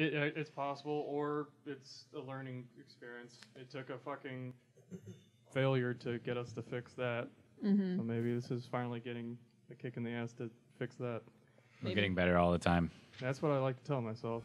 It, uh, it's possible, or it's a learning experience. It took a fucking failure to get us to fix that. Mm-hmm. So maybe this is finally getting a kick in the ass to fix that. We're Maybe. getting better all the time. That's what I like to tell myself.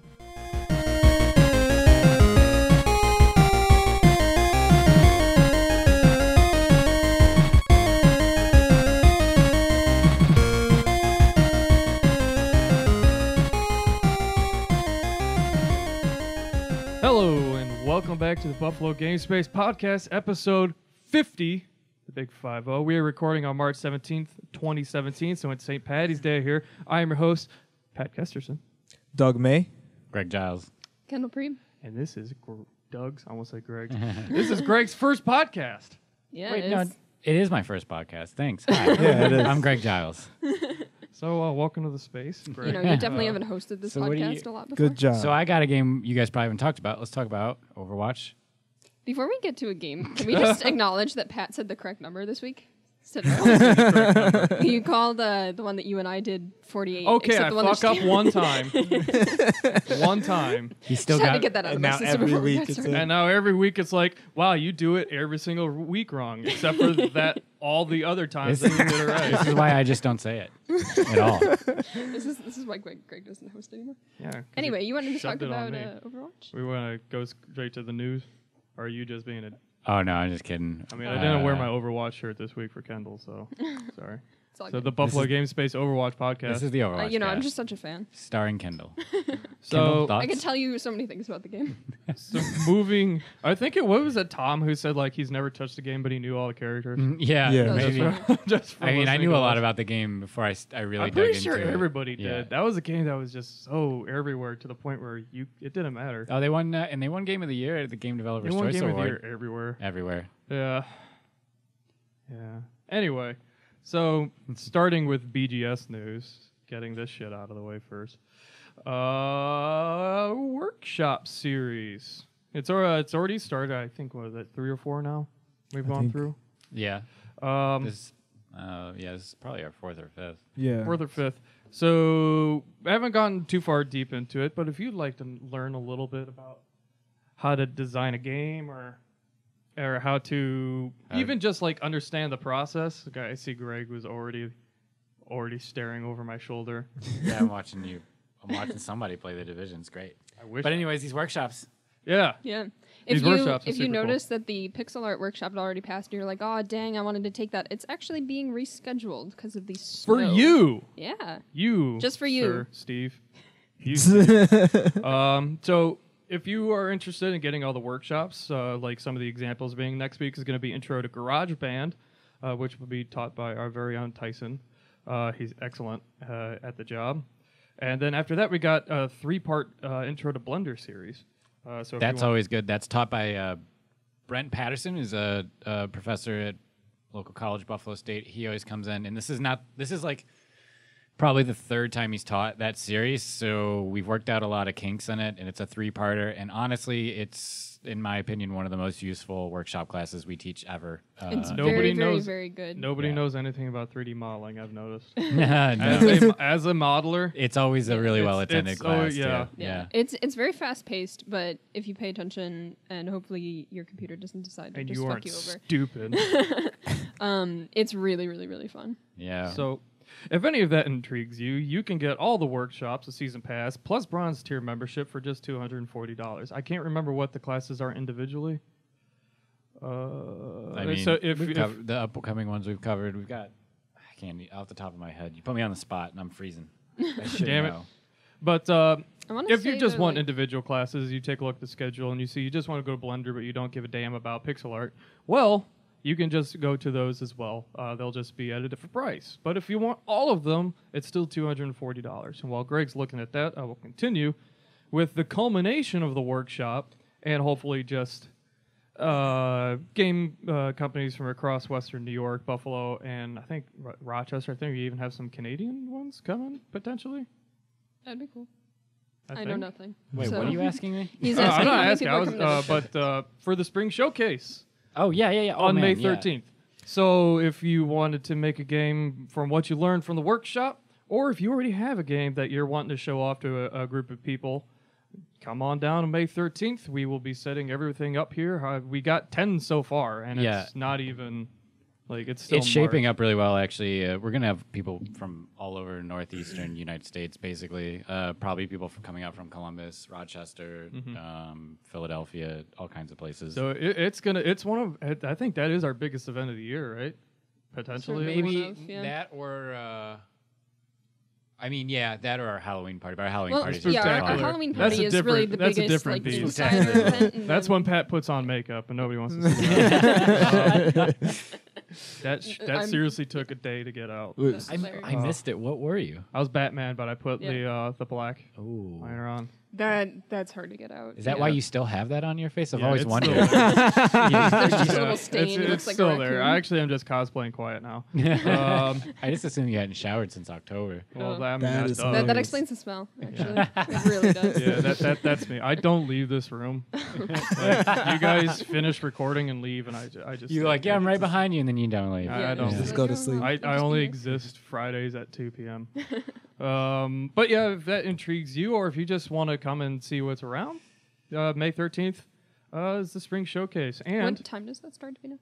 Welcome back to the Buffalo Game Space Podcast, episode 50, the Big 5 0. We are recording on March 17th, 2017, so it's St. Patty's Day here. I am your host, Pat Kesterson, Doug May. Greg Giles. Kendall Preeb. and this is Gr- Doug's, I almost say Greg's. this is Greg's first podcast. Yeah, Wait, it no, is. it is my first podcast. Thanks. Hi. Yeah, it is. I'm Greg Giles. So, uh, welcome to the space. Greg. you know, you definitely Uh, haven't hosted this so what do you- podcast a lot before. Good job. So I got a game you guys probably haven't talked about. Let's talk about Overwatch. Before we get to a game, can we just acknowledge that Pat said the correct number this week? Said you called uh, the one that you and I did 48. Okay, I the one fuck up she- one time. one time. He's still Just had to get that out of And my now system every before we week got it's started. And now every week it's like, wow, you do it every single week wrong, except for that all the other times that This- you did it right. this is why I just don't say it at all. This is this is why Greg, Greg doesn't host anymore. Yeah. 'cause Anyway, you wanted to talk it on about me. uh, Overwatch? We want to go straight to the news. Or are you just being a. Oh no, I'm just kidding. I mean, I didn't wear Uh, my Overwatch shirt this week for Kendall, so sorry. It's all So good. the Buffalo is- Game Space Overwatch podcast. This is the Uh, Overwatch. you know, I'm cast, just such a fan. starring Kendall. so Kendall, thoughts? I can tell you so many things about the game. So moving, I think it what was it Tom who said like he's never touched the game, but he knew all the characters. Mm, yeah, Yeah. That's maybe. right. Just from I mean, I listening knew to a lot us. about the game before I, st- I really I'm dug pretty into sure it. everybody Yeah. did. That was a game that was just so everywhere to the point where you it didn't matter. Oh, they won, uh, and they won Game of the Year at the Game They Developers won Choice game of the Award. year everywhere. Everywhere. Yeah, yeah. Anyway, so starting with BGS news, getting this shit out of the way first. Uh, workshop series. It's already it's already started. I think what is it, three or four now? We've I gone think- through. Yeah. Um, This, uh, yeah, this is probably our fourth or fifth. yeah. fourth or fifth. So I haven't gotten too far deep into it, but if you'd like to learn a little bit about how to design a game or or how to How to- even just like understand the process. Okay, I see Greg was already already staring over my shoulder. Yeah, I'm watching you. I'm watching somebody play the division. It's great. I wish. But anyways, these workshops. yeah, Yeah. These If you workshops are if you super cool. notice that the pixel art workshop had already passed, and you're like, oh dang, I wanted to take that. It's actually being rescheduled because of these. for you, Yeah. you, Just for you. sir, Steve. You, Um, so if you are interested in getting all the workshops, uh, like some of the examples being next week is going to be Intro to GarageBand, uh, which will be taught by our very own Tyson. Uh, he's excellent uh, at the job. And then after that, we got a three-part uh, Intro to Blender series. Uh, so That's always good. That's taught by uh, Brent Patterson, who's a, a professor at local college, Buffalo State. He always comes in, and this is not. This is like probably the third time he's taught that series. So we've worked out a lot of kinks in it, and it's a three-parter. And honestly, it's in my opinion one of the most useful workshop classes we teach ever. Uh, It's Nobody very, very, knows- very good. nobody Yeah. knows anything about 3D modeling. I've noticed. no. as, a, as a modeler, It's always a really well attended it's- oh, class. yeah. too. Yeah. It's it's very fast paced, but if you pay attention and hopefully your computer doesn't decide to and just you fuck aren't you over, stupid. um, it's really, really, really fun. yeah. So, if any of that intrigues you, you can get all the workshops, a season pass, plus bronze tier membership for just two hundred and forty dollars. I can't remember what the classes are individually. Uh, I mean, so if, we've if- covered- the upcoming ones we've covered, we've got. I can't off the top of my head. You put me on the spot, and I'm freezing. I should Damn it. but uh, if you just want like- individual classes, you take a look at the schedule and you see you just want to go to Blender, but you don't give a damn about pixel art. Well, you can just go to those as well. Uh, they'll just be at a different price. But if you want all of them, it's still two hundred and forty dollars. And while Greg's looking at that, I will continue with the culmination of the workshop and hopefully just uh, game uh, companies from across Western New York, Buffalo, and I think Ro- Rochester. I think we even have some Canadian ones coming potentially. That'd be cool. I, I, know nothing. Wait, So- what are you asking me? He's Uh, asking I'm not asking. people I was, coming uh, but uh, for the spring showcase Oh yeah, yeah, yeah. Oh, on man, May yeah. 13th. So if you wanted to make a game from what you learned from the workshop, or if you already have a game that you're wanting to show off to a, a group of people, come on down on May 13th. We will be setting everything up here. Uh, we got 10 so far, and Yeah. it's not even like it's still it's shaping March. up really well, actually. Uh, we're gonna have people from all over northeastern United States, basically. Uh, probably people from coming out from Columbus, Rochester, um, Philadelphia, all kinds of places. So it, it's gonna. It's one of. I think that is our biggest event of the year, right? Potentially. Maybe- maybe One yeah. that or. Uh, I mean, yeah, that or our Halloween party. But our Halloween Well, party is yeah, our, our spectacular. Halloween That's party a is really different- the that's a biggest different like beast. insider event. and That's when Pat puts on makeup and nobody wants to see that. that sh- that I'm- seriously took a day to get out. That's I, hilarious. I missed it. What were you? I was Batman, but I put the uh, the black Oh. liner on. That that's hard to get out. Is that yeah. why you still have that on your face? I've Yeah, always it's wondered. still There's just a little stain. It's, it it's like a still there. raccoon. I actually am just cosplaying quiet now. um, I just assumed you hadn't showered since October. well, Oh. that, I mean, That that is does. that, that explains the smell. Actually, it really does. yeah, that, that that's me. I don't leave this room. Like, you guys finish recording and leave, and I, ju- I just You're like, yeah. I'm right behind you, and then you don't leave. I- I don't- Just go to sleep. I, I'm I just only exist Fridays at 2 p.m. um, but yeah, if that intrigues you, or if you just want to come and see what's around, uh, May 13th uh, is the spring showcase. And What time does that start? Do we know?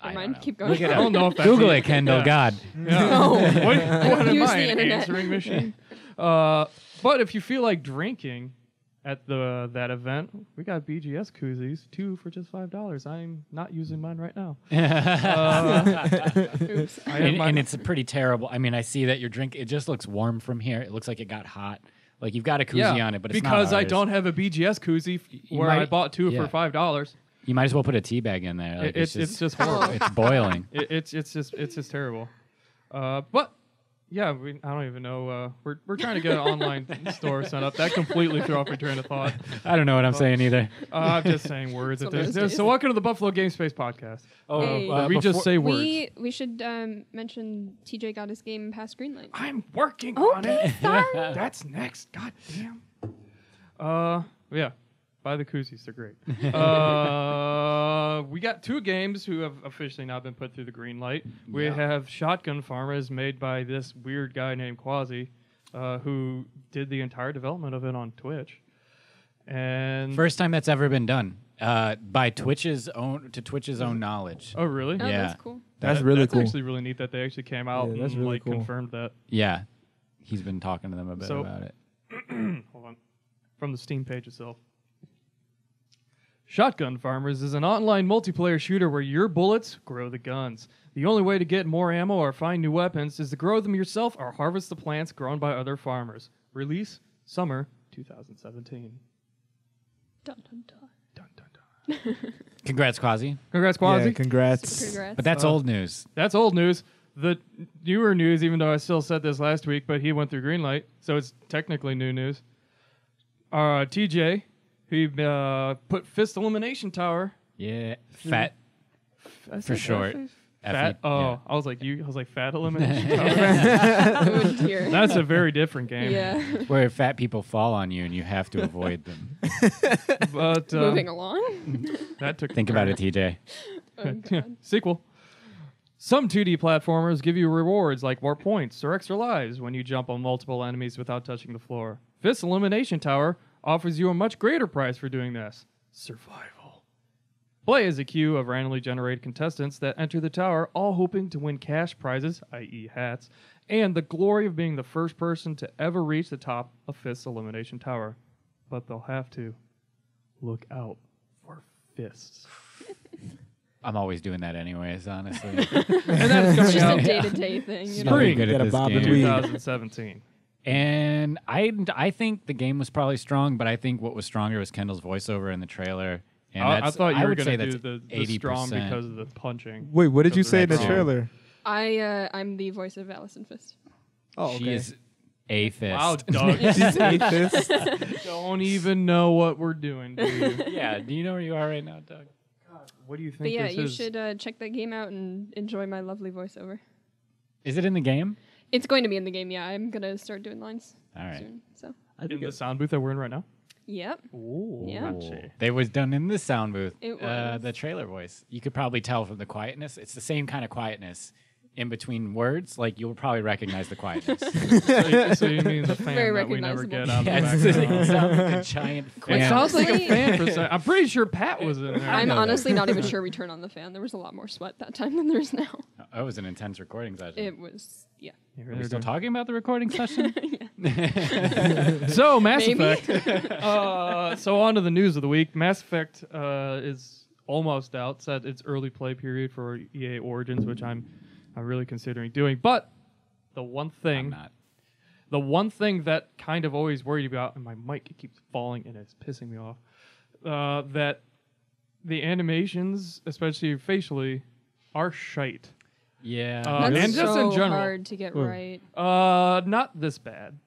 I don't mind. know. Keep going. Look it I don't know if that's Google it, Kendall. yeah. God. Yeah. No. what, what am Use I, the an internet. answering machine? Uh, but if you feel like drinking at the that event, we got BGS koozies, two for just five dollars. I'm not using mine right now. Uh, Oops. I have and, and it's a pretty terrible. I mean, I see that your drink. It just looks warm from here. It looks like it got hot. Like you've got a koozie on it, but it's because not I don't have a BGS koozie f- you where I bought two yeah. for five dollars. You might as well put a tea bag in there. Like, It- it's it's just Oh. horrible. it's boiling. it, it's it's just it's just terrible. Uh, but yeah, we, I don't even know. Uh, we're we're trying to get an online store set up. That completely threw off my train of thought. I don't know what I'm saying either. Uh, I'm just saying words. So At this- so welcome to the Buffalo Game Space podcast. Oh, Hey. Uh, we just say words. We we should um, mention TJ got his game past Greenlight. I'm working on it. Okay, sorry. That's next. God damn. Uh, yeah. Buy the koozies. They're great. uh, we got two games who have officially not been put through the green light. We Yeah. have Shotgun Farmers, made by this weird guy named Quasi, uh, who did the entire development of it on Twitch. And First time that's ever been done uh, by Twitch's own to Twitch's own knowledge. oh, really? Oh, Yeah. that's cool. That's That- really that's cool. actually really neat that they actually came out Yeah, that's and really like cool. confirmed that. Yeah, he's been talking to them a bit So- about it. Hold on. From the Steam page itself. Shotgun Farmers is an online multiplayer shooter where your bullets grow the guns. The only way to get more ammo or find new weapons is to grow them yourself or harvest the plants grown by other farmers. Release summer 2017. Dun, dun, dun. Dun, dun, dun. Congrats, Quasi. Congrats, Quasi. Yeah, congrats. Congrats. But that's Uh, old news. That's old news. The newer news, even though I still said this last week, but he went through green light, so it's technically new news. Uh, TJ, he uh, put Fist Elimination Tower. Yeah, fat. I For said short. Fat. F- Oh, yeah. I was like you. I was like Fat Elimination Tower. That's a very different game. yeah. where fat people fall on you and you have to avoid them. But uh, Moving along. that took. Think about it, TJ. Oh, God. Sequel. Some 2D platformers give you rewards like more points or extra lives when you jump on multiple enemies without touching the floor. Fist Elimination Tower offers you a much greater prize for doing this survival. Play is a queue of randomly generated contestants that enter the tower, all hoping to win cash prizes, i.e., hats, and the glory of being the first person to ever reach the top of Fist Elimination Tower. But they'll have to look out for fists. I'm always doing that anyways, honestly. And that's It's just out a day to day thing. You know? Not very Spring. good at Gotta this bob and game. weave. 2017. And I, I think the game was probably strong, but I think what was stronger was Kendall's voiceover in the trailer. And I, I thought you I were would say going to do the, the strong because of the punching. Wait, what did you say in the trailer? I uh, I'm the voice of Allison Fist. Oh, She okay. is a fist. Wow, Doug. She's atheist. don't even know what we're doing, do you? yeah. Do you know where you are right now, Doug? What do you think But yeah, this you is? should uh, check that game out and enjoy my lovely voiceover. Is it in the game? It's going to be in the game. Yeah, I'm gonna start doing lines All right. soon. So I in think the it- sound booth that we're in right now? yep. Ooh, Yeah. gotcha. They was done in the sound booth. It Uh, was. the trailer voice. You could probably tell from the quietness. It's the same kind of quietness in between words, like you'll probably recognize the quietness. so, you- so you mean the fan Very that we never get out of the yeah, it's, it sounds like a giant It fan. sounds like a fan for a second. I'm pretty sure Pat was in there. I'm honestly not even sure we turned on the fan. There was a lot more sweat that time than there is now. Oh, it was an intense recording session. It was, yeah. Are we still talking about the recording session? So Mass Maybe. Effect. uh, so on to the news of the week. Mass Effect uh, is almost out. It's at its early play period for EA Origins, which I'm I'm really considering doing. But the one I'm thing, not. the one thing that kind of always worried about, and my mic keeps falling and it's pissing me off, uh, that the animations, especially facially, are shite. Yeah. Uh, That's and just so in general. hard to get right. Uh, not this bad.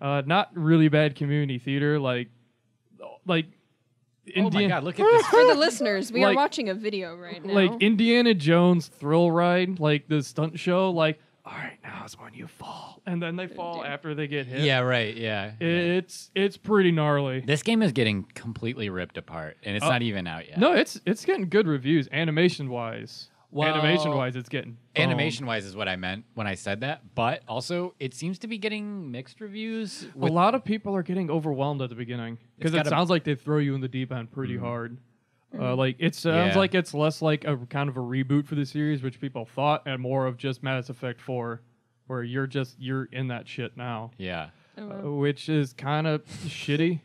Uh, not really bad community theater. Like, like oh my god, look at this. For the listeners, we are watching a video right now. like Indiana Jones thrill ride, like the stunt show. Like, all right, now is when you fall, and then they fall dear. after they get hit. Yeah, right. Yeah. yeah. it's it's pretty gnarly. This game is getting completely ripped apart, and it's Uh, not even out yet. No, it's it's getting good reviews, animation wise. Well, animation wise, it's getting boned. Animation wise is what I meant when I said that, but also it seems to be getting mixed reviews. A lot of people are getting overwhelmed at the beginning because it sounds like they throw you in the deep end pretty hard. Uh, like it sounds Mm-hmm. Yeah. like it's less like a kind of a reboot for the series, which people thought, and more of just Mass Effect Four, where you're just you're in that shit now, yeah. Oh, uh, which is kind of shitty.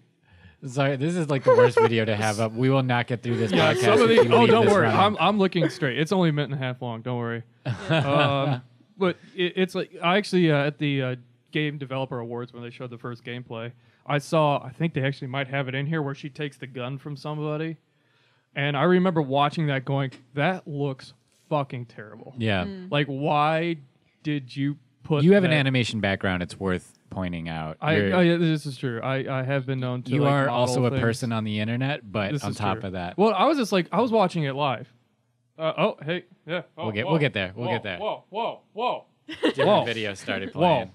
Sorry, this is like the worst video to have up. We will not get through this Yeah, podcast. some of if the, you oh, leave don't this worry, running. I'm I'm looking straight. It's only a minute and a half long. Don't worry. um, but it, it's like I actually uh, at the uh, Game Developer Awards when they showed the first gameplay, I saw I think they actually might have it in here where she takes the gun from somebody, and I remember watching that going, that looks fucking terrible. yeah. Like, why did you put? You have an animation background. It's worth pointing out. I, You're- yeah, this is true. I, I have been known to. you like, are model also a things. person on the internet, but This on top true. of that, Well, I was just like, I was watching it live. Uh, oh, hey, yeah. Oh, We'll get- whoa, we'll get there, we'll whoa, get there. Whoa, whoa, whoa. different Whoa. video started Whoa. playing.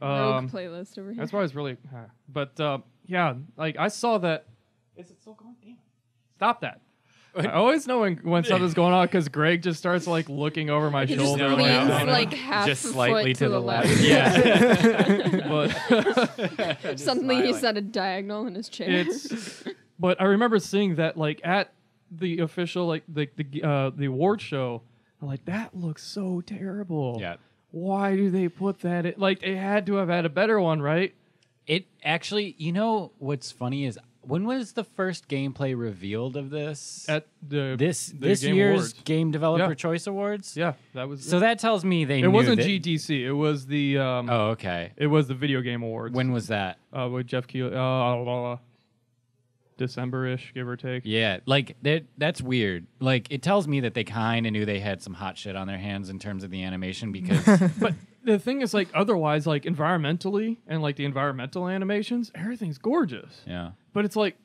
Rogue Um, playlist over here. that's why I was really. uh, But uh, yeah, like I saw that. Is it still going? Damn it! Stop that. I always know when, when something's going on because Greg just starts like looking over my He just shoulder. leans, like, I don't know. like half Just a slightly foot to, the, left. Yeah. but Suddenly he's smiling. at a diagonal in his chair. it's. But I remember seeing that like at the official like the the uh, the award show. I'm like that looks so terrible. yeah. Why do they put that? In? Like they had to have had a better one, right? It actually, you know, what's funny is when was the first gameplay revealed of this? At the this the this Game year's Awards. Game Developer Yeah. Choice Awards. Yeah, that was. So that tells me they it knew wasn't that- GDC. It was the um. Oh, okay. It was the Video Game Awards. When was that? uh, with Geoff Keighley, uh, December-ish, give or take. Yeah, like that. That's weird. Like it tells me that they kind of knew they had some hot shit on their hands in terms of the animation because But the thing is, like, otherwise, like environmentally and like the environmental animations, everything's gorgeous. yeah. But it's like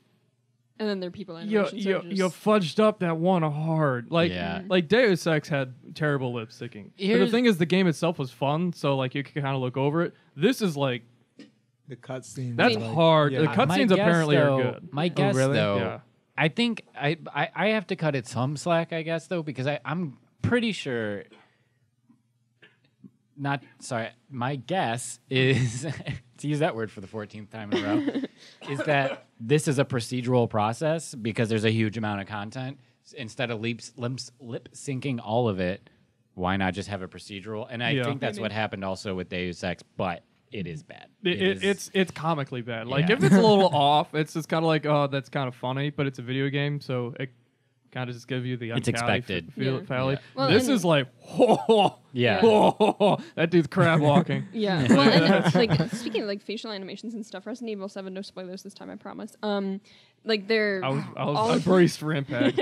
and then there are people you animations. you are just, you fudged up that one hard. Like Yeah. Mm-hmm. like Deus Ex had terrible lip syncing. But the Here's- thing is, the game itself was fun, so like you could kind of look over it. This is like The cutscenes. that's like- hard. yeah. The My cutscenes guess, apparently though- are good. My oh, guess really? though, Yeah. I think I, I I have to cut it some slack. I guess though because I I'm pretty sure. Not sorry. My guess is to use that word for the 14th time in a row is that this is a procedural process because there's a huge amount of content. S- Instead of leaps, limps, lip syncing all of it, why not just have a procedural? And I Yeah. think that's what happened also with Deus Ex, but it is bad. It, It it, is- it's it's comically bad. Like Yeah. if it's a little off, it's just kind of like oh that's kind of funny, but it's a video game, so it kind of just give you the It's expected. f- feel Yeah. valley. Yeah. Well, this is like oh, Yeah. oh, that dude's crab walking. Yeah. Well, and like speaking of like facial animations and stuff, Resident Evil Seven. No spoilers this time, I promise. Um, like they're I was I was all I of- braced for impact.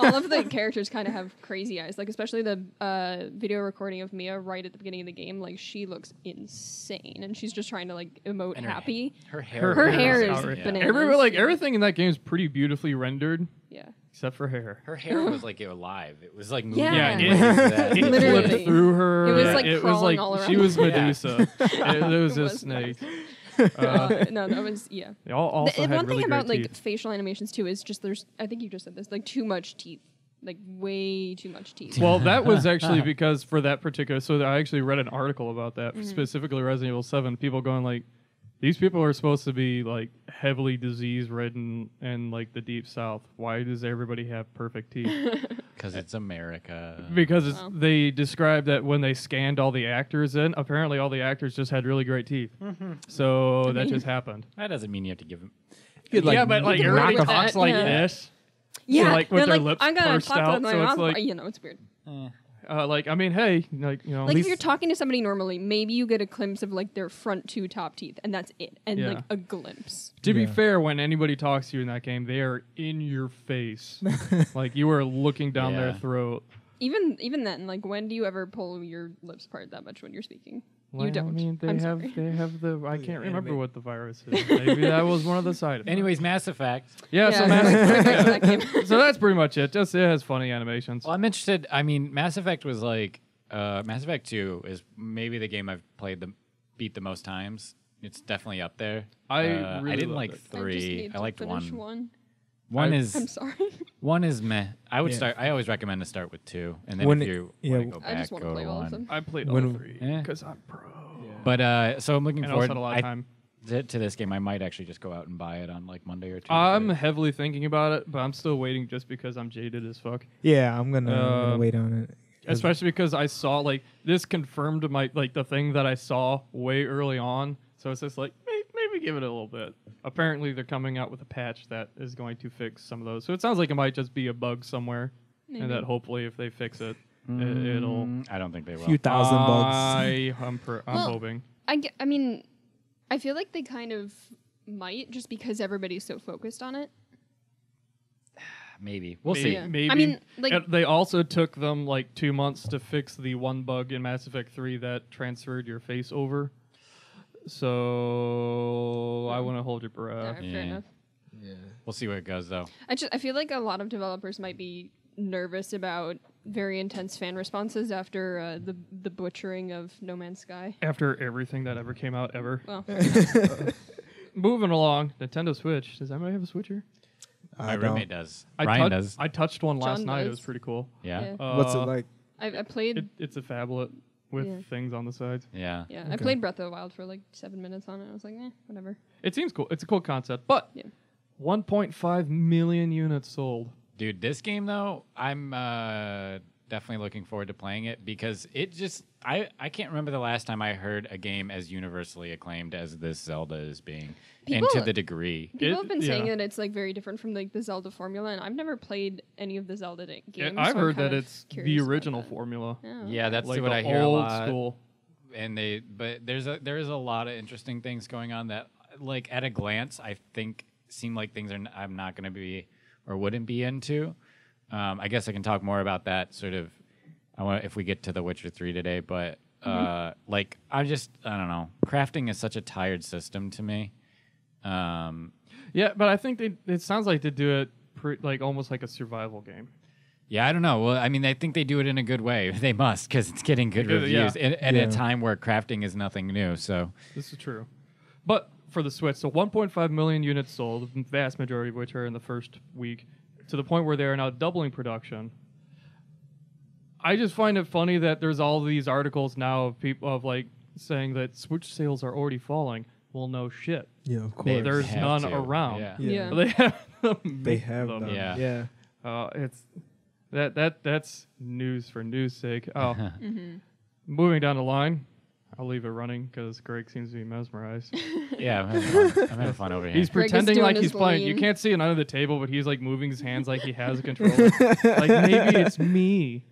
all of the characters kind of have crazy eyes. Like especially the uh, video recording of Mia right at the beginning of the game. Like she looks insane, and she's just trying to like emote And her happy. her hair. Her hair is is outrageous. bananas. Every like everything in that game is pretty beautifully rendered, Yeah. except for hair. Her hair was like alive. It was like moving. Yeah. Yeah, ways that- It Literally. flipped through her. It was, Yeah, like, it was crawling like all she around. was Yeah. Medusa. it, it was It a was snake. Uh, no, that was yeah. They all also The- had one really thing about great like facial animations too is just there's I think you just said this like too much teeth like way too much teeth. Well, that was actually because for that particular. So I actually read an article about that, Mm-hmm. specifically Resident Evil Seven. People going like, these people are supposed to be like heavily disease ridden and like the deep south. Why does everybody have perfect teeth? Because it's America. because it's, Wow. they described that when they scanned all the actors in, apparently all the actors just had really great teeth. So that mean- just happened. That doesn't mean you have to give them. could, like, yeah, but like can everybody work with talks that, like yeah. this. yeah, like, with they're their like, lips I'm gonna pursed talk out, with my so it's mouth. like- you know, it's weird. Uh, like I mean, hey, like you know, like if you're talking to somebody normally, maybe you get a glimpse of like their front two top teeth, and that's it, and Yeah. like a glimpse. To be Yeah. fair, when anybody talks to you in that game, they are in your face, like you are looking down their Yeah. throat. Even even then, like when do you ever pull your lips apart that much when you're speaking? Well, you don't. I mean, they I'm have sorry. they have the. I can't remember what the virus is. Maybe that was one of the side effects. Anyways, Mass Effect. yeah. so, Mass, back to so that's pretty much it. Just it has funny animations. Well, I'm interested. I mean, Mass Effect was like uh, Mass Effect Two is maybe the game I've played the beat the most times. It's definitely up there. I Uh, really I didn't like it. I just three. need I, to liked finish one. one. One I- is I'm sorry. one is meh. I would Yeah. start. I always recommend to start with two, and then When if it- you yeah, want to go I back, just want to go play to all one. them. I played When- all three Yeah. because I'm pro. But uh, so I'm looking and forward also had a lot I- of time. to, to this game. I might actually just go out and buy it on like Monday or Tuesday. I'm heavily thinking about it, but I'm still waiting just because I'm jaded as fuck. Yeah, I'm gonna, I'm gonna Uh, wait on it. 'Cause- especially because I saw like this confirmed my like the thing that I saw way early on. So it's just like maybe, maybe give it a little bit. Apparently, they're coming out with a patch that is going to fix some of those. So it sounds like it might just be a bug somewhere, Maybe. and that hopefully, if they fix it, it it'll. Mm, I don't think they will. few thousand bugs. I, I'm, per, I'm Well, hoping. I, ge- I mean, I feel like they kind of might just because everybody's so focused on it. Maybe we'll Maybe, see. Yeah. maybe. I mean, like- And they also took them like two months to fix the one bug in Mass Effect 3 that transferred your face over. So I want to hold your breath. Alright, fair yeah. enough. We'll see where it goes though. I just I feel like a lot of developers might be nervous about very intense fan responses after uh, the the butchering of No Man's Sky. After everything that ever came out ever. Well, Moving along, Nintendo Switch. Does anybody have a Switcher? here? I My don't. roommate does. I Ryan tou- does. I touched one last John night. It does. was pretty cool. yeah. yeah. What's it Uh, like? I, I played. It, it's a phablet with Yeah. things on the sides. Yeah. yeah, I Okay. played Breath of the Wild for like seven minutes on it. I was like, eh, whatever. It seems cool. It's a cool concept, but Yeah. 1.5 million units sold. Dude, this game though, I'm uh, definitely looking forward to playing it because it just I I can't remember the last time I heard a game as universally acclaimed as this Zelda is being, and to the degree. People It- have been saying that it's like very different from like the Zelda formula, and I've never played any of the Zelda da- Yeah, games. I've so heard that it's the original formula. Oh. Yeah, that's like what I hear a lot. school. and they but there's a there is a lot of interesting things going on that like at a glance I think seem like things are n- I'm not going to be or wouldn't be into. Um, I guess I can talk more about that sort of. I want if we get to The Witcher three today, but uh, like I'm just I don't know. Crafting is such a tired system to me. Um, Yeah, but I think they. It sounds like they do it pre, like almost like a survival game. yeah, I don't know. Well, I mean, I think they do it in a good way. They must because it's getting good Because- yeah. reviews and, and Yeah. at a time where crafting is nothing new. So This is true. But for the Switch, so 1.5 million units sold, the vast majority of which are in the first week, to the point where they are now doubling production. I just find it funny that there's all these articles now of people of like saying that Switch sales are already falling. Well, no shit. Yeah, of course. They There's have none to. around. Yeah. Yeah. Yeah. They have them They have them. them. Yeah. Yeah. Uh, it's that that that's news for news sake. Oh, Mm-hmm. moving down the line, I'll leave it running because Greg seems to be mesmerized. yeah, I'm having fun, I'm having fun over here. He's Greg is pretending doing like his he's playing. You lean. can't see it under the table, but he's like moving his hands like he has a controller. like maybe it's me.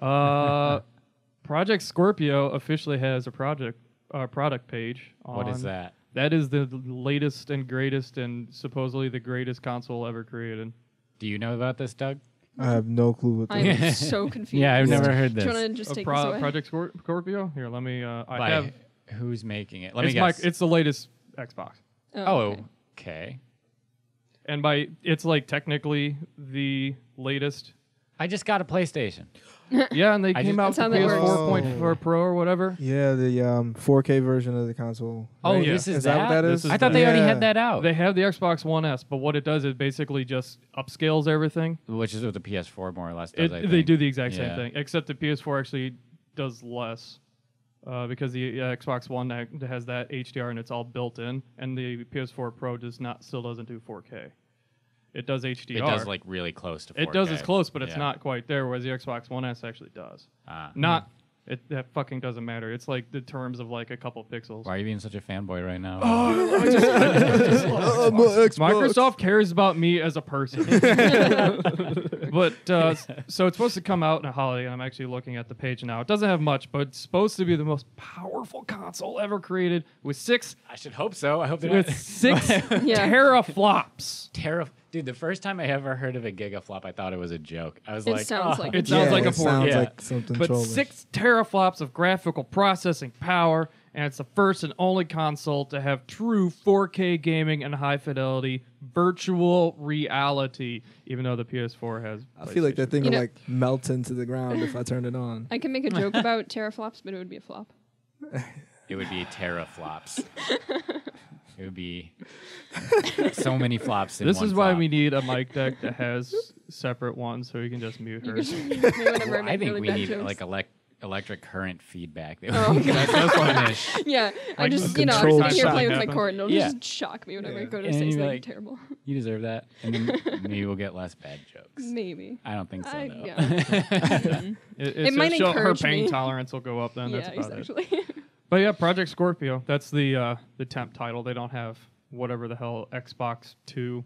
Uh, Project Scorpio officially has a project uh, product page. what is that? That is the latest and greatest and supposedly the greatest console ever created. Do you know about this, Doug? I have no clue what I'm this is. so confused. Yeah, I've never heard Do you this. want to just Uh, take Pro- this away? Project Scor- Scorpio. Here, let me. Uh, I By have. who's making it? Let it's, me my, guess. it's the latest Xbox, oh, okay. okay. and by it's like technically the latest. I I just got a PlayStation. Yeah, and they I came just- out with That's the how that PS4 works. point Pro or whatever. Yeah, the um 4K version of the console. Oh, right? yeah. this is, Is that what that This is? is I thought the- they already Yeah. had that out, They have the Xbox One S, but what it does is basically just upscales everything. which is what the PS4 more or less does. It, I they think. do the exact Yeah. same thing, except the PS4 actually does less. Uh, because the uh, Xbox One ha- has that HDR and it's all built in, and the PS4 Pro does not still doesn't do 4K. It does HDR. It does like really close to. 4K. It does as close, but it's Yeah. not quite there. Whereas the Xbox One S actually does. Ah. Not it. That fucking doesn't matter. It's like the terms of like a couple pixels. Why are you being such a fanboy right now? Uh, my Xbox. Microsoft cares about me as a person. but uh, so it's supposed to come out in a holiday, and I'm actually looking at the page now. It doesn't have much, but it's supposed to be the most powerful console ever created with six I should hope so. I hope they're with not. six Yeah. teraflops. Terra, dude. The first time I ever heard of a gigaflop, I thought it was a joke. I was It like, sounds oh. like It Yeah, sounds like a it porn. sounds Yeah. like something But trollish. six teraflops of graphical processing power, and it's the first and only console to have true 4K gaming and high fidelity virtual reality. Even though the PS4 has, I feel like that thing You would know- like melt into the ground if I turned it on. I can make a joke about teraflops, but it would be a flop. It would be teraflops. it would be so many flops. In This one is why flop. we need a mic deck that has separate ones, so we can just mute her. can just mute me whenever I Well, I think really we need jokes. like elec- electric current feedback. That Oh, would God. that's punish. yeah, I just you know I'm sitting here playing with my happen. cord and it'll Yeah. just shock me whenever I Yeah. go to And say you'd something like- terrible. You deserve that, and then maybe we'll get less bad jokes. Maybe. I don't think so. I- though. yeah. Mhm. It, It might just show- her encourage pain me. tolerance will go up then. yeah, That's about it. exactly. But yeah, Project Scorpio. That's the uh, the temp title. They don't have whatever the hell Xbox Two,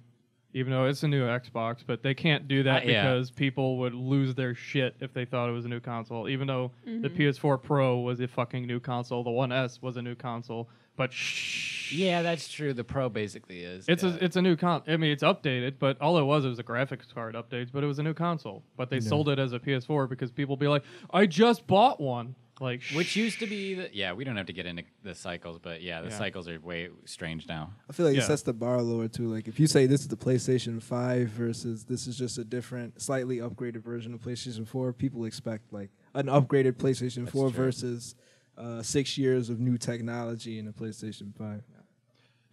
even though it's a new Xbox. But they can't do that Uh, yeah. because people would lose their shit if they thought it was a new console. Even though Mm-hmm. the PS4 Pro was a fucking new console, the One S was a new console. But shh, yeah, that's true. The Pro basically is. it's yeah. a it's a new con. I mean, it's updated, but all it was it was a graphics card updates. But it was a new console. But they sold it as a PS4 because people be like, I just bought one. Like, which used to be the, yeah. We don't have to get into the cycles, but yeah, the Yeah. cycles are way strange now. I feel like Yeah. it sets the bar lower too. Like if you say this is the PlayStation 5 versus this is just a different, slightly upgraded version of PlayStation 4, people expect like an upgraded PlayStation 4 true. versus uh, six years of new technology in a PlayStation 5.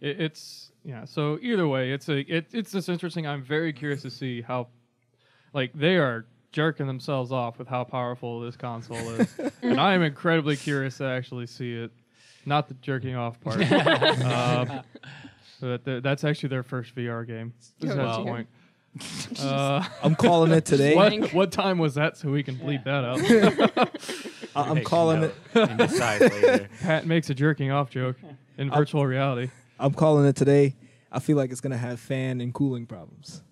It, it's yeah. So either way, it's a it, it's just interesting. I'm very curious to see how, like, they are jerking themselves off with how powerful this console is, and I am incredibly curious to actually see it. Not the jerking off part. um, but th- that's actually their first VR game. This Oh, has well. point. Uh, I'm calling it today. what what time was that? So we can bleep that out. I- I'm Make calling it. in the later. Pat makes a jerking off joke in virtual reality. I'm calling it today. I feel like it's gonna have fan and cooling problems.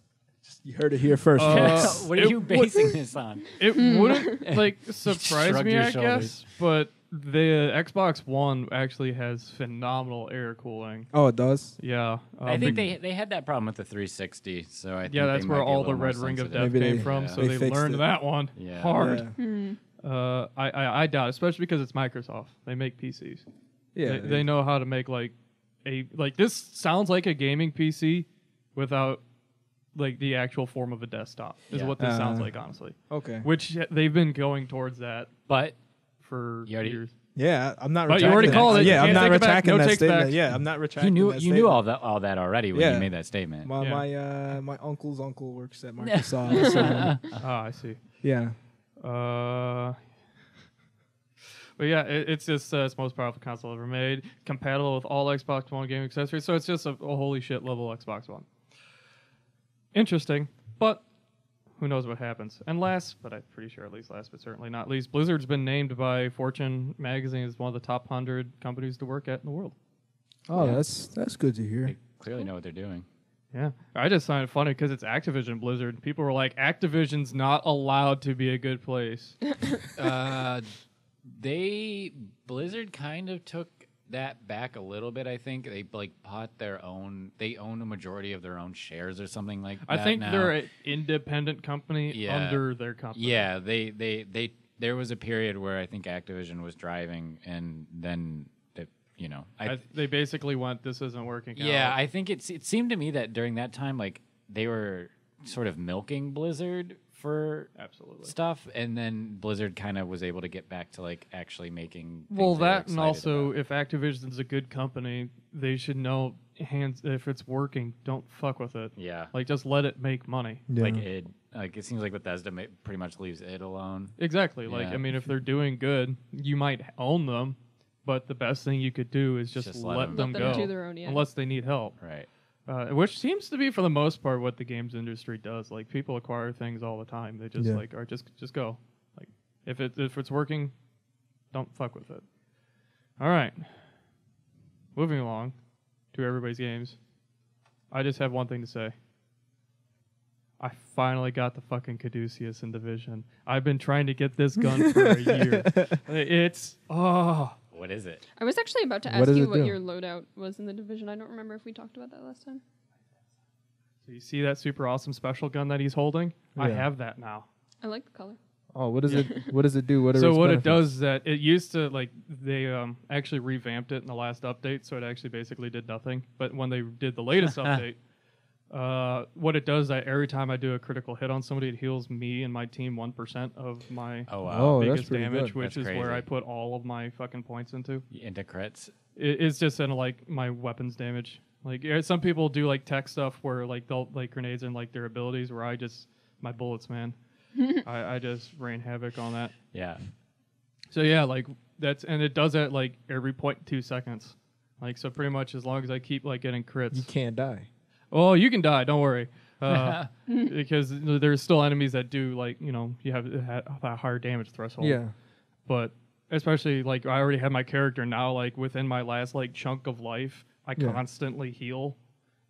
Just, you heard it here first. Uh, folks. what are it you would- basing this on? It wouldn't like surprise shrugged me, your I shoulders. guess, but the Xbox One actually has phenomenal air cooling. oh, it does. Yeah, I um, think they they had that problem with the 360, so I think Yeah, they that's might where be a all the little more red ring of sensitive. death Maybe came they- from. yeah. So They they, fixed learned it. that one Yeah. hard. Yeah. Mhm. Uh, I, I I doubt, especially because it's Microsoft. They make PCs. Yeah, they, they know how to make like a like this sounds like a gaming PC without like the actual form of a desktop. Is Yeah. what this sounds Uh, like, honestly. Okay. Which they've been going towards that But for You already- years. Yeah, I'm not. But you retracting already that. called it. Yeah, You I'm can't not take it back. retracting No that takes statement. backs. Yeah, I'm not retracting. you knew that you knew all that all that already when Yeah. you made that statement. My Yeah. my uh my uncle's uncle works at Microsoft. so, Ah, I see. yeah. Uh, but yeah, it, it's just uh, it's the most powerful console ever made, compatible with all Xbox One game accessories. So it's just a, a holy shit level Xbox One. Interesting, but who knows what happens? And last, but I'm pretty sure at least last, but certainly not least, Blizzard's been named by Fortune magazine as one of the top hundred companies to work at in the world. Oh, Yeah. that's that's good to hear. They clearly know what they're doing. Yeah, I just find it funny because it's Activision Blizzard. People were like, Activision's not allowed to be a good place. uh, they Blizzard kind of took that back a little bit. I think they like bought their own. They own a majority of their own shares or something like I that. think now. they're an independent company Yeah. under their company. Yeah, they they they there was a period where I think Activision was driving, and then they, you know, I, I, they basically went, "This isn't working." yeah, out. I think it's it seemed to me that during that time, like they were sort of milking Blizzard for Absolutely. stuff, and then Blizzard kind of was able to get back to like actually making. Well, they that and also, about. if Activision's a good company, they should know hands if it's working, don't fuck with it. yeah, Like just let it make money. Yeah. like it, like it seems like Bethesda ma- pretty much leaves it alone. Exactly. Like Yeah. I mean, if they're doing good, you might own them, but the best thing you could do is just, Just let, let 'em- them Let go, them do their own, yeah. unless they need help. Right. Uh, which seems to be for the most part what the games industry does. Like people acquire things all the time. They just Yeah. like are just just go. Like if it if it's working, don't fuck with it. All right. Moving along to everybody's games. I just have one thing to say. I finally got the fucking Caduceus in Division. I've been trying to get this gun for a year. It's oh What is it? I was actually about to ask does you what do? your loadout was in the division. I don't remember if we talked about that last time. So you see that super awesome special gun that he's holding? I have that now. I like the color. Oh, what does it? What does it do? What are so its what it does is that it used to like they um, actually revamped it in the last update, so it actually basically did nothing. But when they did the latest update, uh, what it does that every time I do a critical hit on somebody, it heals me and my team one percent of my Oh wow. Oh, that's biggest pretty damage, good. which That's is where I put all of my fucking points into. Into crits. It, it's just in like my weapons damage. Like yeah, some people do like tech stuff where like they'll like grenades and like their abilities, where I just my bullets, man. I, I just rain havoc on that. Yeah. So yeah, like that's and it does that like every point two seconds. Like so, pretty much as long as I keep like getting crits. You can't die. Oh, you can die. Don't worry, uh, because there's still enemies that do like you know you have ha- a higher damage threshold. Yeah. But especially like I already have my character now. Like within my last like chunk of life, I Yeah. constantly heal,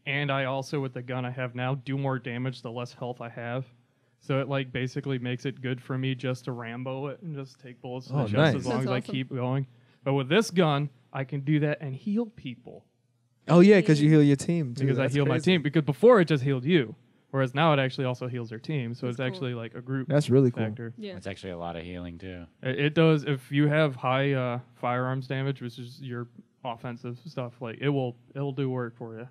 and I also with the gun I have now do more damage the less health I have. So it like basically makes it good for me just to Rambo it and just take bullets to Oh, the chest nice. as long That's as I keep going. But with this gun, I can do that and heal people Oh yeah, because you heal your team too. because I That's heal my crazy. team. Because before it just healed you, whereas now it actually also heals their team. So That's it's cool. actually like a group That's really cool. factor. Yeah. It's actually a lot of healing too. It, it does if you have high uh, firearms damage, which is your offensive stuff. Like it will, it'll do work for you.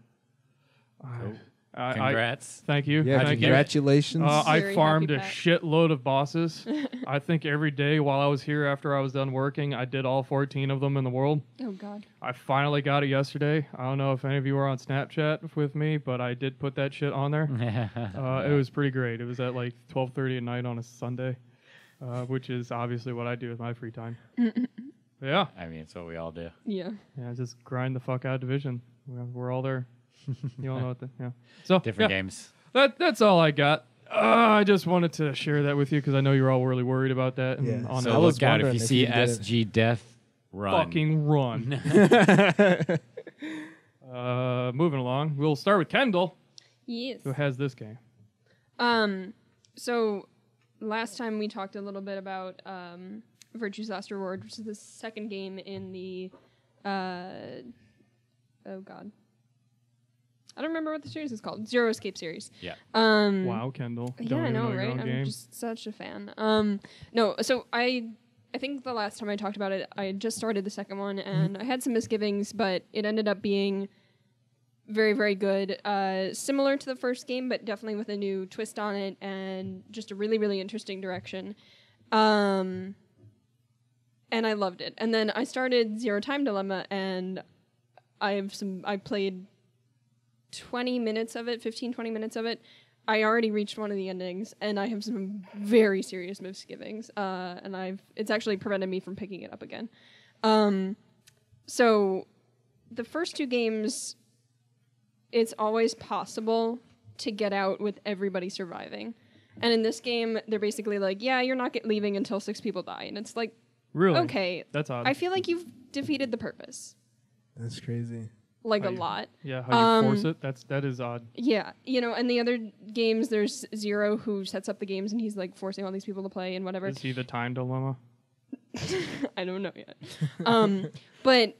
Cool. I, I, Congrats. thank you. Yeah, thank you. congratulations. Uh, I Very farmed happy a shitload of bosses. I think every day while I was here after I was done working, I did all 14 of them in the world. Oh God. I finally got it yesterday. I don't know if any of you were on Snapchat with me, but I did put that shit on there. Uh, it was pretty great. It was at like 12:30 at night on a Sunday, uh, which is obviously what I do with my free time. yeah, I mean, it's what we all do. Yeah. yeah, just grind the fuck out of division. We're, we're all there. You all know what the yeah. So Different yeah, games. That that's all I got. Uh, I just wanted to share that with you because I know you're all really worried about that. And Yeah. on So I a was look out if you if see you did it. SG Death, run. fucking run. uh, moving along, we'll start with Kendall, Yes. who has this game. Um, so last time we talked a little bit about um, Virtue's Last Reward, which is the second game in the. Uh, oh God. I don't remember what the series is called. Zero Escape series. Yeah. Um, Wow, Kendall. Yeah, Don't I even know, right? I'm game. just such a fan. Um, no, so I, I think the last time I talked about it, I just started the second one, and I had some misgivings, but it ended up being very, very good. Uh, similar to the first game, but definitely with a new twist on it, and just a really, really interesting direction. Um, and I loved it. And then I started Zero Time Dilemma, and I have some. I played 20 minutes of it, 15, 20 minutes of it. I already reached one of the endings, and I have some very serious misgivings. Uh, and I've it's actually prevented me from picking it up again. Um, so the first two games, it's always possible to get out with everybody surviving. And in this game, they're basically like, "Yeah, you're not get leaving until six people die," and it's like, really? okay, That's odd. I feel like you've defeated the purpose, That's crazy. Like How a you- lot. yeah, how you force um, it? That's that is odd. Yeah, you know, and the other games, there's Zero who sets up the games and he's like forcing all these people to play and whatever. Is he the time dilemma? I don't know yet. um, but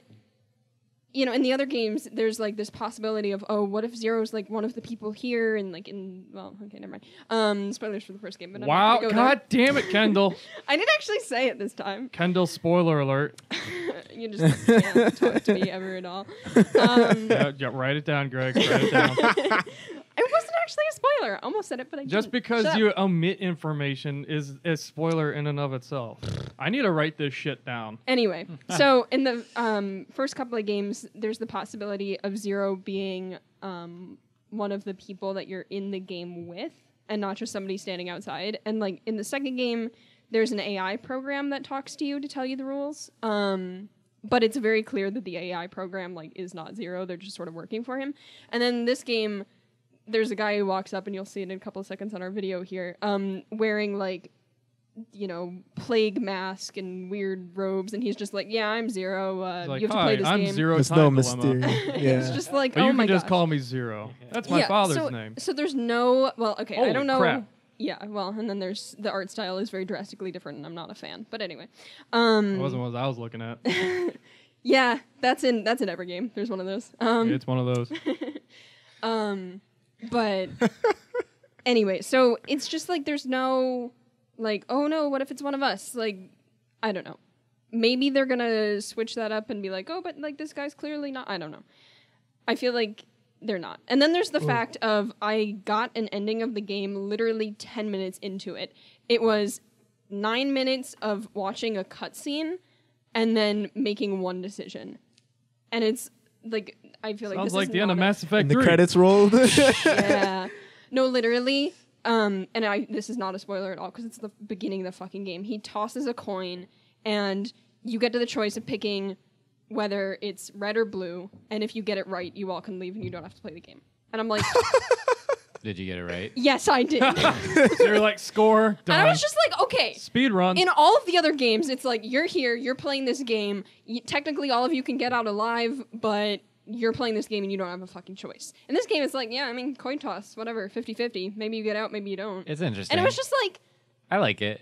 you know, in the other games, there's like this possibility of oh, what if Zero's like one of the people here and like in well, okay, never mind. Um, spoilers for the first game, but I'm Wow! go God damn it, Kendall! I didn't actually say it this time. Kendall, spoiler alert. you just can't talk to me ever at all. Um, yeah, yeah, write it down, Greg. Write it down. I wasn't actually a spoiler. I almost said it, but I Just didn't. because Shut up. you omit information is a spoiler in and of itself. I need to write this shit down. Anyway, so in the um, first couple of games, there's the possibility of Zero being um, one of the people that you're in the game with, and not just somebody standing outside. And like in the second game, there's an AI program that talks to you to tell you the rules. Um, but it's very clear that the AI program like is not Zero. They're just sort of working for him. And then this game, there's a guy who walks up, and you'll see it in a couple of seconds on our video here, um, wearing like you know, plague mask and weird robes, and he's just like, "Yeah, I'm Zero. Uh, like, you have to Hi, play this I'm game." Zero There's Time no Dilemma. mystery. It's Yeah. just like, But oh you my can just gosh. call me Zero. That's my Yeah, father's so, name. So there's no, well, okay, I don't know. crap. Yeah, well, and then there's the art style is very drastically different, and I'm not a fan. But anyway, um, That wasn't what I was looking at. yeah, that's in that's in every game. There's one of those. Um, it's one of those. Um, but anyway, so it's just like there's no like, oh no, what if it's one of us? Like, I don't know. Maybe they're gonna switch that up and be like, oh, but like this guy's clearly not. I don't know. I feel like they're not. And then there's the fact of I got an ending of the game literally 10 minutes into it. It was nine minutes of watching a cutscene and then making one decision. And it's like, I feel like Sounds this like is the end of a- Mass Effect And the 3. credits rolled. yeah. No, literally. Um, and I this is not a spoiler at all because it's the beginning of the fucking game. He tosses a coin, and you get to the choice of picking whether it's red or blue. And if you get it right, you all can leave and you don't have to play the game. And I'm like, Did you get it right? yes, I did. and So you're like, score, done. I was just like, okay. Speed run. In all of the other games, it's like you're here, you're playing this game. Y technically, all of you can get out alive, but you're playing this game and you don't have a fucking choice. In this game, it's like, yeah, I mean, coin toss, whatever, 50 50. Maybe you get out, maybe you don't. It's interesting. And it was just like I like it.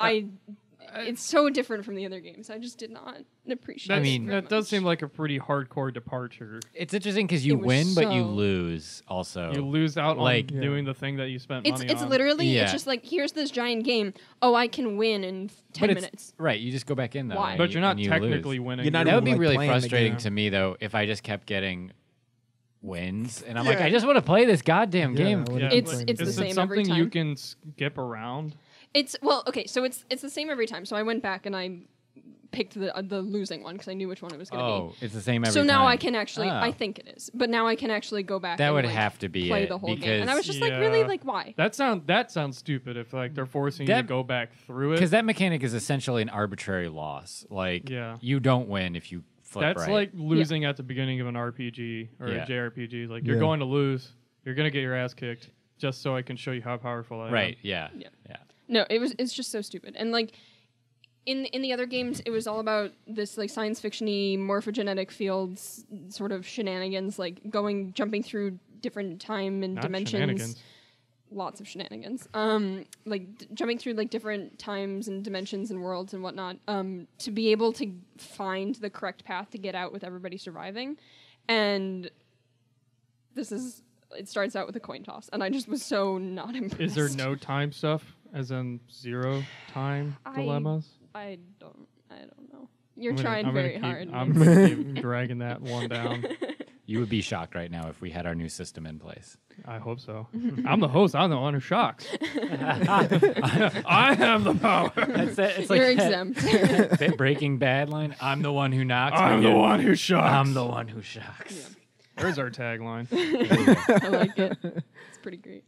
I. Uh, It's so different from the other games. I just did not appreciate. That, it mean- very that does much. seem like a pretty hardcore departure. It's interesting because you It was win, but you lose also. You lose out Like- on doing the thing that you spent It's money it's on. literally Yeah. it's just like here's this giant game. Oh, I can win in ten but minutes. Right, you just go back in though. Why? but you- you're not you technically lose. winning. You're not That would be like, really frustrating to me though if I just kept getting wins and I'm like, I just want to play this goddamn Yeah, game. I Yeah, keep It's- playing it's the the Is game. it same something you can skip around? It's well, okay, so it's it's the same every time. So I went back and I picked the uh, the losing one because I knew which one it was going to be. Oh, it's the same be. every So now. I can actually, Oh. I think it is, but now I can actually go back. That and, would like, have to be play it, the whole game. And I was because- just like, really, Yeah. like why? That sound that sounds stupid. If like they're forcing you That- to go back through it. because that mechanic is essentially an arbitrary loss. Like, Yeah. you don't win if you flip That's right. like losing at the beginning of an RPG or Yeah. a JRPG. Like you're Yeah. going to lose. You're gonna get your ass kicked just so I can show you how powerful I am. right. Yeah. Yeah. Yeah. No, it was it's just so stupid. And like in in the other games, it was all about this like science fictiony morphogenetic fields sort of shenanigans, like going jumping through different time and Not dimensions. Lots of shenanigans. Um, like d- jumping through like different times and dimensions and worlds and whatnot. Um, to be able to find the correct path to get out with everybody surviving, and this is it starts out with a coin toss, and I just was so not impressed. Is there no time stuff? As in zero time I- dilemmas? I don't. I don't know. You're I'm gonna- trying I'm gonna very keep- hard. I'm Vince. gonna keep dragging that one down. You would be shocked right now if we had our new system in place. I hope so. I'm the host. I'm the one who shocks. I have the power. That's it. It's You're like exempt. that Breaking Bad line. I'm the one who knocks. I'm the you- one who shocks. I'm the one who shocks. There's our tagline. I like it. It's pretty great.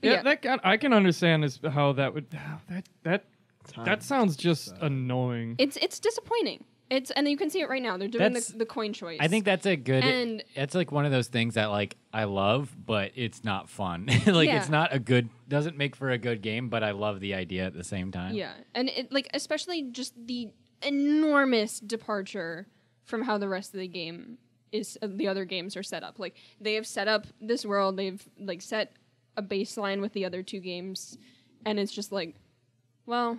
But Yeah, yeah, that can, I can understand is how that would that that Time. that sounds just annoying. it's it's disappointing. It's and you can see it right now. They're doing the, the coin choice. I think that's a good. And- it's like one of those things that like I love, but it's not fun. like Yeah. it's not a good. Doesn't make for a good game, but I love the idea at the same time. Yeah, and it like especially just the enormous departure from how the rest of the game is. Uh, the other games are set up. Like they have set up this world. They've like set a baseline with the other two games, and it's just like, well,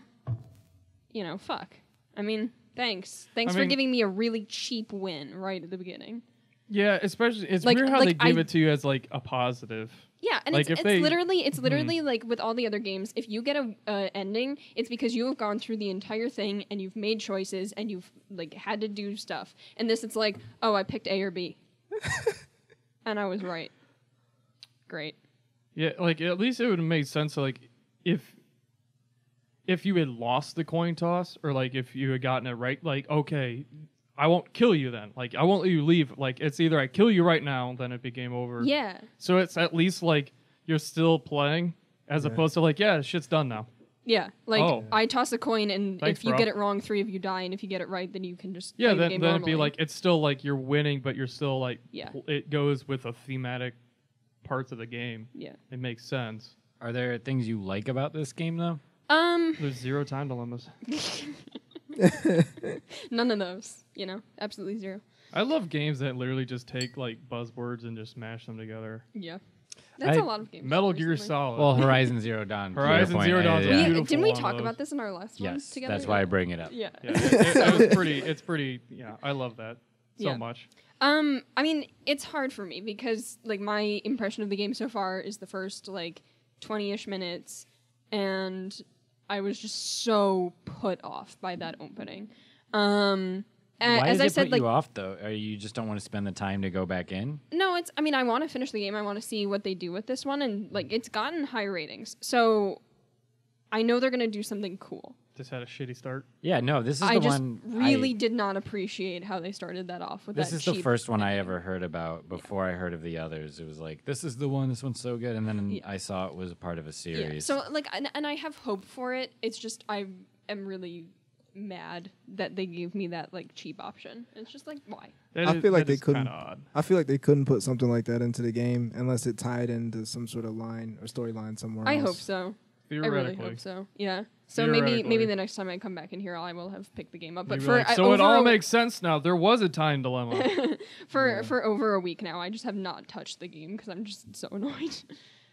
you know, fuck. I mean, thanks. Thanks I for mean- giving me a really cheap win right at the beginning. yeah, especially it's Like- weird how like they give I- it to you as like a positive. Yeah, and Like, it's, if it's they- literally it's Mhm. literally like with all the other games. If you get a uh, ending, it's because you have gone through the entire thing and you've made choices and you've like had to do stuff. And this, it's like, oh, I picked A or B, and I was right. Great. Yeah, like at least it would have made sense. Like if if you had lost the coin toss, or like if you had gotten it right, like okay, I won't kill you then. Like I won't let you leave. Like it's either I kill you right now, then it'd be game over. Yeah. So it's at least like you're still playing, as Yeah. opposed to like yeah, shit's done now. Yeah. Like Oh. I toss a coin and Thanks, if you bro. get it wrong, three of you die, and if you get it right, then you can just Yeah, play the then game then it'd be like it's still like you're winning, but you're still like Yeah. it goes with a thematic parts of the game. Yeah. It makes sense. Are there things you like about this game though? Um, There's zero time dilemmas. none of those. You know, absolutely zero. I love games that literally just take like buzzwords and just mash them together. Yeah. That's I- a lot of games. Metal Gear recently. Solid. Well, Horizon Zero Dawn. Horizon point, Zero Dawn. Dawn's yeah. Didn't we talk about this in our last one Yes, together? that's why I bring it up. Yeah. yeah, it, it- it was pretty. It's pretty. Yeah, I love that so Yeah. much. Um, I mean, it's hard for me because like my impression of the game so far is the first like twenty-ish minutes, and I was just so put off by that opening. Um, Why as does I it said, put like you off though? Or you just don't want to spend the time to go back in? no, it's. I mean, I want to finish the game. I want to see what they do with this one, and like it's gotten high ratings, so I know they're gonna do something cool. Just had a shitty start. Yeah, no. This is I the just one. really I, did not appreciate how they started that off with this that. is the cheap first one I ending. ever heard about before I heard of the others. It was like, this is the one. This one's so good, and then Yeah. I saw it was a part of a series. Yeah. So like, and, and I have hope for it. It's just I am really mad that they gave me that like cheap option. It's just like why? That I is- feel like that they is couldn't- Kinda odd. I feel like they couldn't put something like that into the game unless it tied into some sort of line or storyline somewhere I else. hope so. I really Theoretically. hope so. Yeah. So maybe maybe the next time I come back in here, I will have picked the game up. But You'd be for like, I, so it over all a, makes sense now. There was a time dilemma. for for over a week now. I just have not touched the game because I'm just so annoyed.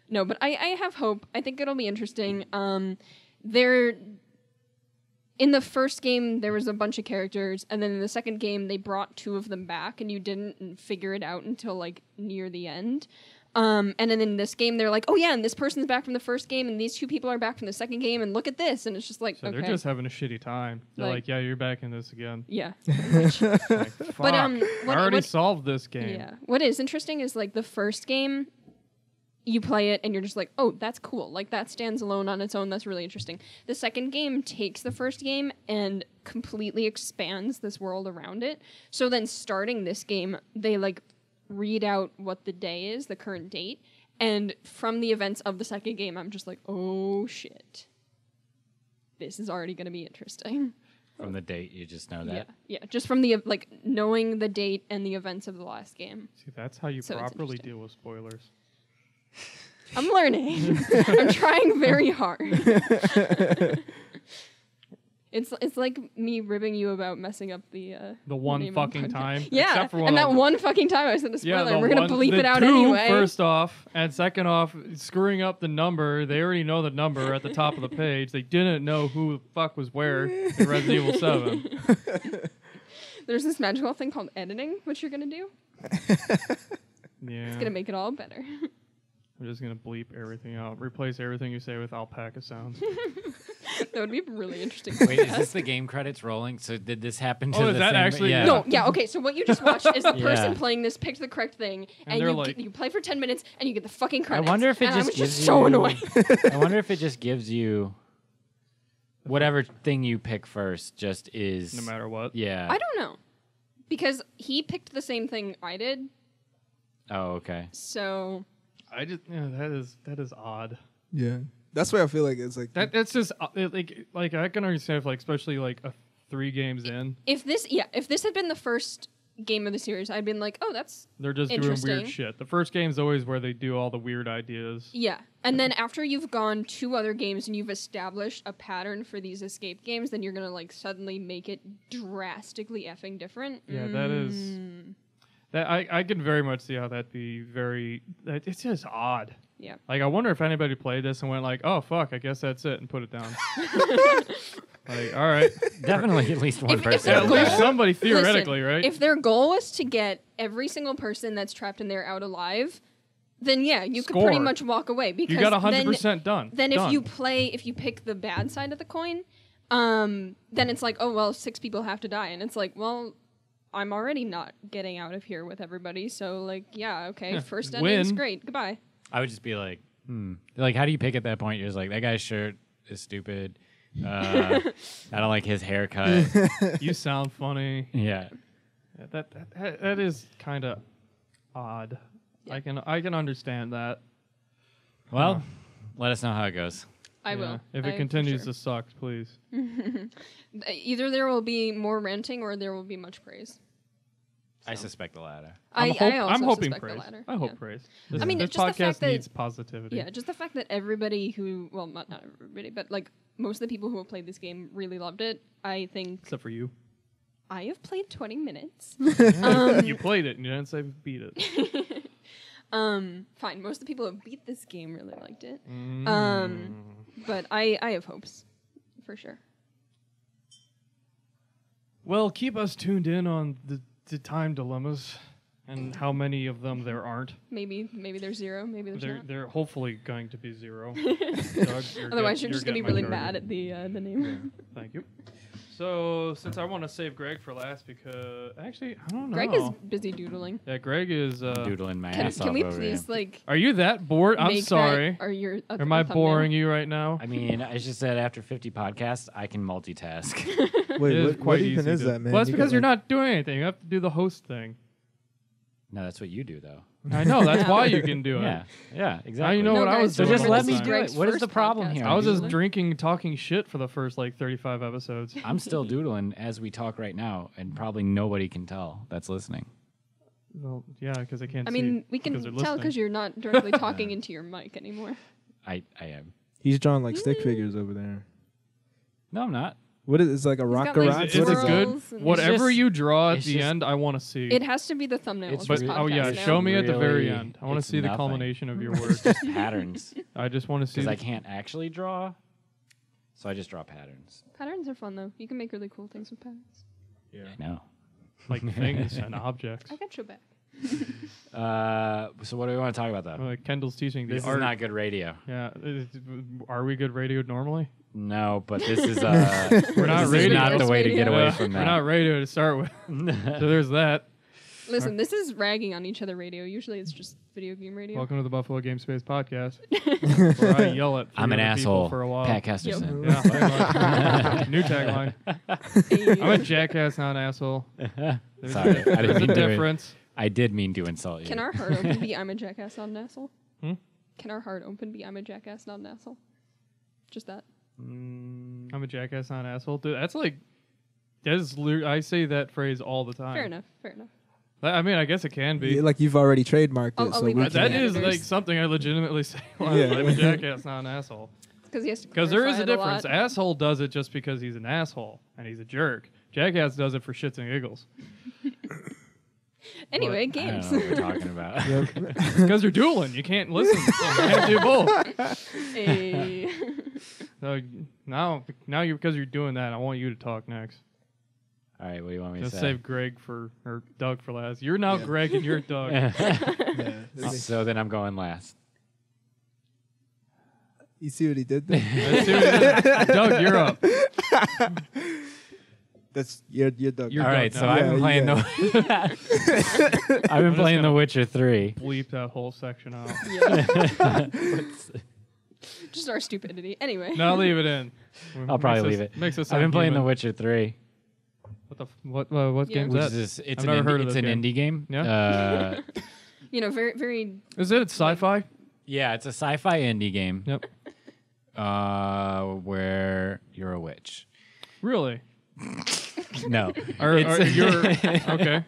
no, but I I have hope. I think it'll be interesting. Um, there. In the first game, there was a bunch of characters, and then in the second game, they brought two of them back, and you didn't figure it out until like near the end. Um, and then in this game, they're like, "Oh yeah, and this person's back from the first game, and these two people are back from the second game, and look at this." And it's just like, So okay, they're just having a shitty time. They're Like- like, yeah, you're back in this again. yeah. Like, But, um, I already what- solved this game. Yeah. What is interesting is like the first game, you play it and you're just like, oh, that's cool. Like that stands alone on its own. That's really interesting. The second game takes the first game and completely expands this world around it. So then starting this game, they like read out what the day is, the current date. And from the events of the second game, I'm just like, oh shit. This is already going to be interesting. From the date, you just know that. Yeah. yeah, Just from the, like, knowing the date and the events of the last game. See, that's how you So properly deal with spoilers. I'm learning. I'm trying very hard. it's it's like me ribbing you about messing up the uh, The one name fucking time. Yeah, Except for and that of- one fucking time I said a spoiler. Yeah, the We're gonna one- bleep the it out two, anyway. First off, and second off, screwing up the number. They already know the number at the top of the page. They didn't know who the fuck was where in Resident Evil Seven. There's this magical thing called editing, which you're gonna do. Yeah, It's gonna make it all better. I'm just gonna bleep everything out. Replace everything you say with alpaca sounds. that would be really interesting. Wait, is this the game credits rolling? So did this happen oh, to Oh, the is that same- actually- Yeah. No, yeah, okay. So what you just watched is the Yeah. person playing this picked the correct thing, And and, they're you like- get- you play for ten minutes and you get the fucking I credits. wonder if it and I just was gives just you. so annoyed. I wonder if it just gives you whatever thing you pick first. Just is no matter what. Yeah. I don't know. Because he picked the same thing I did, oh, okay. so I just yeah, that is that is odd. Yeah, that's why I feel like it's like That that's just uh, it- like like I can understand if like especially like a three games in, if this yeah, if this had been the first game of the series, I'd been like, oh, that's they're just doing weird shit. The first game's always where they do all the weird ideas. yeah. And then after you've gone two other games and you've established a pattern for these escape games, then you're gonna like suddenly make it drastically effing different. Yeah, that is Mm, that I I can very much see how that'd be very. That, it's just odd. Yeah. Like I wonder if anybody played this and went like, oh fuck, I guess that's it, and put it down. like all right, Definitely at least one If- if person. they're at did least that. somebody Listen, theoretically, right? If their goal was to get every single person that's trapped in there out alive, then yeah, you could pretty Score. much walk away because you got hundred then percent done. then if Done. you play if you pick the bad side of the coin um then it's like oh well six people have to die and it's like well i'm already not getting out of here with everybody so like yeah okay Yeah, first ending's win. great goodbye I would just be like, hmm. Like, how do you pick at that point? You're just like, that guy's shirt is stupid. Uh, I don't like his haircut. you sound funny. yeah. Yeah, That that, that is kind of odd. I can I can understand that. Well, Huh. let us know how it goes. I Yeah. will. If it for continues sure. to suck, please. either there will be more ranting or there will be much praise. I suspect the latter. I, I'm, I hope- also I'm hoping suspect praise. the latter. I hope yeah. praise. This, I mean, this just the podcast fact that- needs positivity. Yeah, just the fact that everybody who, well, not, not everybody, but like most of the people who have played this game really loved it. I think Except for you. I have played 20 minutes. you played it and you didn't say beat it. um, fine. Most of the people who beat this game really liked it. Mm. Um, but I, I have hopes, for sure. Well, keep us tuned in on the, the time dilemmas and how many of them there aren't. Maybe, maybe there's zero. Maybe there's They're not. they're hopefully going to be zero. Doug, you're Otherwise, get- you're just gonna be really my mad at the uh, the name. Thank you. So, since I want to save Greg for last, because actually I don't know. Greg is busy doodling. Yeah, Greg is. Uh, Doodling my Can, ass can off we over please here. like? are you that bored? I'm make that sorry. Are your uh, Am I thumbnail? boring you right now? I mean, I just said after 50 podcasts, I can multitask. Wait, It is what, quite what even is to- that, man? Well, that's You because you're like- not doing anything. You have to do the host thing. no, that's what you do, though. I know. That's why you can do it. Yeah, yeah, exactly. Now you know No, what I was So doing. just let me do it. What is the problem podcast. here? I was just drinking, talking shit for the first like 35 episodes. I'm still doodling as we talk right now, and probably nobody can tell that's listening. Well, yeah, because I can't. I see mean, we can because tell because you're not directly talking into your mic anymore. I, I am. He's drawing like stick mm. figures over there. No, I'm not. What is it's like a rock got, like, garage? Is, What it is swirls that? good? and- Whatever just- you draw at the just- end, I want to see. It has to be the thumbnail It's of this re- podcast. oh yeah, show me at the very end. I want to it's see the culmination of your work. It's just patterns I just want to see. because I can't actually draw, so I just draw patterns. Patterns are fun though. You can make really cool things with patterns. Yeah, I know. like things and objects. I got your back. Uh, so what do we want to talk about though? Uh, Kendall's teaching the This art. is not good radio. yeah, is- are we good radio normally? No, but this is uh, We're not this is radio. not the way to get away Yeah, from We're that. not radio to start with. so there's that. Listen, this is ragging on each other radio. Usually it's just video game radio. Welcome to the Buffalo Game Space podcast, where I yell at. I'm an 300 people asshole. for a while. Pat Kesterson. Yeah, tagline. new tagline. Hey. I'm a jackass, not an asshole. There's Sorry, a, I didn't there's a mean to- difference. I did mean to insult you. Can our heart open be I'm a jackass, not an asshole? Hmm? Can our heart open be I'm a jackass, not an asshole? Just that. I'm a jackass, not an asshole. Dude, that's like, that is. lit- I say that phrase all the time. Fair enough. Fair enough. I mean, I guess it can be. Yeah, like you've already trademarked it, I'll- I'll so leave we that But to that the is like something I legitimately say. Well, Yeah. I'm a jackass, not an asshole. Because he has to. Because there is clarify a it lot. difference. Asshole does it just because he's an asshole and he's a jerk. Jackass does it for shits and giggles. Anyway, I don't games. know what we're talking about. Because you're dueling. You can't listen. you can't do both. Hey. So now, now you because you're doing that, I want you to talk next. All right, what do you want me Just to say? save Greg for or Doug for last. You're now Yeah. Greg and you're Doug. Yeah. so then I'm going last. You see what he did there? Let's see what it is. Doug, you're up. That's you're you're Doug. You're All Doug right, so now. I've been playing yeah. the. I've been playing The Witcher Three. Bleep that whole section out. Just our stupidity. Anyway. no, leave it in. I'll probably leave us- it. Makes us I've been sound playing The. Witcher Three, What the f- what uh, what Yeah. game's which that? is it's I've an never indie, heard of it's this an game. indie game. Yeah? Uh, You know, very, very. Is it sci-fi? yeah, it's a sci-fi indie game. Yep. Uh, where you're a witch. Really? No, Or, It's- or you're okay.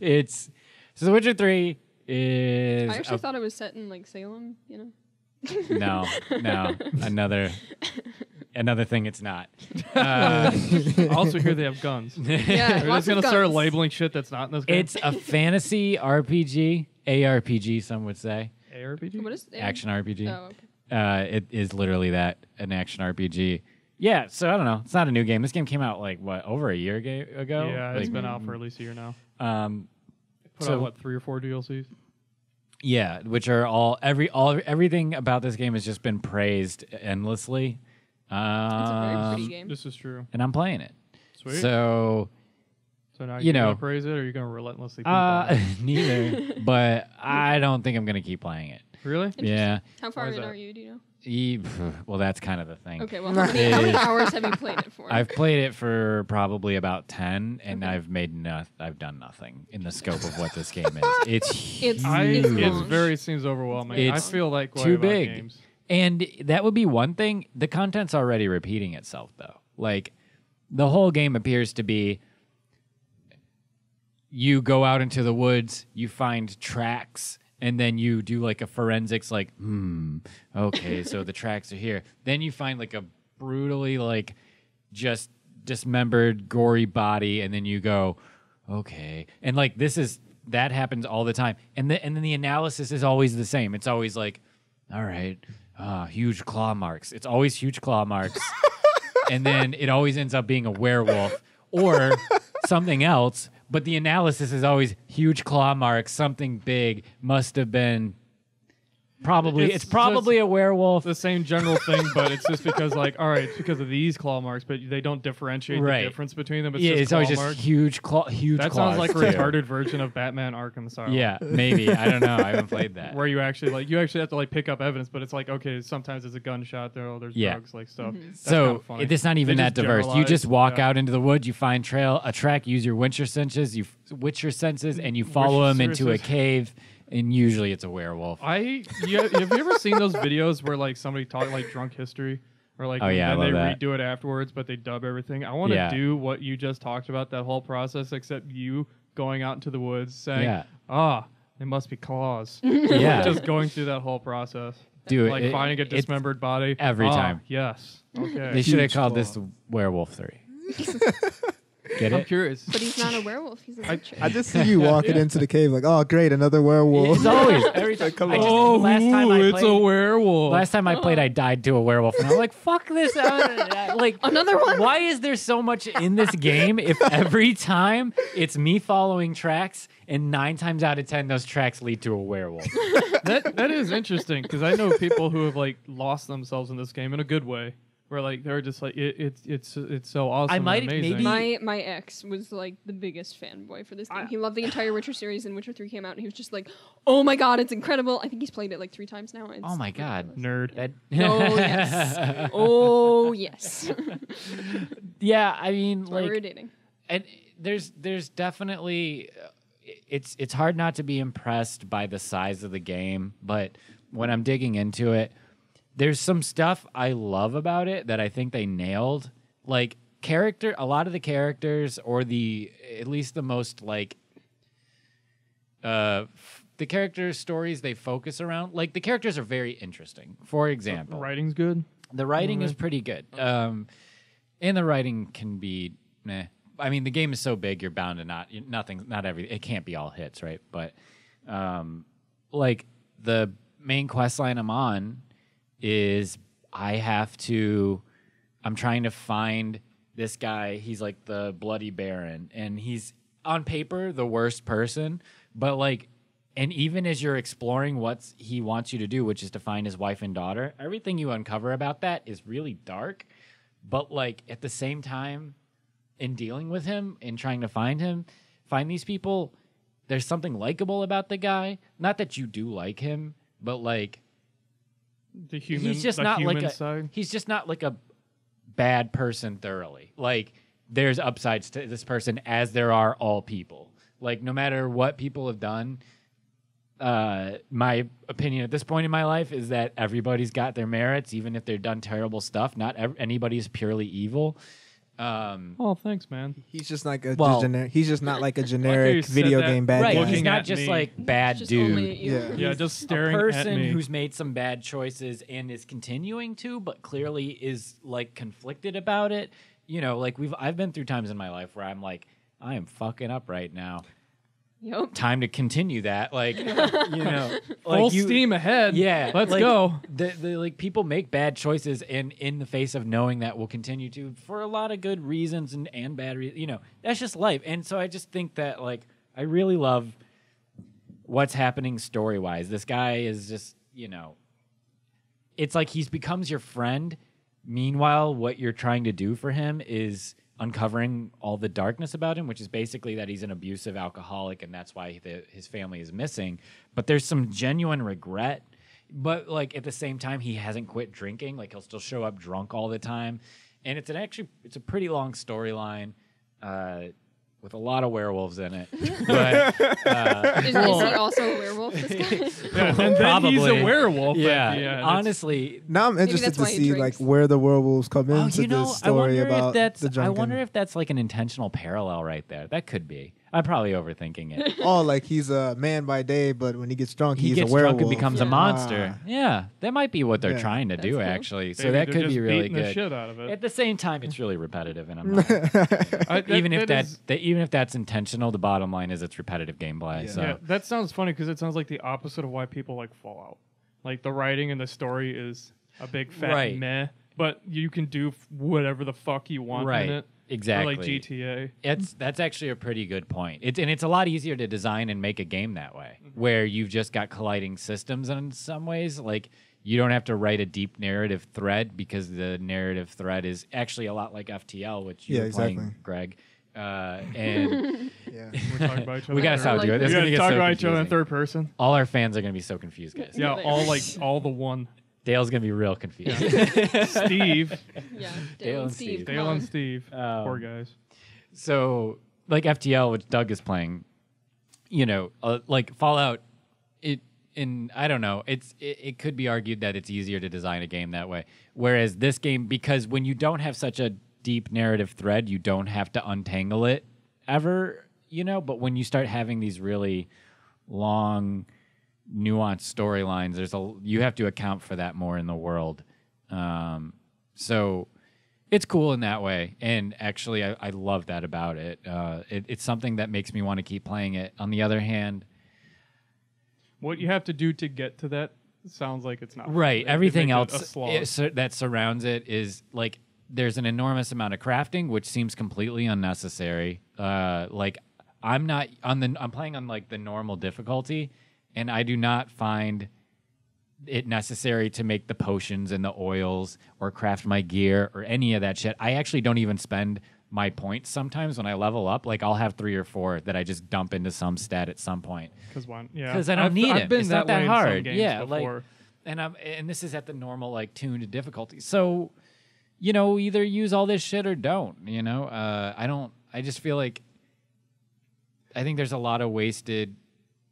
it's so The Witcher Three is I actually a- thought it was set in like Salem. You know. no, no, another another thing. It's not. Uh, also here they have guns. Yeah. They're just gonna of start labeling shit that's not in this game. it's a fantasy RPG, ARPG. Some would say ARPG. What is it? action RPG. Oh, okay. Uh, it is literally that an action RPG. Yeah, so I don't know. It's not a new game. This game came out like what over a year ga- ago. Yeah, Like, it's been out for at least a year now. um, Put So- out what three or four DLCs? yeah, which are all every all everything about this game has just been praised endlessly. Um, It's a very pretty game. This is true. and I'm playing it. Sweet. So So now you you know- gonna praise it or you're you gonna relentlessly? uh, it? neither, but I don't think I'm gonna keep playing it. Really? Yeah. How far in that? are you? Do you know? E- well, that's kind of the thing. Okay, well, how many, how many hours have you played it for? I've played it for probably about ten, and Okay. I've made no, I've done nothing in the scope of what this game is. It's It's- I, huge. It's it's very seems overwhelming. It's I feel like way too big. Games. And that would be one thing. The content's already repeating itself, though. Like, the whole game appears to be you go out into the woods, you find tracks, and then you do like a forensics, like, hmm, okay, so the tracks are here. Then you find like a brutally, like, just dismembered, gory body, and then you go, okay. And like, this is, that happens all the time. And, the, and then the analysis is always the same. It's always like, all right, uh, huge claw marks. It's always huge claw marks. and then it always ends up being a werewolf or something else. But the analysis is always huge claw marks, something big must have been probably It's it's, probably a werewolf. The same general thing, but it's just because like, all right, it's because of these claw marks, but they don't differentiate Right. the difference between them. It's yeah, just it's claw always just huge claw huge That claws. sounds like a retarded version of Batman Arkham Asylum. Yeah, maybe. I don't know. I haven't played that. Where you actually like you actually have to like pick up evidence, but it's like okay, sometimes it's a gunshot, there, oh, there's Yeah. drugs, like stuff. Mm-hmm. That's So funny. it- it's not even They that diverse. You just walk yeah. out into the woods, you find trail a track, use your Witcher senses, you Witcher senses, and you follow Witcher them into a cave. And usually it's a werewolf. I you, have you ever seen those videos where like somebody talk like drunk history or like Oh, when- yeah, I then they love that. redo it afterwards but they dub everything. I want to Yeah. do what you just talked about that whole process except you going out into the woods saying, Yeah. "Ah, it must be claws." yeah, just going through that whole process. do it. Like It- finding a it's- dismembered body every Ah, time. Yes. Okay. They should have called claw. this Werewolf Three. Get I'm curious. but he's not a werewolf. He's a I- witcher. I just see you walking into the cave like, oh great, another werewolf. It's always every time. Come I just- oh, last time I ooh, it's a werewolf. last time I played, I died to a werewolf, and I'm like, "Fuck this!" uh, like Another one? Why is there so much in this game if every time it's me following tracks, and nine times out of ten those tracks lead to a werewolf? that that is interesting because I know people who have like lost themselves in this game in a good way, where like they're just like it, it's it's it's so awesome. and might amazing. maybe- My my ex was like the biggest fanboy for this game. I- he loved the entire Witcher series, and Witcher Three came out, and he was just like, "Oh my god, it's incredible!" I think he's played it like three times now. It's Oh my god, nerd. That Oh yes, oh yes. yeah, I mean, That's why we were dating. and there's there's definitely uh, it's it's hard not to be impressed by the size of the game, but when I'm digging into it, there's some stuff I love about it that I think they nailed. Like character, a lot of the characters, or the at least the most like uh f- the character stories they focus around like the characters are very interesting for example, The writing's good. the writing is pretty good. Um, and the writing can be, meh. I mean, the game is so big, you're bound to not nothing, not every. It can't be all hits, right? But, um, like the main quest line I'm on is I have to. I'm trying to find this guy. He's like the bloody baron, and he's on paper the worst person, but like and even as you're exploring what he wants you to do, which is to find his wife and daughter, everything you uncover about that is really dark. But like at the same time, in dealing with him and trying to find him, find these people, there's something likable about the guy. Not that you do like him, but like The human. he's just not like a side. he's just not like a bad person thoroughly. Like there's upsides to this person as there are all people. Like no matter what people have done, uh, my opinion at this point in my life is that everybody's got their merits, even if they've done terrible stuff. Not ev- anybody is purely evil. Um, Oh, thanks, man. He's just like a Well- generic. He's just not like a generic said video game bad right, guy. he's not just me. like bad Just dude. only at you. Yeah. Yeah, just staring a person at me. who's made some bad choices and is continuing to, but clearly is like conflicted about it. You know, like we've I've been through times in my life where I'm like, I am fucking up right now. Yep. Time to continue that. Like, you know, full like you- steam ahead. Yeah, let's like, go. The, the like people make bad choices, and in the face of knowing that will continue to for a lot of good reasons and and bad reasons. You know, that's just life. And so I just think that like I really love what's happening story wise. This guy is just you know, it's like he's becomes your friend. Meanwhile, what you're trying to do for him is uncovering all the darkness about him, which is basically that he's an abusive alcoholic and that's why the, his family is missing. But there's some genuine regret but like at the same time, he hasn't quit drinking. Like he'll still show up drunk all the time, and it's an actually it's a pretty long storyline. Uh, with a lot of werewolves in it, but uh, Is, is he also a werewolf? This guy. Yeah, and then he's a Probably. werewolf. at yeah, the end. It's- honestly, Now I'm interested to see like where the werewolves come Oh, into you know, this story wonder about if that's. the I wonder if that's like an intentional parallel right there. That could be. I'm probably overthinking it. oh, like he's a man by day, but when he gets drunk, he he's gets a werewolf. drunk and becomes a monster. Ah. Yeah, that might be what they're Yeah. trying to That's do, cool. actually. So maybe that could just be really beating the good. shit out of it. At the same time, it's really repetitive, and I'm not. I- even if that, is- that even if that's intentional, the bottom line is it's repetitive gameplay. Yeah. So yeah, that sounds funny because it sounds like the opposite of why people like Fallout. Like the writing and the story is a big fat Right. meh, but you can do whatever the fuck you want right, in it. Exactly. Or like GTA. It's that's actually a pretty good point. It's and it's a lot easier to design and make a game that way, where you've just got colliding systems. And in some ways, like you don't have to write a deep narrative thread because the narrative thread is actually a lot like FTL, which you're Yeah, playing, exactly. Greg. Uh, and yeah. We're talking about each other. we gotta in stop like doing that. this. We gotta talk so about each other in third person. All our fans are gonna be so confused, guys. Yeah, all like all the one. Dale's gonna be real confused. yeah, Dale Steve, Dale, and and Steve. Steve. come Dale on. and Steve. Um, Poor guys. so like FTL, which Doug is playing, you know, uh, like Fallout, it in I don't know, it's it, it could be argued that it's easier to design a game that way. Whereas this game, because when you don't have such a deep narrative thread, you don't have to untangle it ever, you know. But when you start having these really long, nuanced storylines, there's a you have to account for that more in the world. Um, so it's cool in that way. And actually i, I love that about it. Uh, it it's something that makes me want to keep playing it. On the other hand What you have to do to get to that sounds like it's not right It- everything it else it that surrounds it is like there's an enormous amount of crafting which seems completely unnecessary. Uh, like i'm not on the i'm playing on like the normal difficulty and i do not find it necessary to make the potions and the oils or craft my gear or any of that shit. I actually don't even spend my points sometimes when I level up. Like I'll have three or four that I just dump into some stat at some point. Because one, yeah, because I don't I've, need I've it. been It's that not that way in some hard. games Yeah, like- before. And I'm and this is at the normal like tuned difficulty. So, you know, either use all this shit or don't. You know, uh, I don't. I just feel like I think there's a lot of wasted,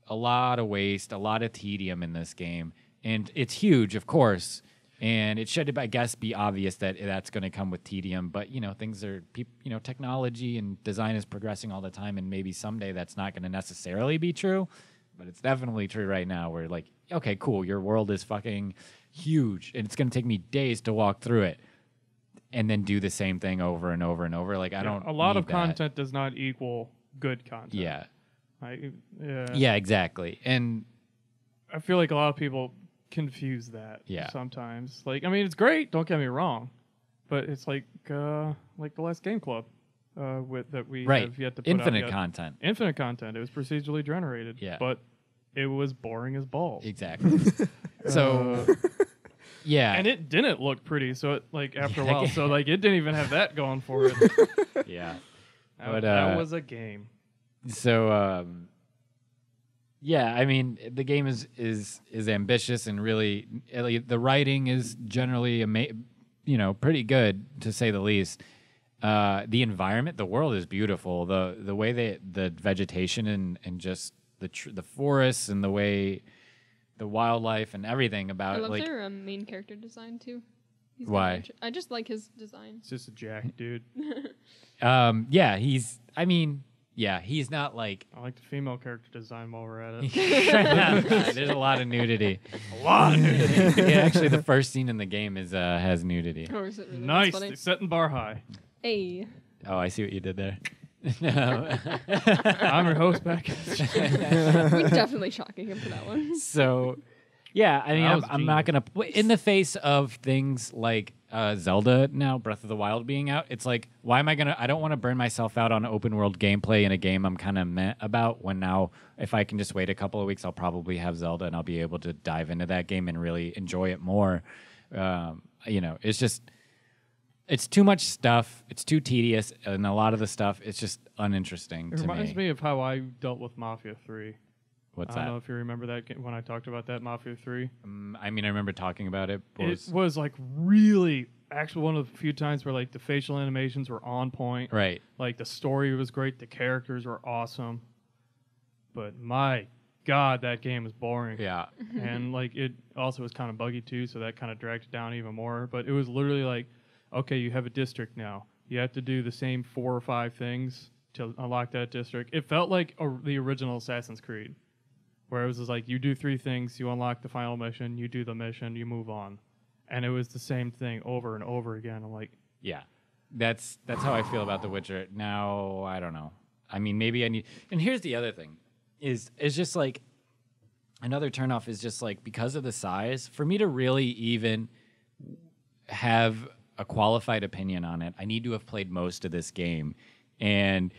a lot of waste, a lot of tedium in this game, and it's huge, of course. And it should, I guess, be obvious that that's going to come with tedium. But you know, things are, peop- you know, technology and design is progressing all the time, and maybe someday that's not going to necessarily be true. But it's definitely true right now. Where like, okay, cool, your world is fucking huge, and it's going to take me days to walk through it, and then do the same thing over and over and over. Like, I Yeah, don't. A lot of that. content does not equal good content. Yeah. I, yeah. Yeah, exactly. And I feel like a lot of people confuse that. Yeah. Sometimes, like, I mean, it's great. Don't get me wrong, but it's like, uh, like the last Game Club, uh, with that we right, have yet to put out infinite content. Infinite content. It was procedurally generated. Yeah. But it was boring as balls. Exactly. so, Uh, yeah, and it didn't look pretty. So it like after a while, so like it didn't even have that going for it. yeah. That, But, that uh, was a game. So, um, yeah, I mean, the game is is is ambitious and really the writing is generally ama- you know pretty good to say the least. Uh, the environment, the world is beautiful. the The way they the vegetation and and just the tr- the forests and the way the wildlife and everything about I about love like their um, main character design too. He's Why? kinda I just like his design. It's just a jack, dude. um yeah he's I mean yeah he's not like I like the female character design while we're at it. There's a lot of nudity. A lot of nudity. yeah, actually, the first scene in the game is uh, has nudity. Oh, is it really? Nice. They're setting bar high. Hey, Oh, I see what you did there. no. I'm your host back. we're definitely shocking him for that one. so, yeah, I mean, That I'm, I'm not gonna in the face of things like uh, Zelda now, Breath of the Wild being out. It's like, why am I gonna? I don't want to burn myself out on open world gameplay in a game I'm kind of meh about. When now, if I can just wait a couple of weeks, I'll probably have Zelda and I'll be able to dive into that game and really enjoy it more. Um, you know, it's just it's too much stuff. It's too tedious, and a lot of the stuff it's just uninteresting It to reminds me. me of how I dealt with Mafia 3. What's I don't that? know if you remember that ga- when I talked about that Mafia Three. Um, I mean, I remember talking about it. but It was- was like really actually one of the few times where like the facial animations were on point. right. Like the story was great, the characters were awesome. But my god, that game was boring. Yeah. and like it also was kind of buggy too, so that kind of dragged it down even more. But it was literally like, okay, you have a district now. You have to do the same four or five things to unlock that district. It felt like a, the original Assassin's Creed, where it was just like you do three things, you unlock the final mission, you do the mission, you move on, and it was the same thing over and over again. I'm like, Yeah, that's that's how I feel about The Witcher. Now I don't know. I mean, maybe I need. And here's the other thing: is is just like another turnoff is just like because of the size. For me to really even have a qualified opinion on it, I need to have played most of this game, and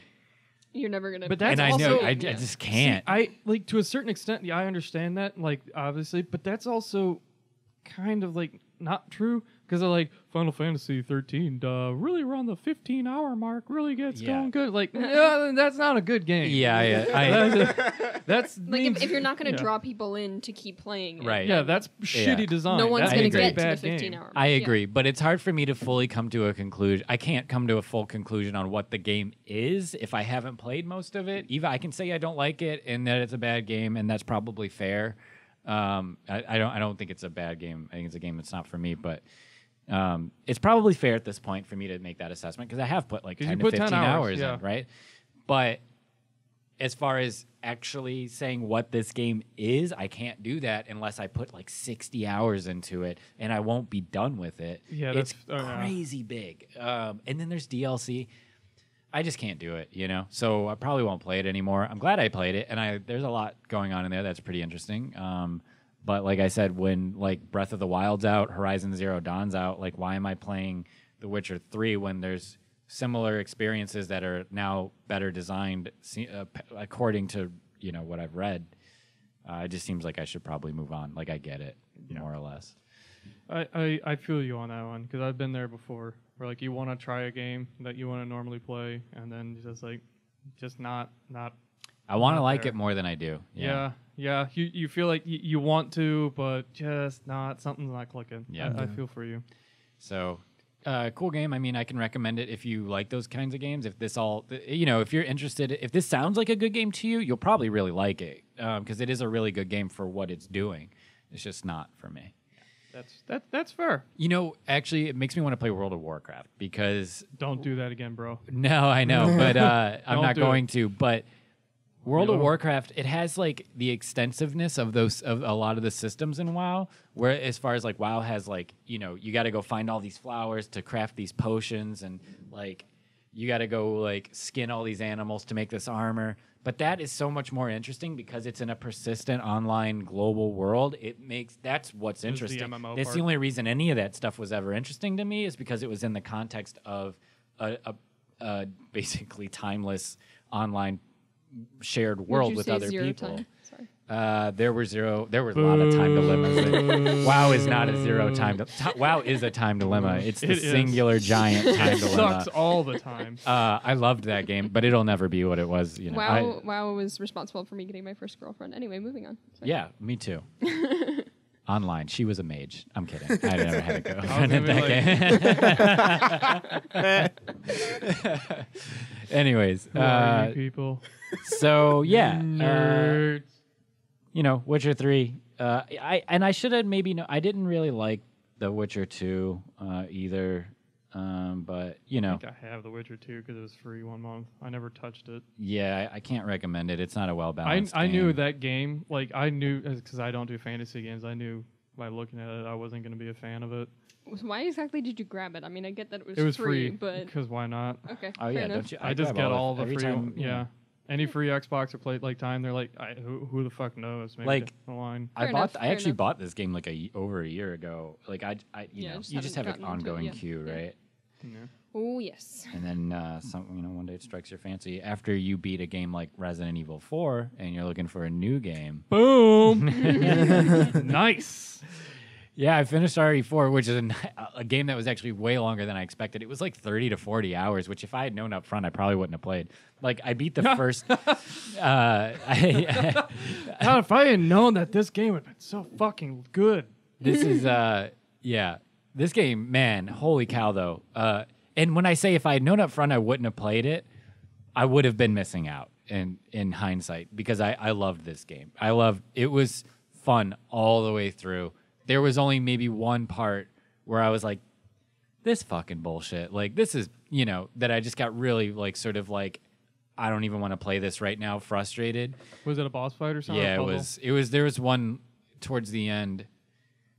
You're never gonna. But that's and I also- know I, I just can't. I like to a certain extent. Yeah, I understand that. Like obviously, but that's also kind of like not true because like Final Fantasy 13 uh, really around the 15 hour mark really gets Yeah. going good. Like yeah, that's not a good game. yeah, I, I, that's, that's like means- if, if you're not gonna yeah. draw people in to keep playing, it, Right. Yeah, that's Yeah. shitty design. no one's That's I gonna a agree. get to the bad 15 game. hour. I Yeah. agree, but it's hard for me to fully come to a conclusion. I can't come to a full conclusion on what the game is if I haven't played most of it. Even I can say I don't like it and that it's a bad game, and that's probably fair. Um, I, I don't. I don't think it's a bad game. I think it's a game that's not for me, but. Um, it's probably fair at this point for me to make that assessment because I have put like 10 you to put 10 15 hours, hours, yeah. in, right? But as far as actually saying what this game is, I can't do that unless I put like 60 hours into it and I won't be done with it. Yeah, it's oh, yeah. crazy big. Um, and then there's DLC. I just can't do it, you know. So I probably won't play it anymore. I'm glad I played it, and I there's a lot going on in there that's pretty interesting. Um, but like I said, when like Breath of the Wild's out, Horizon Zero Dawn's out, like why am I playing The Witcher Three when there's similar experiences that are now better designed se- uh, p- according to you know what I've read? Uh, it just seems like I should probably move on. Like I get it more or less. I, I, I feel you on that one because I've been there before. Where like you want to try a game that you want to normally play, and then it's just like, just not not. I want to like there. it more than I do. Yeah, yeah. You you feel like you, you want to, but just not. Something's not clicking. Yeah. I, I feel for you. So, uh, cool game. I mean, I can recommend it if you like those kinds of games. If this all, you know, if you're interested, if this sounds like a good game to you, you'll probably really like it because it is a really good game for what it's doing. It's just not for me. That's that that's fair. You know, actually, it makes me want to play World of Warcraft because Don't do that again, bro. no, I know, but uh, I'm Don't not do it. going to. But World of Warcraft, it has like the extensiveness of those of a lot of the systems in WoW. Where as far as like WoW has like you know you got to go find all these flowers to craft these potions and like you got to go like skin all these animals to make this armor. But that is so much more interesting because it's in a persistent online global world. It makes that's what's the interesting. MMO That's part. the only reason any of that stuff was ever interesting to me is because it was in the context of a, a, a basically timeless online shared world with other people. Uh, there were zero. There were a lot of time dilemmas. wow is not a zero time. Di- ti- wow is a time dilemma. It's the It is. singular giant time It dilemma. sucks all the time. Uh, I loved that game, but it'll never be what it was. You know. WoW, I- WoW was responsible for me getting my first girlfriend. Anyway, moving on. Sorry. yeah, me too. Online, she was a mage. I'm kidding. I never had a girlfriend in gonna be that game. Anyways, Who are you uh, people? So yeah, uh, you know, Witcher three. Uh, I and I should have maybe no. I didn't really like The Witcher two uh, either. Um, but you I know, think I have The Witcher 2 because it was free one month. I never touched it. yeah, I, I can't recommend it. It's not a well I, balanced. I knew that game, like, I knew, because I don't do fantasy games, I knew by looking at it, I wasn't going to be a fan of it. Why exactly did you grab it? I mean, I get that it was, It was free, free, but because why not? okay. Oh fair yeah, enough. don't you? I, just get all the free, time- yeah. Any free Xbox or play like time, they're like, I, who, who the fuck knows? Maybe Like- down the line. I Fair bought. enough, I fair actually enough. bought this game like a y- over a year ago. Like I, I you Yeah, know, just you just have haven't an gotten into it ongoing yet. queue, Yeah. right? Yeah. Oh yes. And then uh, some, you know, one day it strikes your fancy after you beat a game like Resident Evil Four, and you're looking for a new game. Boom! nice. Yeah, I finished RE4, which is a game that was actually way longer than I expected. It was like 30 to 40 hours, which if I had known up front, I probably wouldn't have played. Like, I beat the first. uh, I, God, if I had known that this game would have been so fucking good. this is, uh, yeah. This game, man, holy cow, though. Uh, and when I say if I had known up front, I wouldn't have played it, I would have been missing out in, in hindsight because I, I loved this game. I loved it was fun all the way through. There was only maybe one part where I was like, this fucking bullshit. Like this is, you know, that I just got really like sort of like I don't even want to play this right now, frustrated. Was it a boss fight or something? Yeah, it Puzzle? was. It was. There was one towards the end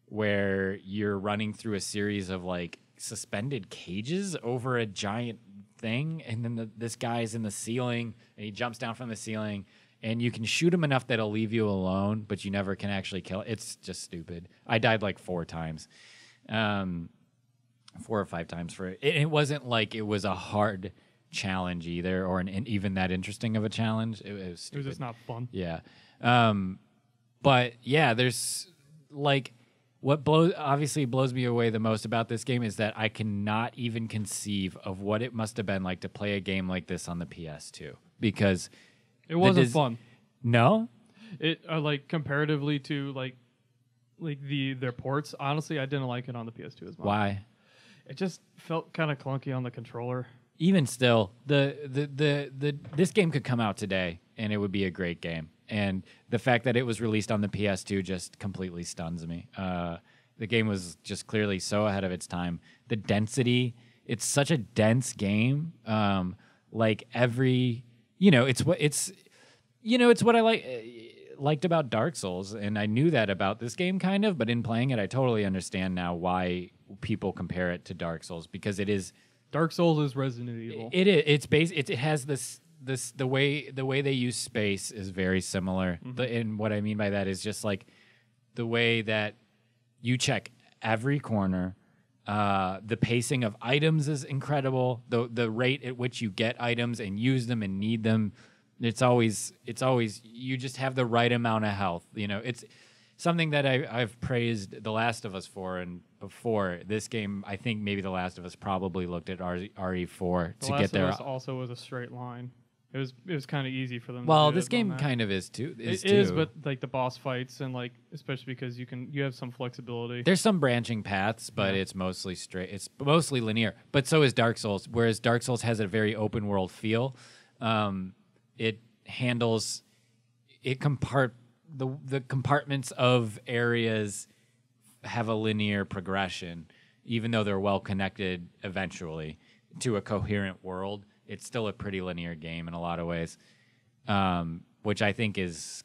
where you're running through a series of like suspended cages over a giant thing, and then the, this guy's in the ceiling, and he jumps down from the ceiling, and you can shoot him enough that'll leave you alone, but you never can actually kill. It's just stupid. I died like four times, um, four or five times for it. It, it wasn't like it was a hard challenge either, or an, an even that interesting of a challenge. It, it was. It was Stupid. just not fun. Yeah. Um, but yeah, there's like what blows obviously blows me away the most about this game is that I cannot even conceive of what it must have been like to play a game like this on the PS2 because It wasn't des- fun. no, It uh, like comparatively to like like the their ports. Honestly, I didn't like it on the PS2 as much. why? It just felt kind of clunky on the controller. Even still, the, the the the this game could come out today and it would be a great game. And the fact that it was released on the PS2 just completely stuns me. Uh, the game was just clearly so ahead of its time. The density, it's such a dense game. Um, like every, you know, it's what it's, you know, it's what I like uh, liked about Dark Souls, and I knew that about this game kind of. But in playing it, I totally understand now why people compare it to Dark Souls because it is Dark Souls is Resident Evil. it is. It's base. It, it has this. This the way the way they use space is very similar. Mm-hmm. The, and what I mean by that is just like the way that you check every corner. Uh, the pacing of items is incredible. The the rate at which you get items and use them and need them, it's always it's always you just have the right amount of health. You know, it's something that I, I've praised The Last of Us for, and before this game, I think maybe The Last of Us probably looked at RE4 to Last get there. of Us also was a straight line. It was it was kind of easy for them. to Well, this game kind of is too. Is It is, too. but like the boss fights and like especially because you can you have some flexibility. There's some branching paths, but Yeah. it's mostly straight. It's mostly linear. But so is Dark Souls. Whereas Dark Souls has a very open world feel. Um, it handles it compart the the compartments of areas have a linear progression, even though they're well connected eventually to a coherent world. It's still a pretty linear game in a lot of ways, um, which I think is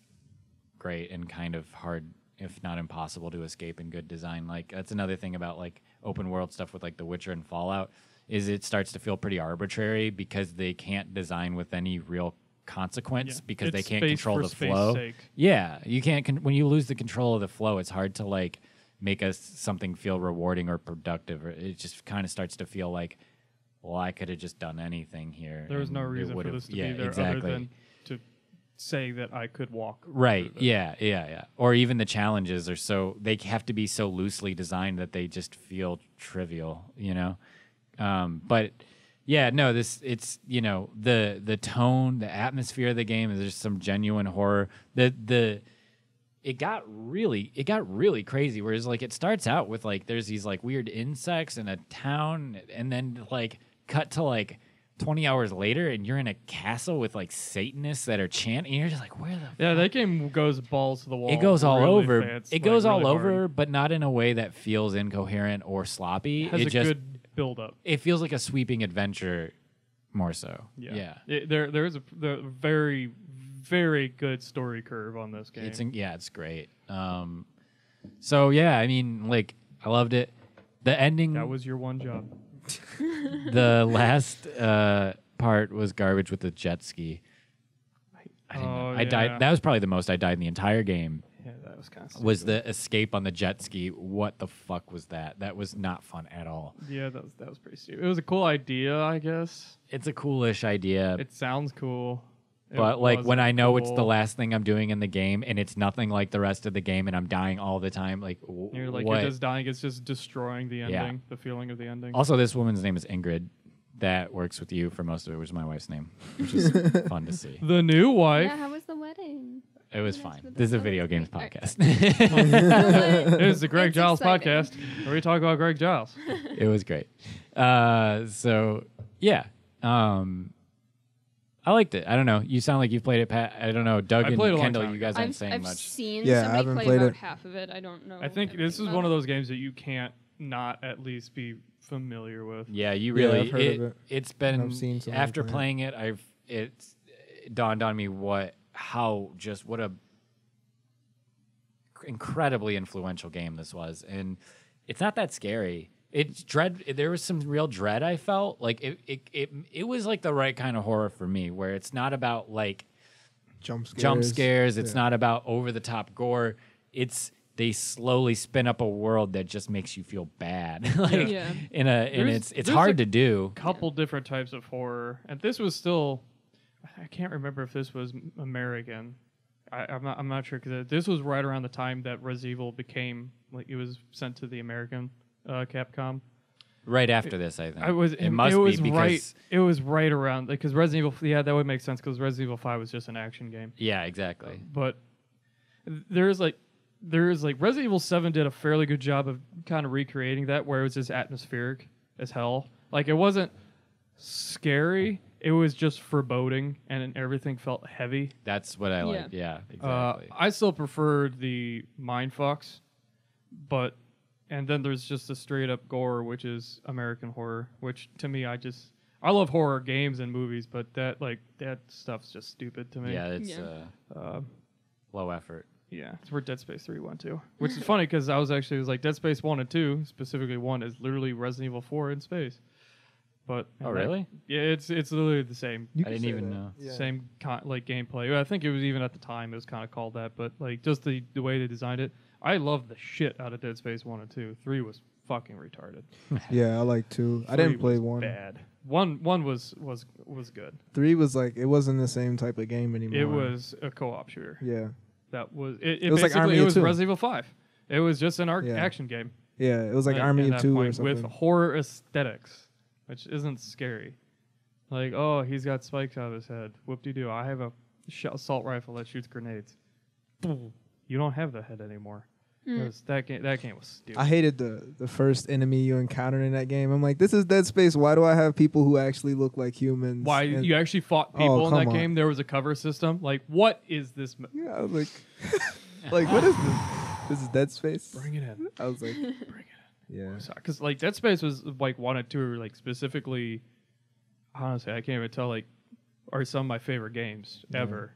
great and kind of hard, if not impossible, to escape in good design. Like that's another thing about like open world stuff with like The Witcher and Fallout is it starts to feel pretty arbitrary because they can't design with any real consequence Yeah. because they can't control the flow. sake. Yeah, you can't. Con- when you lose the control of the flow, it's hard to like make us something feel rewarding or productive. Or it just kind of starts to feel like, well, I could have just done anything here. there was no reason for this to yeah, be there exactly. other than to say that I could walk. Right. Yeah. Yeah. Yeah. Or even the challenges are so they have to be so loosely designed that they just feel trivial. You know. Um, but yeah, no. This it's you know the the tone, the atmosphere of the game. Is just some genuine horror. The the it got really it got really crazy. Whereas like it starts out with like there's these like weird insects in a town, and then like cut to like. 20 hours later and you're in a castle with like satanists that are chanting and you're just like where the Yeah, that game goes balls to the wall. it goes all really over. fast, it like, goes all really hard. over, but not in a way that feels incoherent or sloppy. it Has it a just good build up. it feels like a sweeping adventure more so. Yeah, Yeah. It- there there is a the very very good story curve on this game. It's in, yeah, it's great. Um so yeah, I mean like I loved it. The ending that was your one job. The last uh part was garbage with the jet ski. I, didn't know. Oh, I died that was probably the most I died in the entire game. Yeah, that was kind of Was the escape on the jet ski. What the fuck was that? That was not fun at all. yeah that was that was pretty stupid. It was a cool idea, I guess. It's a coolish idea. It sounds cool. It but like when I know it's the last thing I'm doing in the game and it's nothing like the rest of the game and I'm dying all the time, like w- You're like what? you're just dying. It's just destroying the Yeah. ending, the feeling of the ending. Also, this woman's name is Ingrid. That works with you for most of it, which is my wife's name, which is fun to see. the new wife. Yeah, how was the wedding? It was Nice fine. This is a video games celebrity. podcast. It is the Greg It's Giles exciting. podcast where we talk about Greg Giles. it was great. Uh, so yeah, um, I liked it. I don't know. You sound like you've played it, Pat. I don't know. Doug I and played a long Kendall, time you ago. guys aren't I've, saying I've much. seen Yeah, I somebody haven't play played about it. half of it. I don't know. I think this is one of those games that you can't not at least be familiar with. Yeah, you Yeah, really. I've heard it, of it. It's been I've seen somebody after play it. playing it. I've it's it dawned on me what how just what a incredibly influential game this was, and it's not that scary. It's dread. There was some real dread I felt. Like it, it, it, it was like the right kind of horror for me, where it's not about like Jump scares. jump scares. It's Yeah. not about over the top gore. It's they slowly spin up a world that just makes you feel bad. like Yeah. in a and There's- it's it's hard a to do. A couple different types of horror, and this was still. I can't remember if this was American. I, I'm not. I'm not sure because this was right around the time that Resident Evil became like it was sent to the American uh, Capcom. Right after this, I think. I was. It must it was be because right. It was right around because Resident Evil. Yeah, that would make sense because Resident Evil Five was just an action game. yeah, exactly. but there's like there's like Resident Evil 7 did a fairly good job of kind of recreating that where it was just atmospheric as hell. Like it wasn't scary, it was just foreboding and everything felt heavy. That's what I like. Yeah, Uh, exactly. I still preferred the mind fucks, but and then there's just the straight up gore, which is American horror, which to me I just I love horror games and movies, but that like that stuff's just stupid to me. yeah, it's Yeah. Uh, Uh, low effort. Yeah, it's where Dead Space 3 went to. Which is funny because I was actually it was like Dead Space 1 and 2, specifically 1 is literally Resident Evil 4 in space. But Oh, and that- really? yeah, it's it's literally the same You I can didn't even that. know. Yeah. same con- like gameplay. I think it was even at the time it was kind of called that, but like just the the way they designed it. I love the shit out of Dead Space 1 and 2. 3 was fucking retarded. Yeah, I like two. I didn't play was one. Bad. One one was was was good. Three was like it wasn't the same type of game anymore. It was a co-op shooter. Yeah, That was it. It, It was like basically Army it was Two. Resident Evil 5. It was just an arc Yeah. action game. yeah. It was like at- Army at of that Two or something. with horror aesthetics, which isn't scary. Like, oh, he's got spikes out of his head. Whoop de doo. I have a sh- assault rifle that shoots grenades. You don't have the head anymore. Mm. Was- that game. That game was stupid. I hated the the first enemy you encountered in that game. I'm like, this is Dead Space. Why do I have people who actually look like humans? Why And- you actually fought Oh, people in that on. game? There was a cover system. Like, what is this? m- Yeah, I was like, like what is this? This is Dead Space. Bring it in. I was like, Bring it in. yeah. because like Dead Space was like one and two like specifically. Honestly, I can't even tell like are some of my favorite games ever.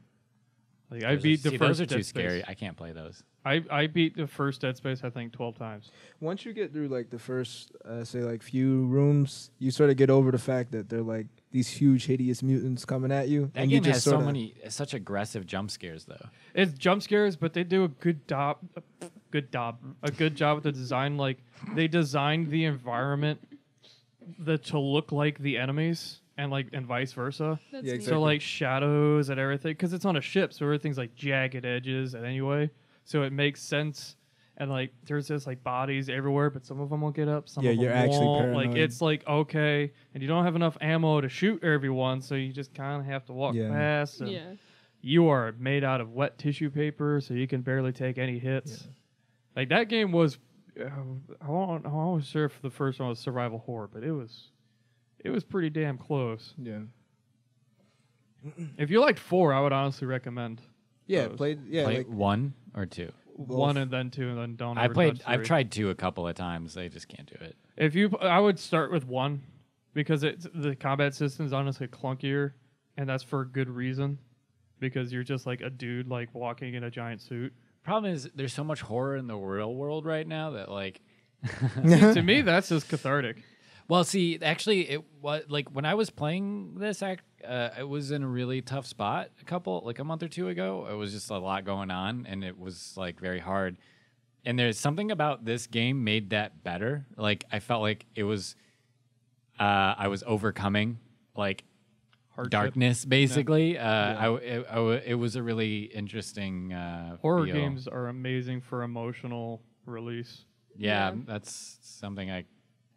Like I Those are- beat the see, first. Those are Dead too Space. scary. I can't play those. I I beat the first Dead Space I think twelve times. Once you get through like the first, uh, say like few rooms, you sort of get over the fact that they're like these huge, hideous mutants coming at you, That and game you just has so sorta- many, such aggressive jump scares, though. It's jump scares, but they do a good job. Good job. A good job with the design. Like they designed the environment that to look like the enemies, and like and vice versa. That's Yeah, neat. exactly. So like shadows and everything, because it's on a ship, so everything's like jagged edges and anyway, so it makes sense. And like there's just like bodies everywhere, but some of them will get up, some Yeah, of them you're actually won't. Like paranoid. it's like okay, and you don't have enough ammo to shoot everyone, so you just kind of have to walk Yeah. past. And Yeah. You are made out of wet tissue paper, so you can barely take any hits. Like that game was, uh, I wasn't, I wasn't sure if the first one was survival horror, but it was, it was pretty damn close. Yeah. If you liked four, I would honestly recommend Yeah, those. played. Yeah, Play like one or two. one and then two and then don't. I ever played. touch I've three. tried two a couple of times. They just can't do it. If you, I would start with one because it's the combat system is honestly clunkier, and that's for a good reason. Because you're just like a dude like walking in a giant suit. Problem is, there's so much horror in the real world right now that like. to me, that's just cathartic. Well, see, actually, it was like when I was playing this, act, uh, it was in a really tough spot. A couple, like a month or two ago, it was just a lot going on, and it was like very hard. And there's something about this game made that better. Like I felt like it was, uh, I was overcoming like hardship. darkness, basically. Uh, I w- it, I w- it was a really interesting uh, Horror feel. games are amazing for emotional release. Yeah, Yeah. that's something I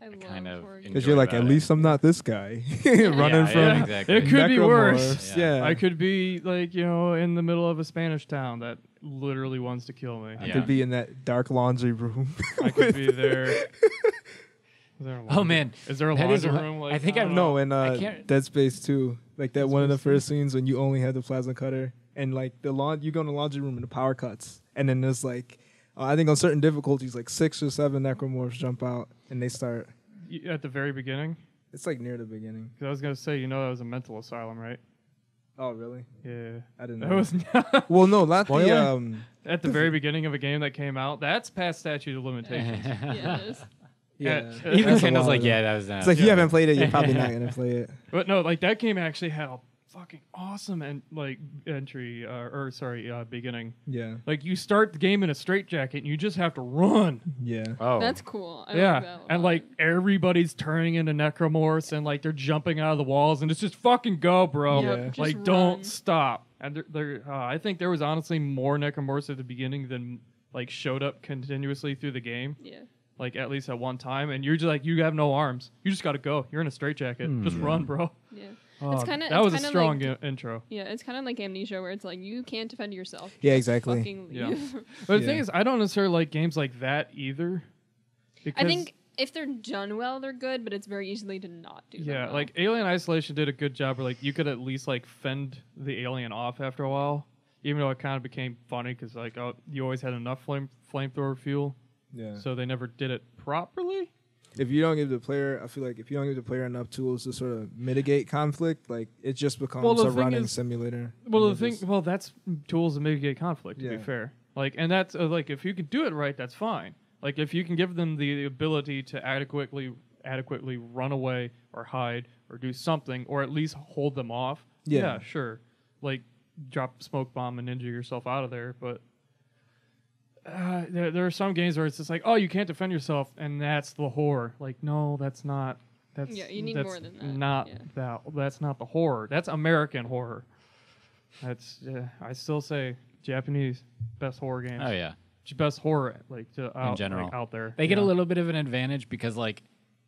I love kind of horror games. enjoy Because you're like, about at it. least I'm not this guy running Yeah, from yeah, exactly. It could be worse. Yeah. Yeah, I could be like you know in the middle of a Spanish town that literally wants to kill me. I Yeah. could be in that dark laundry room. I could be there. Is there a Oh, man. is there a That is laundry room? Like, I think don't I've- know. no, in uh, Dead Space 2, like that Dead one of the Space first scenes when you only have the plasma cutter and like the lawn, you go in the laundry room and the power cuts, and then there's like, uh, I think on certain difficulties, like six or seven necromorphs jump out and they start. Y- at the very beginning. It's like near the beginning. Because I was gonna say, you know, that was a mental asylum, right? Oh, really? Yeah, I didn't that know. was not well, no, not the um. at the very beginning of a game that came out. That's past statute of limitations. Yeah, it is. Yeah, Even That's a Kendall's while like, ago. yeah, that was. Uh, It's like you haven't played it, you're probably not gonna play it. But no, like that game actually had a fucking awesome and like entry uh, or sorry uh, beginning. Yeah, Like you start the game in a straitjacket and you just have to run. yeah. oh, That's cool. I yeah, like that and like everybody's turning into necromorphs and like they're jumping out of the walls and it's just fucking go, bro. Yep, Yeah. like run. don't stop. And there, there uh, I think there was honestly more necromorphs at the beginning than like showed up continuously through the game. Yeah. Like at least at one time, and you're just like you have no arms. You just got to go. You're in a straitjacket. Hmm. Just run, bro. Yeah. Oh, kinda- that was a strong like- i- intro. Yeah, it's kind of like amnesia where it's like you can't defend yourself. Yeah, exactly. Yeah. But the thing is, I don't necessarily like games like that either. I think if they're done well, they're good, but it's very easily to not do. yeah, well. like Alien Isolation did a good job. Where like you could at least like fend the alien off after a while, even though it kind of became funny because like oh, you always had enough flame flamethrower fuel, Yeah. so they never did it properly. If you don't give the player, I feel like if you don't give the player enough tools to sort of mitigate conflict, like it just becomes Well, a running is- simulator. Well, the thing, well, that's tools to mitigate conflict. To Yeah. be fair, like, and that's uh, like if you can do it right, that's fine. Like if you can give them the ability to adequately adequately run away or hide or do something or at least hold them off. Yeah. sure. Like drop smoke bomb and injure yourself out of there, but. Uh, there, there are some games where it's just like, oh, you can't defend yourself, and that's the horror. Like, no, that's not. That's Yeah, you need that's more than that. Not Yeah. that. That's not the horror. That's American horror. That's yeah. I still say Japanese best horror games. oh yeah. Best horror like to out, general. like, out there. They get Yeah. a little bit of an advantage because like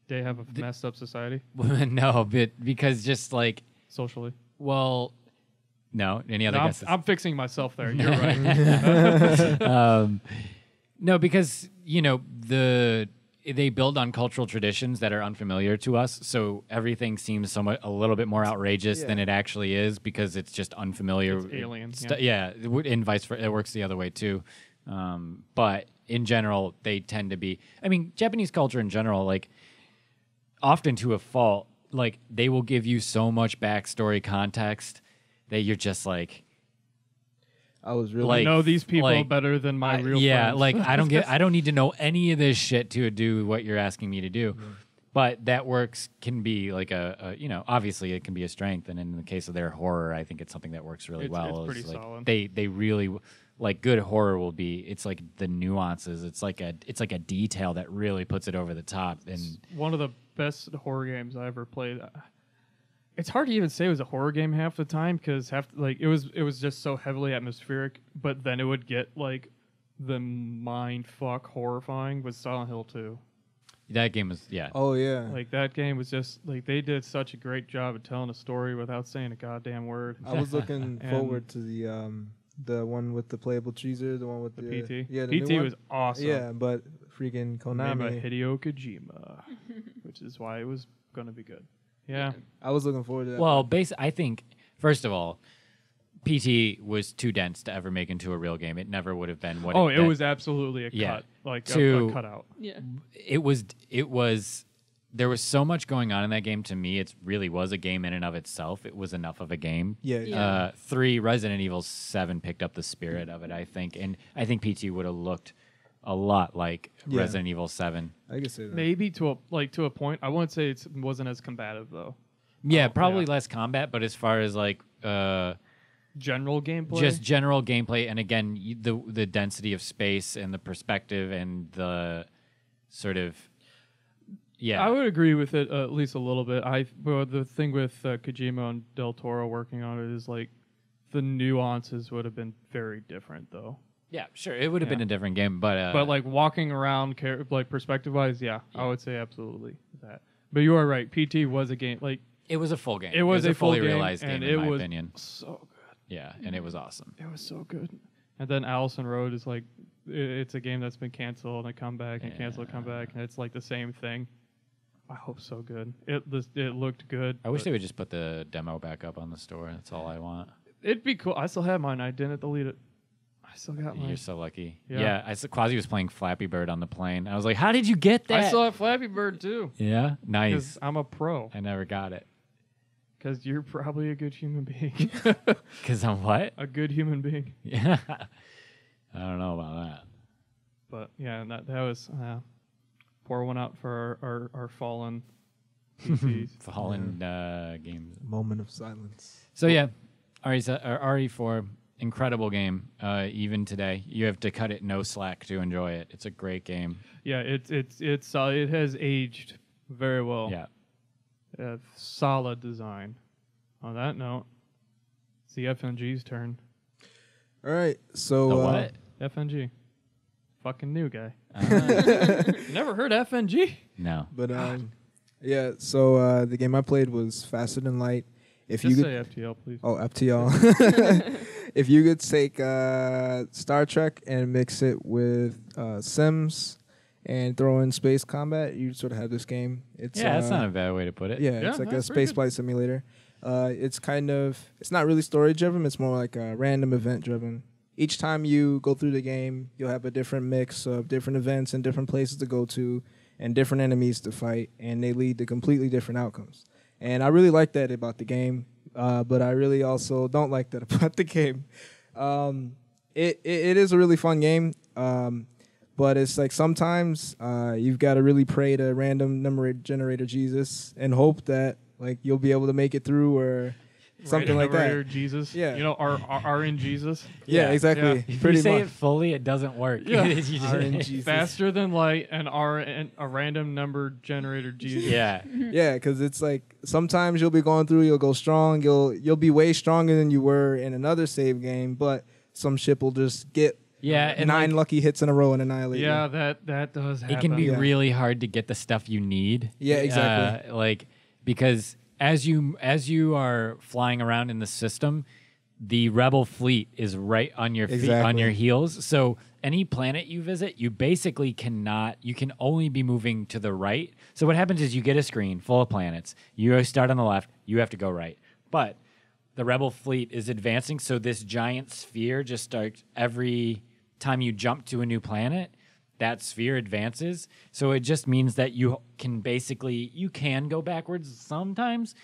They have a messed up society no, but because just like socially. well, no. Any other No, I'm, guesses? I'm fixing myself there. You're right. um, no, because you know the they build on cultural traditions that are unfamiliar to us, so everything seems somewhat a little bit more outrageous than it actually is because it's just unfamiliar. It's alien, stu- yeah, it would- and vice versa. It works the other way too. Um, but in general, they tend to be. I mean, Japanese culture in general, like often to a fault, like they will give you so much backstory context that you're just like. I was really I Like- know these people like, better than my I- real yeah, friends. like I don't get I don't need to know any of this shit to do what you're asking me to do. But that works can be like a, a you know obviously it can be a strength, and in the case of their horror, I think it's something that works really It's- well. it's is, pretty like, solid. They they really like good horror will be it's like the nuances. It's like a it's like a detail that really puts it over the top. And one of the best horror games I ever played. It's hard to even say it was a horror game half the time because half like it was it was just so heavily atmospheric. But then it would get like the mind fuck horrifying with Silent Hill 2. that game was yeah. Oh yeah. Like that game was just like they did such a great job of telling a story without saying a goddamn word. I was looking forward to the um the one with the playable teaser, the one with The the, PT. Yeah, the PT new one. was awesome. Yeah, but freaking Konami. Made by Konami. Hideo Kojima, which is why it was gonna be good. Yeah. I was looking forward to that. Well, base I think first of all, PT was too dense to ever make into a real game. It never would have been what. Oh, it, it that- was absolutely a Yeah. cut, like a, To- a cutout. yeah. It was. It was. There was so much going on in that game. To me, it really was a game in and of itself. It was enough of a game. yeah, Yeah. Uh, three Resident Evil Seven picked up the spirit of it. I think, and I think PT would have looked a lot like Yeah. Resident Evil Seven. I can say that. Maybe to a like to a point. I wouldn't say it wasn't as combative though. Yeah, Oh, probably yeah. less combat, but as far as like. Uh, General gameplay. just general gameplay and again y- the the density of space and the perspective and the sort of Yeah. I would agree with it uh, at least a little bit. I well, the thing with uh, Kojima and Del Toro working on it is like the nuances would have been very different though. Yeah, sure. It would have Yeah. been a different game, but uh, but like walking around, char- like perspective wise, yeah, I would say absolutely that. But you are right. PT was a game like it was a full game. it was, a, a full fully game, realized game, and in it my was opinion. so good. Yeah, and it was awesome. It was so good. And then Allison Road is like, i- it's a game that's been canceled and a comeback and canceled, come back, and it's like the same thing. I hope so good. It this, it looked good. I wish but they would just put the demo back up on the store. That's all I want. It'd be cool. I still have mine. I didn't delete it. I still got mine. You're so lucky. Yeah. Yeah, I saw Quasi was playing Flappy Bird on the plane. I was like, "How did you get that?" I still have Flappy Bird too. yeah, nice. I'm a pro. I never got it. Because you're probably a good human being. Cause I'm what? a good human being. Yeah, I don't know about that. But yeah, that that was uh, pour one out for our our, our fallen PCs. Fallen uh, games. Moment of silence. So yeah, RE RE4 incredible game. Uh, even today, you have to cut it no slack to enjoy it. It's a great game. yeah, it's it's it's uh, it has aged very well. Yeah, Uh, solid design. On that note, it's the FNG's turn. All right. So the uh, what? FNG. Fucking new guy. Uh, never heard FNG? no. But um, yeah. So uh, the game I played was Faster Than Light. If Just you say could, FTL, please. oh FTL. if you could take uh, Star Trek and mix it with uh, Sims and throw in space combat, you sort of have this game. It's yeah, that's uh, not a bad way to put it. Yeah, Yeah, it's like a space good. flight simulator. Uh, it's kind of it's not really story driven. It's more like a random event driven. Each time you go through the game, you'll have a different mix of different events and different places to go to, and different enemies to fight, and they lead to completely different outcomes. And I really like that about the game, uh, but I really also don't like that about the game. Um, it, it it is a really fun game. Um, but it's like sometimes uh, you've got to really pray to random number generator Jesus and hope that like you'll be able to make it through or something Right, like that. right, Jesus. Yeah. You know, R, R, R in Jesus. Yeah, Yeah. exactly. If Pretty you say much. it fully, it doesn't work. Yeah. You just- RNG. Faster than light and R and a random number generator Jesus. yeah. yeah, because it's like sometimes you'll be going through, you'll go strong, you'll you'll be way stronger than you were in another save game, but some ship will just get Yeah, and nine like, lucky hits in a row and annihilate. you. Yeah, that that does happen. it can be Yeah. really hard to get the stuff you need. Yeah, exactly. Uh, like because as you as you are flying around in the system, the rebel fleet is right on your feet on your heels. So any planet you visit, you basically cannot. You can only be moving to the right. So what happens is you get a screen full of planets. You start on the left. You have to go right, but the rebel fleet is advancing so this giant sphere just starts every time you jump to a new planet that sphere advances so it just means that you can basically you can go backwards sometimes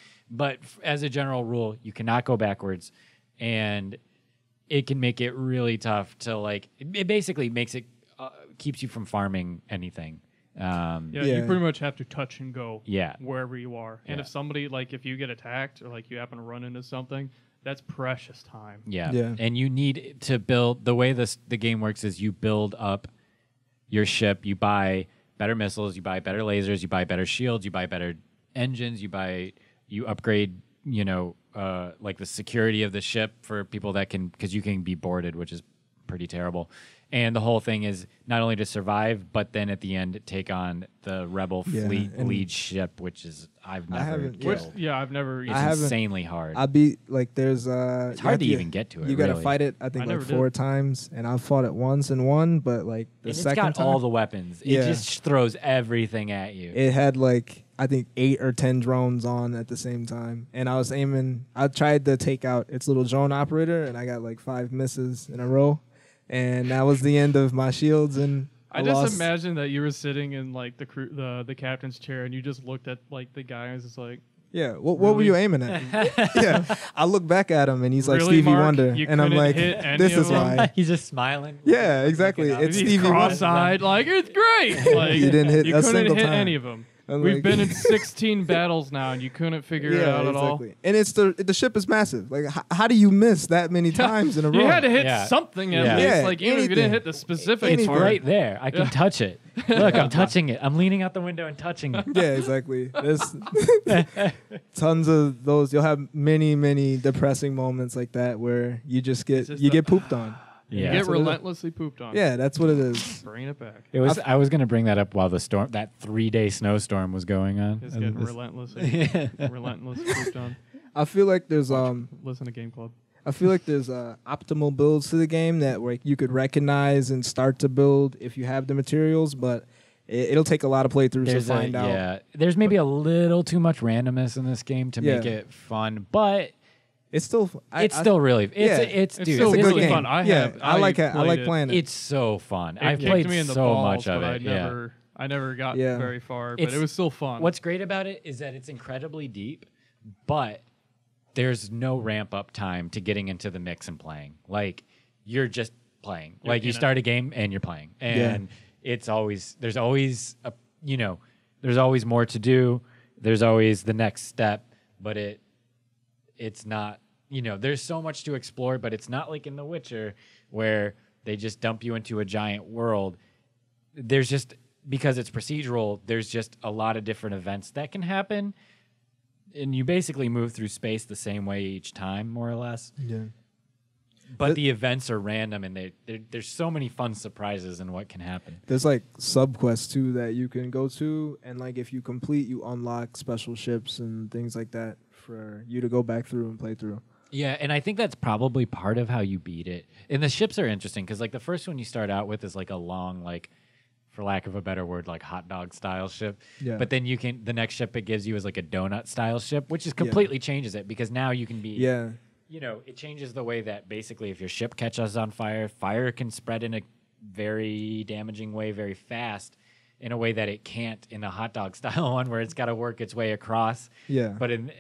but f- as a general rule you cannot go backwards and it can make it really tough to like it, it basically makes it uh, keeps you from farming anything um Yeah, Yeah. you pretty much have to touch and go. Yeah. Wherever you are, and Yeah. if somebody like if you get attacked or like you happen to run into something, that's precious time. Yeah. Yeah. And you need to build the way this the game works is you build up your ship, you buy better missiles, you buy better lasers, you buy better shields, you buy better engines, you buy you upgrade, you know, uh, like the security of the ship for people that can because you can be boarded, which is pretty terrible. And the whole thing is not only to survive, but then at the end take on the rebel Yeah, fleet lead ship, which is I've I never haven't- Which killed. yeah, I've never. It's I insanely hard. I beat like there's uh it's hard have to even get to it. You got to really. fight it. I think I like four did. times, and I've fought it once and won. But like the And it's second got time, all the weapons. It Yeah. just throws everything at you. it had like I think eight or ten drones on at the same time, and I was aiming. I tried to take out its little drone operator, and I got like five misses in a row, and that was the end of my shields. And I, I just lost. imagine that you were sitting in like the crew, the the captain's chair, and you just looked at like the guy and was like, Yeah, what, what were you aiming at? yeah, I look back at him, and he's like Really, Stevie Mark? Wonder, and I'm like, this is why. He's just smiling. Yeah, exactly. It's he's Stevie Wonder. cross-eyed, like it's great. Like You didn't hit you a couldn't single hit time. any of them. I'm We've like- been in 16 battles now, and you couldn't figure it out at all. And it's the the ship is massive. Like, h- how do you miss that many times in a row? You had to hit Yeah. something at Yeah. least. Yeah, like even if you anything. didn't hit the specific It's part. right there. I can Yeah. touch it. Look, I'm touching it. I'm leaning out the window and touching it. yeah, exactly. There's tons of those. You'll have many, many depressing moments like that where you just get just you the- get pooped on. You Yeah. get That's what it is. relentlessly pooped on. Yeah, that's what it is. Bring it back. It was. I was gonna bring that up while the storm, that three day snowstorm, was going on. Just And getting this- relentlessly, relentlessly pooped on. I feel like there's um Listen to Game Club. I feel like there's uh, optimal builds to the game that like you could recognize and start to build if you have the materials, but it, it'll take a lot of playthroughs There's to a, find out. yeah. There's maybe a little too much randomness in this game to make Yeah. it fun, but It's still I, it's I- still really. It's Yeah. it's, It's dude. still it's a good really game. fun. I yeah, have- I, I like it. I like playing it. it's so fun. It I've played me in the so balls, much of it. I yeah. never, I never got Yeah. very far, but It's- it was still fun. What's great about it is that it's incredibly deep, but there's no ramp up time to getting into the mix and playing. Like you're just playing. You're like you in it. start a game and you're playing. Yeah. And it's always there's always a you know, there's always more to do. There's always the next step, but it it's not you know, there's so much to explore, but it's not like in The Witcher where they just dump you into a giant world. There's just because it's procedural there's just a lot of different events that can happen. And you basically move through space the same way each time more or less. Yeah. but But- the events are random and they there- there's so many fun surprises in what can happen. There's like sub quests too that you can go to, and like if you complete, you unlock special ships and things like that for you to go back through and play through. yeah and i think that's probably part of how you beat it and the ships are interesting because like the first one you start out with is like a long like for lack of a better word like hot dog style ship Yeah. but then you can the next ship it gives you is like a donut style ship which is completely changes it because now you can be Yeah, you know, it changes the way that basically if your ship catches on fire, fire can spread in a very damaging way very fast in a way that it can't in a hot dog style one where it's got to work its way across. yeah. But in,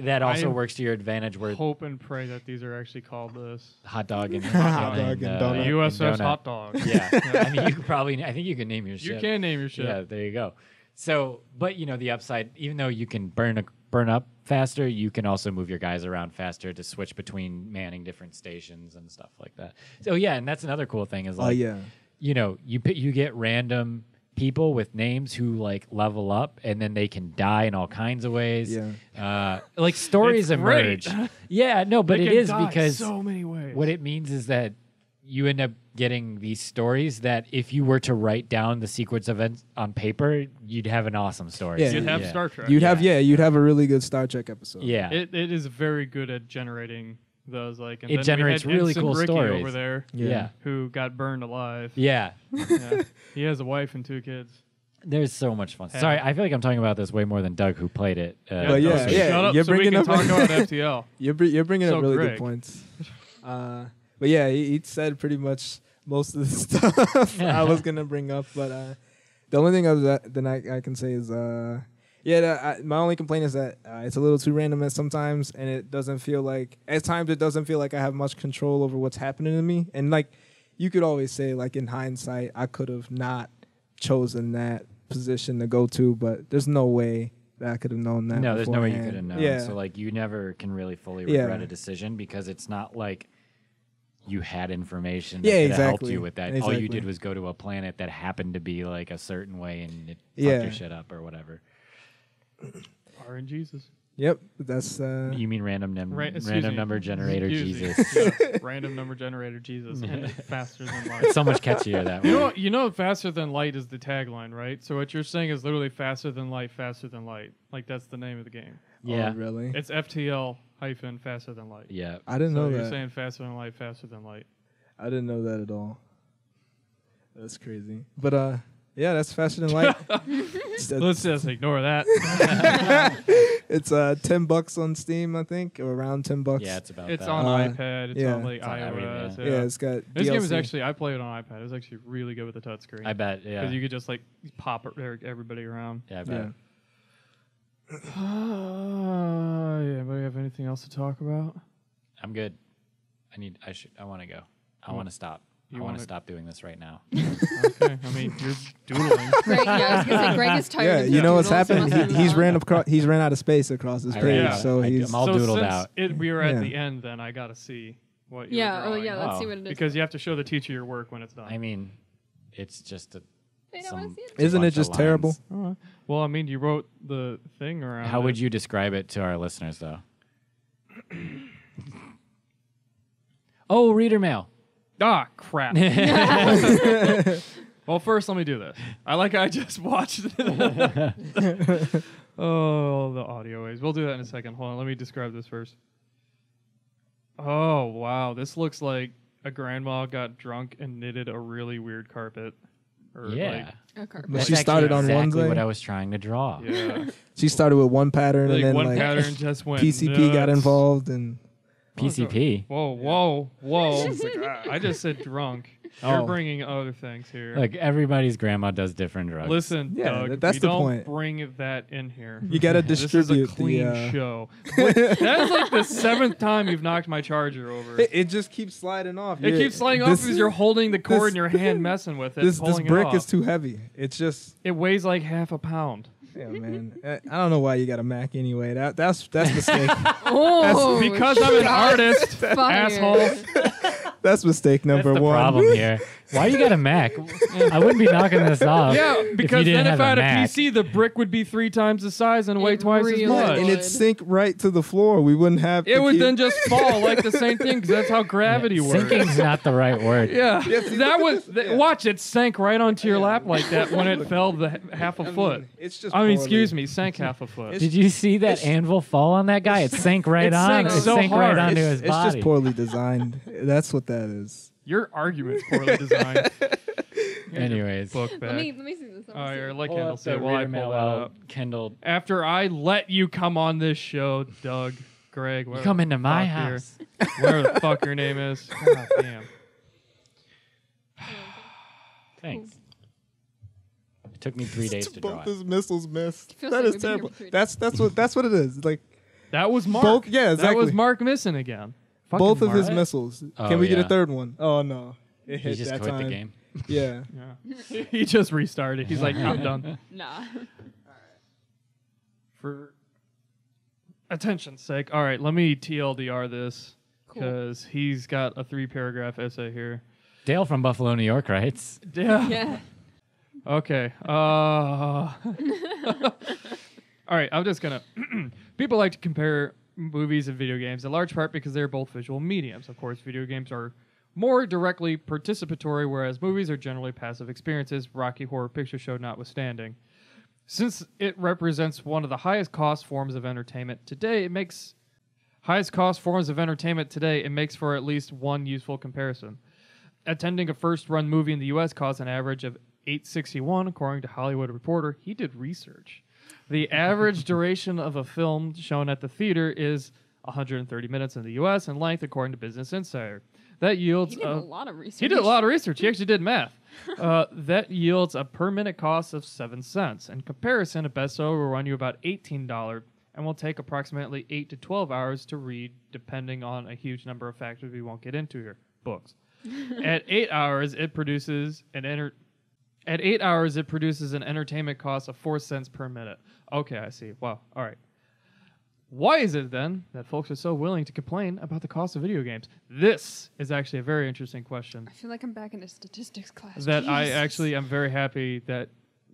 that also I works to your advantage where Hope and pray that these are actually called this. hot dog and Hot dog and uh, donut. The USS donut. Hot Dog. Yeah. I mean, you could probably, I think you can name your ship. You can name your ship. Yeah, there you go. So, but you know, the upside, even though you can burn a, burn up faster, you can also move your guys around faster to switch between manning different stations and stuff like that. So yeah, and that's another cool thing is Oh like, yeah. you know, you you get random people with names who like level up and then they can die in all kinds of ways. Yeah. Uh, like stories It's emerge. yeah, no, but They it can is die because so many ways. what it means is that you end up getting these stories that if you were to write down the sequence of events on paper, you'd have an awesome story. Yeah. You'd have yeah. Star Trek. You'd have Yeah. yeah, you'd have a really good Star Trek episode. Yeah. It, it is very good at generating those. Like, and It then we generates had really Ensign cool Ricky stories. over there, yeah. Yeah. who got burned alive. Yeah. yeah. He has a wife and two kids. There's so much fun. Yeah. Sorry, I feel like I'm talking about this way more than Doug, who played it. Uh, But yeah, yeah, Shut up you're so we bringing can up- talk about FTL. You're br- you're bringing So up really Greg. good points. Uh, but yeah, he, he said pretty much most of the stuff I was gonna bring up. But uh, the only thing of that then I, I can say is uh, yeah, I, my only complaint is that uh, it's a little too random at sometimes, and it doesn't feel like at times it doesn't feel like I have much control over what's happening to me. And like you could always say, like in hindsight, I could have not chosen that position to go to, but there's no way that I could have known that. no, there's no way you could have known. Yeah, So like, you never can really fully Yeah. regret a decision because it's not like you had information that Yeah, have helped you with that. All you did was go to a planet that happened to be like a certain way and it Yeah. fucked your shit up or whatever. R and Jesus. Yep, that's uh, You mean random num- Ra- excuse random me. number generator Excuse me. Jesus? Yeah, Random number generator Jesus. And faster than light. it's so much catchier that way. You know, you know, faster than light is the tagline, right? So what you're saying is literally faster than light, faster than light. Like that's the name of the game. yeah, Oh, really? It's FTL hyphen faster than light. yeah. I didn't so know you're that. saying faster than light, faster than light. I didn't know that at all. That's crazy. But uh, yeah, that's faster than light. it's, uh, Let's just ignore that. it's uh ten bucks on Steam, I think, or around ten bucks. Yeah, it's about it's that. on Uh, iPad. It's yeah. on like It's on everything, iOS. yeah. Yeah. it's got. this game is DLC. actually I played it on iPad. It was actually really good with the touchscreen. I bet. Yeah. Because you could just like pop it- er- everybody around. yeah. I bet. Yeah. Uh, yeah. Anybody have anything else to talk about? I'm good. I need. I should. I want to go. I want to stop. I You want wanna- stop doing this right now. Okay, I mean you're doodling. Greg, yeah, I was gonna say Greg is tired. Yeah, of you know what's happened? He, he's ran across. He's ran out of space across his I page, ran out. so I- he's. I'm all so doodled since out. It, we were at Yeah. the end, then I gotta see what. You Yeah. Were Oh yeah. Let's Oh. see what it is. Because you have to show the teacher your work when it's done. I mean, it's just a. I don't wanna some see it. Isn't it just terrible? lines. Alright. Well, I mean, you wrote the thing around. How would you describe it to our listeners, though? oh, reader mail. Ah, crap. well, first, let me do this. I like I just watched oh, the audio waves. We'll do that in a second. Hold on. Let me describe this first. Oh, wow. This looks like a grandma got drunk and knitted a really weird carpet. Or Yeah. A carpet. But That's she started actually on one exactly thing? what I was trying to draw. Yeah. She started with one pattern, like and then one like pattern just went. PCP got involved, and PCP. Whoa, whoa, whoa. It's like, ah, I just said drunk. You're Oh. bringing other things here. Like everybody's grandma does different drugs. Listen, Yeah, Doug, th- that's we the don't point. bring that in here. you gotta This is distribute a clean the. Uh, show. Wait, that is like the seventh time you've knocked my charger over. it, It, it just keeps sliding off. You're- keeps sliding off this- because you're holding the cord this- in your hand, messing with it. This this pulling it brick off. is too heavy. It's just. It weighs like half a pound. Yeah, man. I I don't know why you got a Mac anyway. That that's that's mistake. Oh, because I'm an artist, asshole. that's mistake That's number the one. problem here. Why you got a Mac? I wouldn't be knocking this off. Yeah, because didn't then if have I a had a, Mac. PC, the brick would be three times the size and weigh It twice really as much. and it'd it sink right to the floor. We wouldn't have. it to would keep- then just fall like the same thing because that's how gravity works. Sinking's not the right word. Yeah, Yeah, see, that look was at this. th- Yeah. watch it sank right onto your lap like that when it fell the h- half a I mean, foot. it's just. I mean, poorly- excuse me, sank half a foot. It's- Did you see that anvil fall on that guy? It sank right It on. sank it so sank hard. right onto It's, his it's body. just poorly designed. That's what that is. Your argument's poorly designed. Anyways, Book back. Let me let me see this. Let me oh, see. here, let Pull Kendall up see the it while I reader pull mail that while up. Kendall, After I let you come on this show, Doug, Greg, you whatever come the into my fuck your- house. whatever the fuck your name is. God damn. Thanks. It took me three days to draw Both it. his missiles missed. Feels That like is we've been here terrible. for three That's that's what that's what it is. Like That was Mark. Both- yeah, That was exactly. Mark missing again. Fucking both of Mark. his missiles. Oh, Can we get yeah. a third one? Oh no, it He hit just that quit time. the game. Yeah. Yeah. he just restarted. He's like, I'm done. Nah. For attention's sake, all right, let me TLDR this Cool. because he's got a three paragraph essay here. Dale from Buffalo, New York writes. Yeah. Yeah. Okay. Uh, all right. I'm just gonna. People like to compare movies and video games in large part because they're both visual mediums. Of course, video games are more directly participatory, whereas movies are generally passive experiences. Rocky Horror Picture Show notwithstanding. Since it represents one of the highest cost forms of entertainment today, it makes highest cost forms of entertainment today. It makes for at least one useful comparison attending a first run movie in the US costs an average of 861 according to Hollywood Reporter. He did research. The average duration of a film shown at the theater is 130 minutes in the US in length according to Business Insider. That yields He did a- a lot of research. he did a lot of research. He actually did math. Uh, that yields a per minute cost of seven cents. In comparison, a bestseller will run you about eighteen dollars and will take approximately eight to twelve hours to read, depending on a huge number of factors we won't get into here. Books. At eight hours, it produces an enter. At eight hours, it produces an entertainment cost of four cents per minute. Okay, I see. Wow. All right. Why is it then that folks are so willing to complain about the cost of video games? This is actually a very interesting question I feel like I'm back in a statistics class. that I Jesus. actually am very happy that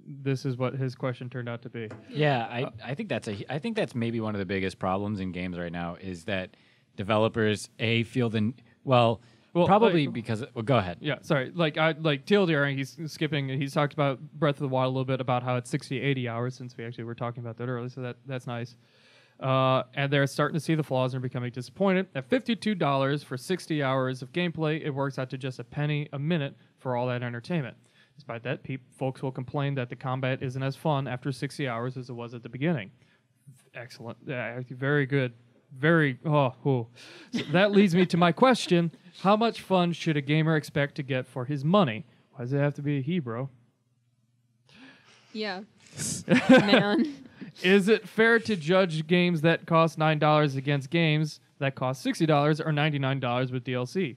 this is what his question turned out to be. Yeah, I, I think that's a I think that's maybe one of the biggest problems in games right now is that developers a feel the well, Well, probably like- because well go ahead. Yeah, sorry. Like I like TLDR, he's skipping. He's talked about Breath of the Wild a little bit about how it's 60, 80 hours since we actually were talking about that earlier. So that that's nice. Uh, and they're starting to see the flaws and are becoming disappointed. At fifty-two dollars for sixty hours of gameplay, it works out to just a penny a minute for all that entertainment. Despite that, peop folks will complain that the combat isn't as fun after sixty hours as it was at the beginning. Excellent, yeah, very good, very. Oh, oh. So that leads me to my question: How much fun should a gamer expect to get for his money? Why does it have to be a hebrew? Yeah. Man. Is it fair to judge games that cost nine dollars against games that cost sixty dollars or ninety nine dollars with DLC?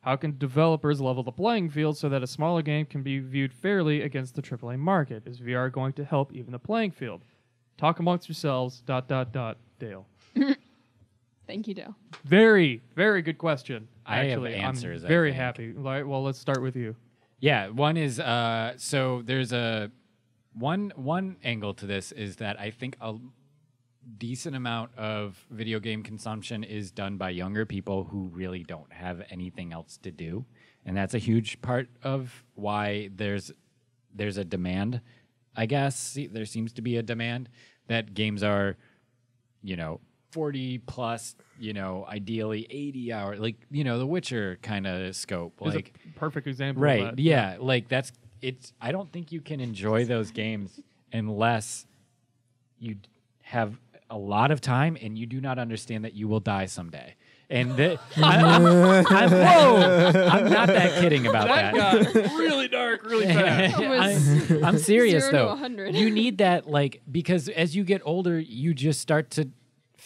How can developers level the playing field so that a smaller game can be viewed fairly against the AAA market? Is VR going to help even the playing field? Talk amongst yourselves. Dot dot dot. Dale. Thank you, Dale. Very, very good question. I have Actually, answers, I I'm very think. happy. Like, well, let's start with you. Yeah, one is uh, so there's a one one angle to this is that I think a decent amount of video game consumption is done by younger people who really don't have anything else to do, and that's a huge part of why there's there's a demand. I guess See, there seems to be a demand that games are, you know. 40 plus, you know, ideally 80 hour, like, you know, the Witcher kind of scope. Is Like, a perfect example. right Of that. yeah like that's it's i don't think you can enjoy those games unless you have a lot of time and you do not understand that you will die someday and the, I, am whoa i'm not that kidding about that, That got really dark really fast. I'm, I'm serious though 100. you need that like because as you get older you just start to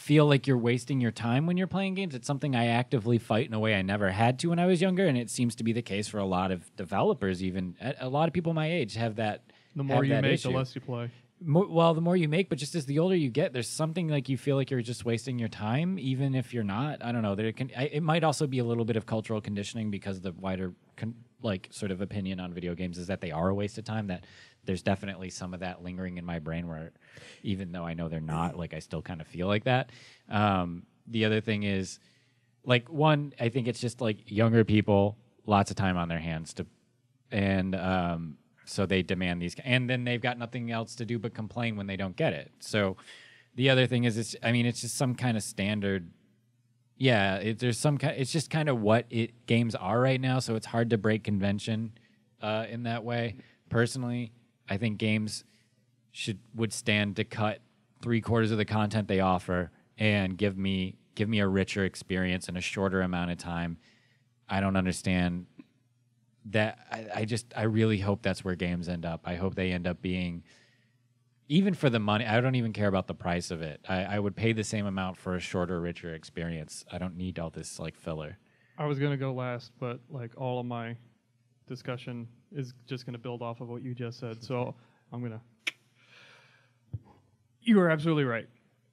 feel like you're wasting your time when you're playing games it's something i actively fight in a way i never had to when i was younger and it seems to be the case for a lot of developers even a, lot of people my age have that The more you make, issue. the less you play. Mo- well, the more you make, but just as the older you get, there's something like you feel like you're just wasting your time, even if you're not. I don't know. There can I, it might also be a little bit of cultural conditioning because the wider con- like sort of opinion on video games is that they are a waste of time. That there's definitely some of that lingering in my brain where, even though I know they're not, like I still kind of feel like that. Um, the other thing is, like one, I think it's just like younger people, lots of time on their hands to, and um, so they demand these, and then they've got nothing else to do but complain when they don't get it. So the other thing is, it's, I mean, it's just some kind of standard. Yeah, it, there's some kind. It's just kind of what it games are right now. So it's hard to break convention uh, in that way. Personally, I think games should would stand to cut three quarters of the content they offer and give me give me a richer experience in a shorter amount of time. I don't understand that. I, I just I really hope that's where games end up. I hope they end up being even for the money. I don't even care about the price of it. I, I would pay the same amount for a shorter, richer experience. I don't need all this like filler. I was gonna go last, but like all of my discussion is just gonna build off of what you just said. So I'm gonna. You are absolutely right,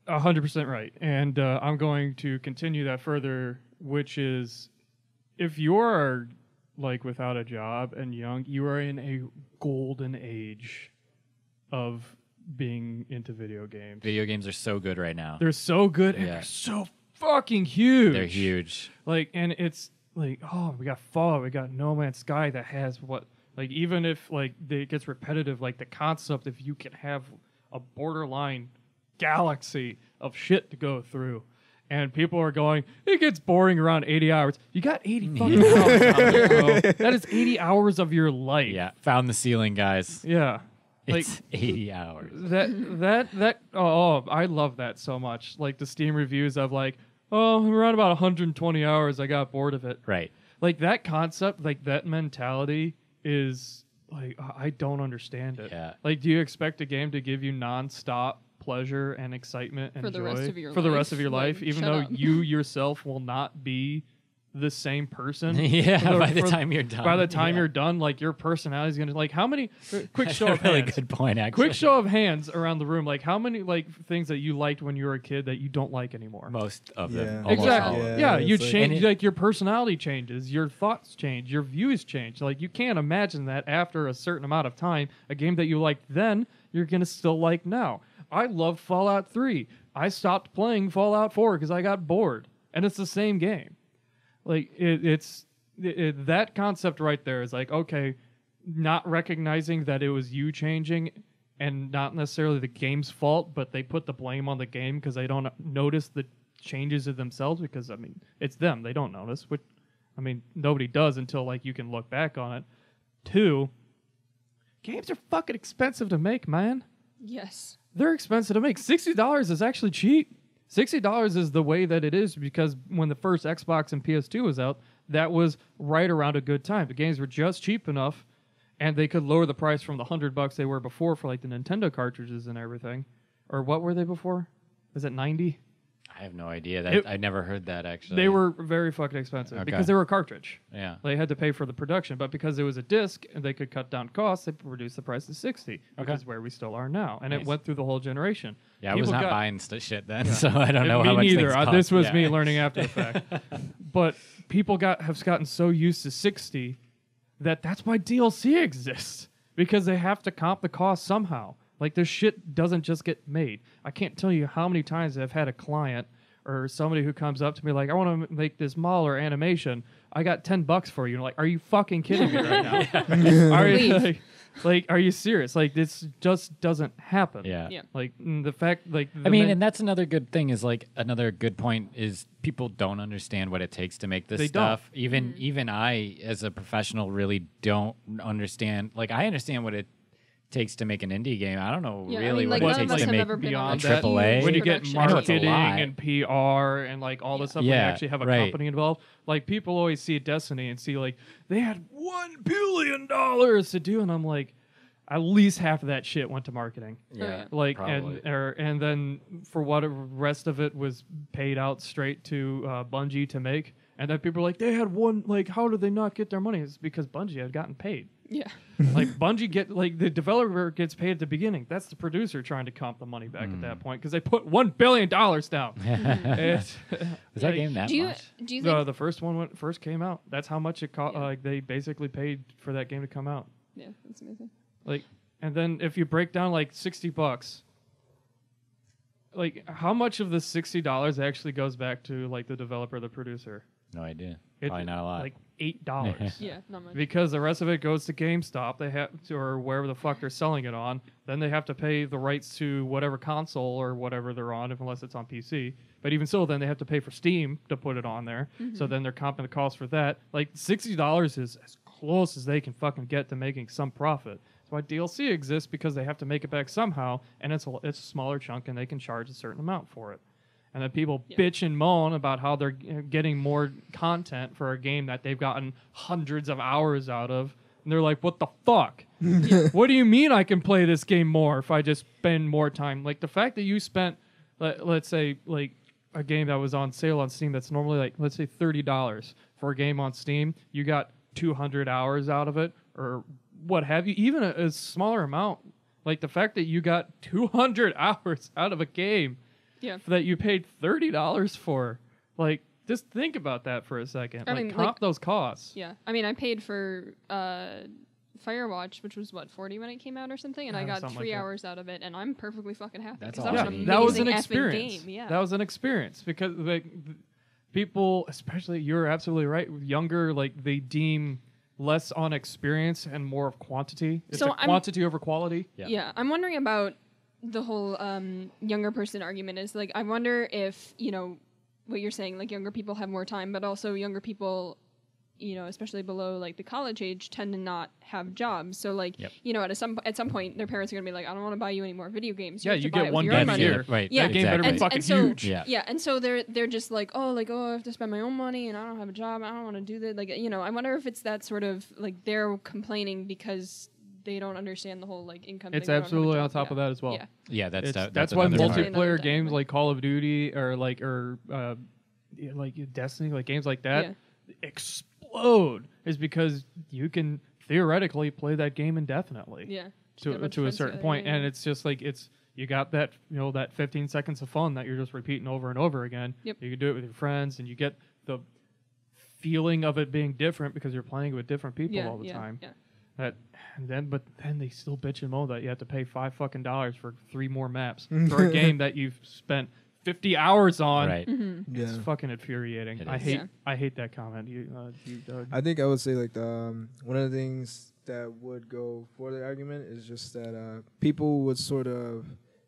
hundred percent right, and uh, I'm going to continue that further, which is, if you're like without a job and young, you are in a golden age of being into video games. Video games are so good right now. They're so good and Yeah. they're so fucking huge. They're huge. Like, and it's like, oh, we got Fallout, we got No Man's Sky that has what, like, even if like they- it gets repetitive, like the concept if you can have a borderline galaxy of shit to go through, and people are going, it gets boring around 80 hours. You got 80 fucking hours, on there, bro. That is 80 hours of your life. Yeah, found the ceiling, guys. Yeah. Like It's 80 hours. that that that oh, oh, I love that so much. Like the Steam reviews of like, oh, around about 120 hours, I got bored of it. Right. Like that concept, like that mentality is like I- I don't understand it. Yeah. Like, do you expect a game to give you nonstop pleasure and excitement and For the joy rest of your for the rest of your Like, life, even though up. you yourself will not be the same person? yeah, For by the for- time you're done. By the time Yeah. you're done, like your personality is gonna like how many? uh, Quick show of really hands. good point, actually. Quick show of hands around the room. Like how many like things that you liked when you were a kid that you don't like anymore? Most of Yeah. them. Almost exactly. all of Yeah, them. yeah, you like- change. And it- like your personality changes, your thoughts change, your views change. Like you can't imagine that after a certain amount of time, a game that you liked then, you're gonna still like now. I love Fallout Three. I stopped playing Fallout Four because I got bored, and it's the same game. Like it, it's it, that concept right there is like okay, not recognizing that it was you changing and not necessarily the game's fault, but they put the blame on the game because they don't notice the changes of themselves because I mean it's them they don't notice. Which I mean nobody does until like you can look back on it. Two, games are fucking expensive to make, man Yes. they're expensive to make. Sixty dollars is actually cheap. Sixty dollars is the way that it is because when the first Xbox and PS2 was out, that was right around a good time. The games were just cheap enough, and they could lower the price from the hundred bucks they were before for like the Nintendo cartridges and everything. Or what were they before? Was it ninety? I have no idea. That It- I never heard that actually. They were very fucking expensive Okay. because they were a cartridge. Yeah. They had to pay for the production, but because it was a disc and they could cut down costs, they reduced the price to sixty, which Okay. is where we still are now. And Nice. it went through the whole generation. Yeah, I was not got- buying st- shit then, so I don't know me how much neither. this was Yeah. me learning after the fact. but people got have gotten so used to 60 that that's why DLC exists because they have to comp the cost somehow. Like this shit doesn't just get made. I can't tell you how many times I've had a client or somebody who comes up to me like, "I want to make this model or animation. I got 10 bucks for you." And like, "Are you fucking kidding me right now? are you like, like, are you serious? Like this just doesn't happen." Yeah. Yeah. Like mm, the fact like I mean, men- and that's another good thing is like another good point is people don't understand what it takes to make this They don't. stuff. Even even I as a professional really don't understand. Like I understand what it takes to make an indie game. I don't know Yeah, I really mean, like, what none it takes to make ever been beyond on a AAA. when you get production. I know it's a marketing and PR and like all this stuff, when you actually have a right. company involved, like people always see Destiny and see like they had one billion dollars to do, and I'm like, at least half of that shit went to marketing. yeah. Like Probably. and or, and then for what the rest of it was paid out straight to uh, Bungie to make, and then people are like, they had one. Like, how did they not get their money? It's because Bungie had gotten paid. Yeah. like Bungie get like the developer gets paid at the beginning. That's the producer trying to comp the money back at Hmm. that point because they put one billion dollars down. It's- Was that like, game that Do you much? do you the, think? the first one went, first came out. That's how much it cost. Yeah. like they basically paid for that game to come out. yeah, that's amazing. Like, and then if you break down like sixty bucks, like how much of the sixty dollars actually goes back to like the developer, the producer? No idea. It- Probably not a lot. Like eight dollars. Yeah, not much. because the rest of it goes to GameStop. They have to, or wherever the fuck they're selling it on. Then they have to pay the rights to whatever console or whatever they're on, if unless it's on PC. But even so, then they have to pay for Steam to put it on there. So mm-hmm. then they're comping the cost for that. Like sixty dollars is as close as they can fucking get to making some profit. That's why DLC exists because they have to make it back somehow, and it's a, it's a smaller chunk, and they can charge a certain amount for it. And then people Yeah. bitch and moan about how they're getting more content for a game that they've gotten hundreds of hours out of. And they're like, what the fuck? what do you mean I can play this game more if I just spend more time? Like the fact that you spent, let, let's say, like a game that was on sale on Steam that's normally like, let's say, $30 for a game on Steam, you got 200 hours out of it or what have you, even a, a smaller amount. Like the fact that you got 200 hours out of a game yeah. that you paid thirty dollars for. Like, just think about that for a second. I like, mean, comp like- those costs. Yeah. I mean, I paid for uh, Firewatch, which was what forty when it came out or something, and I got something three like that. hours out of it, and I'm perfectly fucking happy. That's 'cause awesome. that Yeah, was an that was an amazing effing experience. Game. Yeah. That was an experience because like th- people, especially you're absolutely right. Younger, like they deem less on experience and more of quantity. It's So a I'm- quantity over quality. Yeah. Yeah, I'm wondering about the whole um, younger person argument. Is like, I wonder if you know what you're saying. Like, younger people have more time, but also younger people, you know, especially below like the college age, tend to not have jobs. So, like, Yep. you know, at a some at some point, their parents are gonna be like, I don't want to buy you any more video games. Yeah, have to you buy get it with one game a year. Right. Yeah. That game better be exactly. fucking so, huge. Yeah. Yeah, and so they're they're just like, oh, like oh, I have to spend my own money, and I don't have a job. I don't want to do that. Like, you know, I wonder if it's that sort of like they're complaining because they don't understand the whole like income. It's thing, they don't have a absolutely on job. top Yeah. of that as well. Yeah. Yeah, that's It's- that- that's, that's why another part. multiplayer Another games dynamic. like Call of Duty or like or uh, yeah, like Destiny, like games like that, explode is because you can theoretically play that game indefinitely Yeah. Just get to bunch to a friends certain together, point, yeah, and yeah. it's just like it's you got that you know that 15 seconds of fun that you're just repeating over and over again. Yep. You can do it with your friends, and you get the feeling of it being different because you're playing with different people yeah, all the yeah, time. Yeah. That and then, but then they still bitch and moan that you have to pay five fucking dollars for three more maps for a game that you've spent fifty hours on. Right. Mm-hmm. It's Yeah. fucking infuriating. It I is. hate. Yeah. I hate that comment. You, uh, you, Doug. I think I would say like the um, one of the things that would go for the argument is just that uh, people would sort of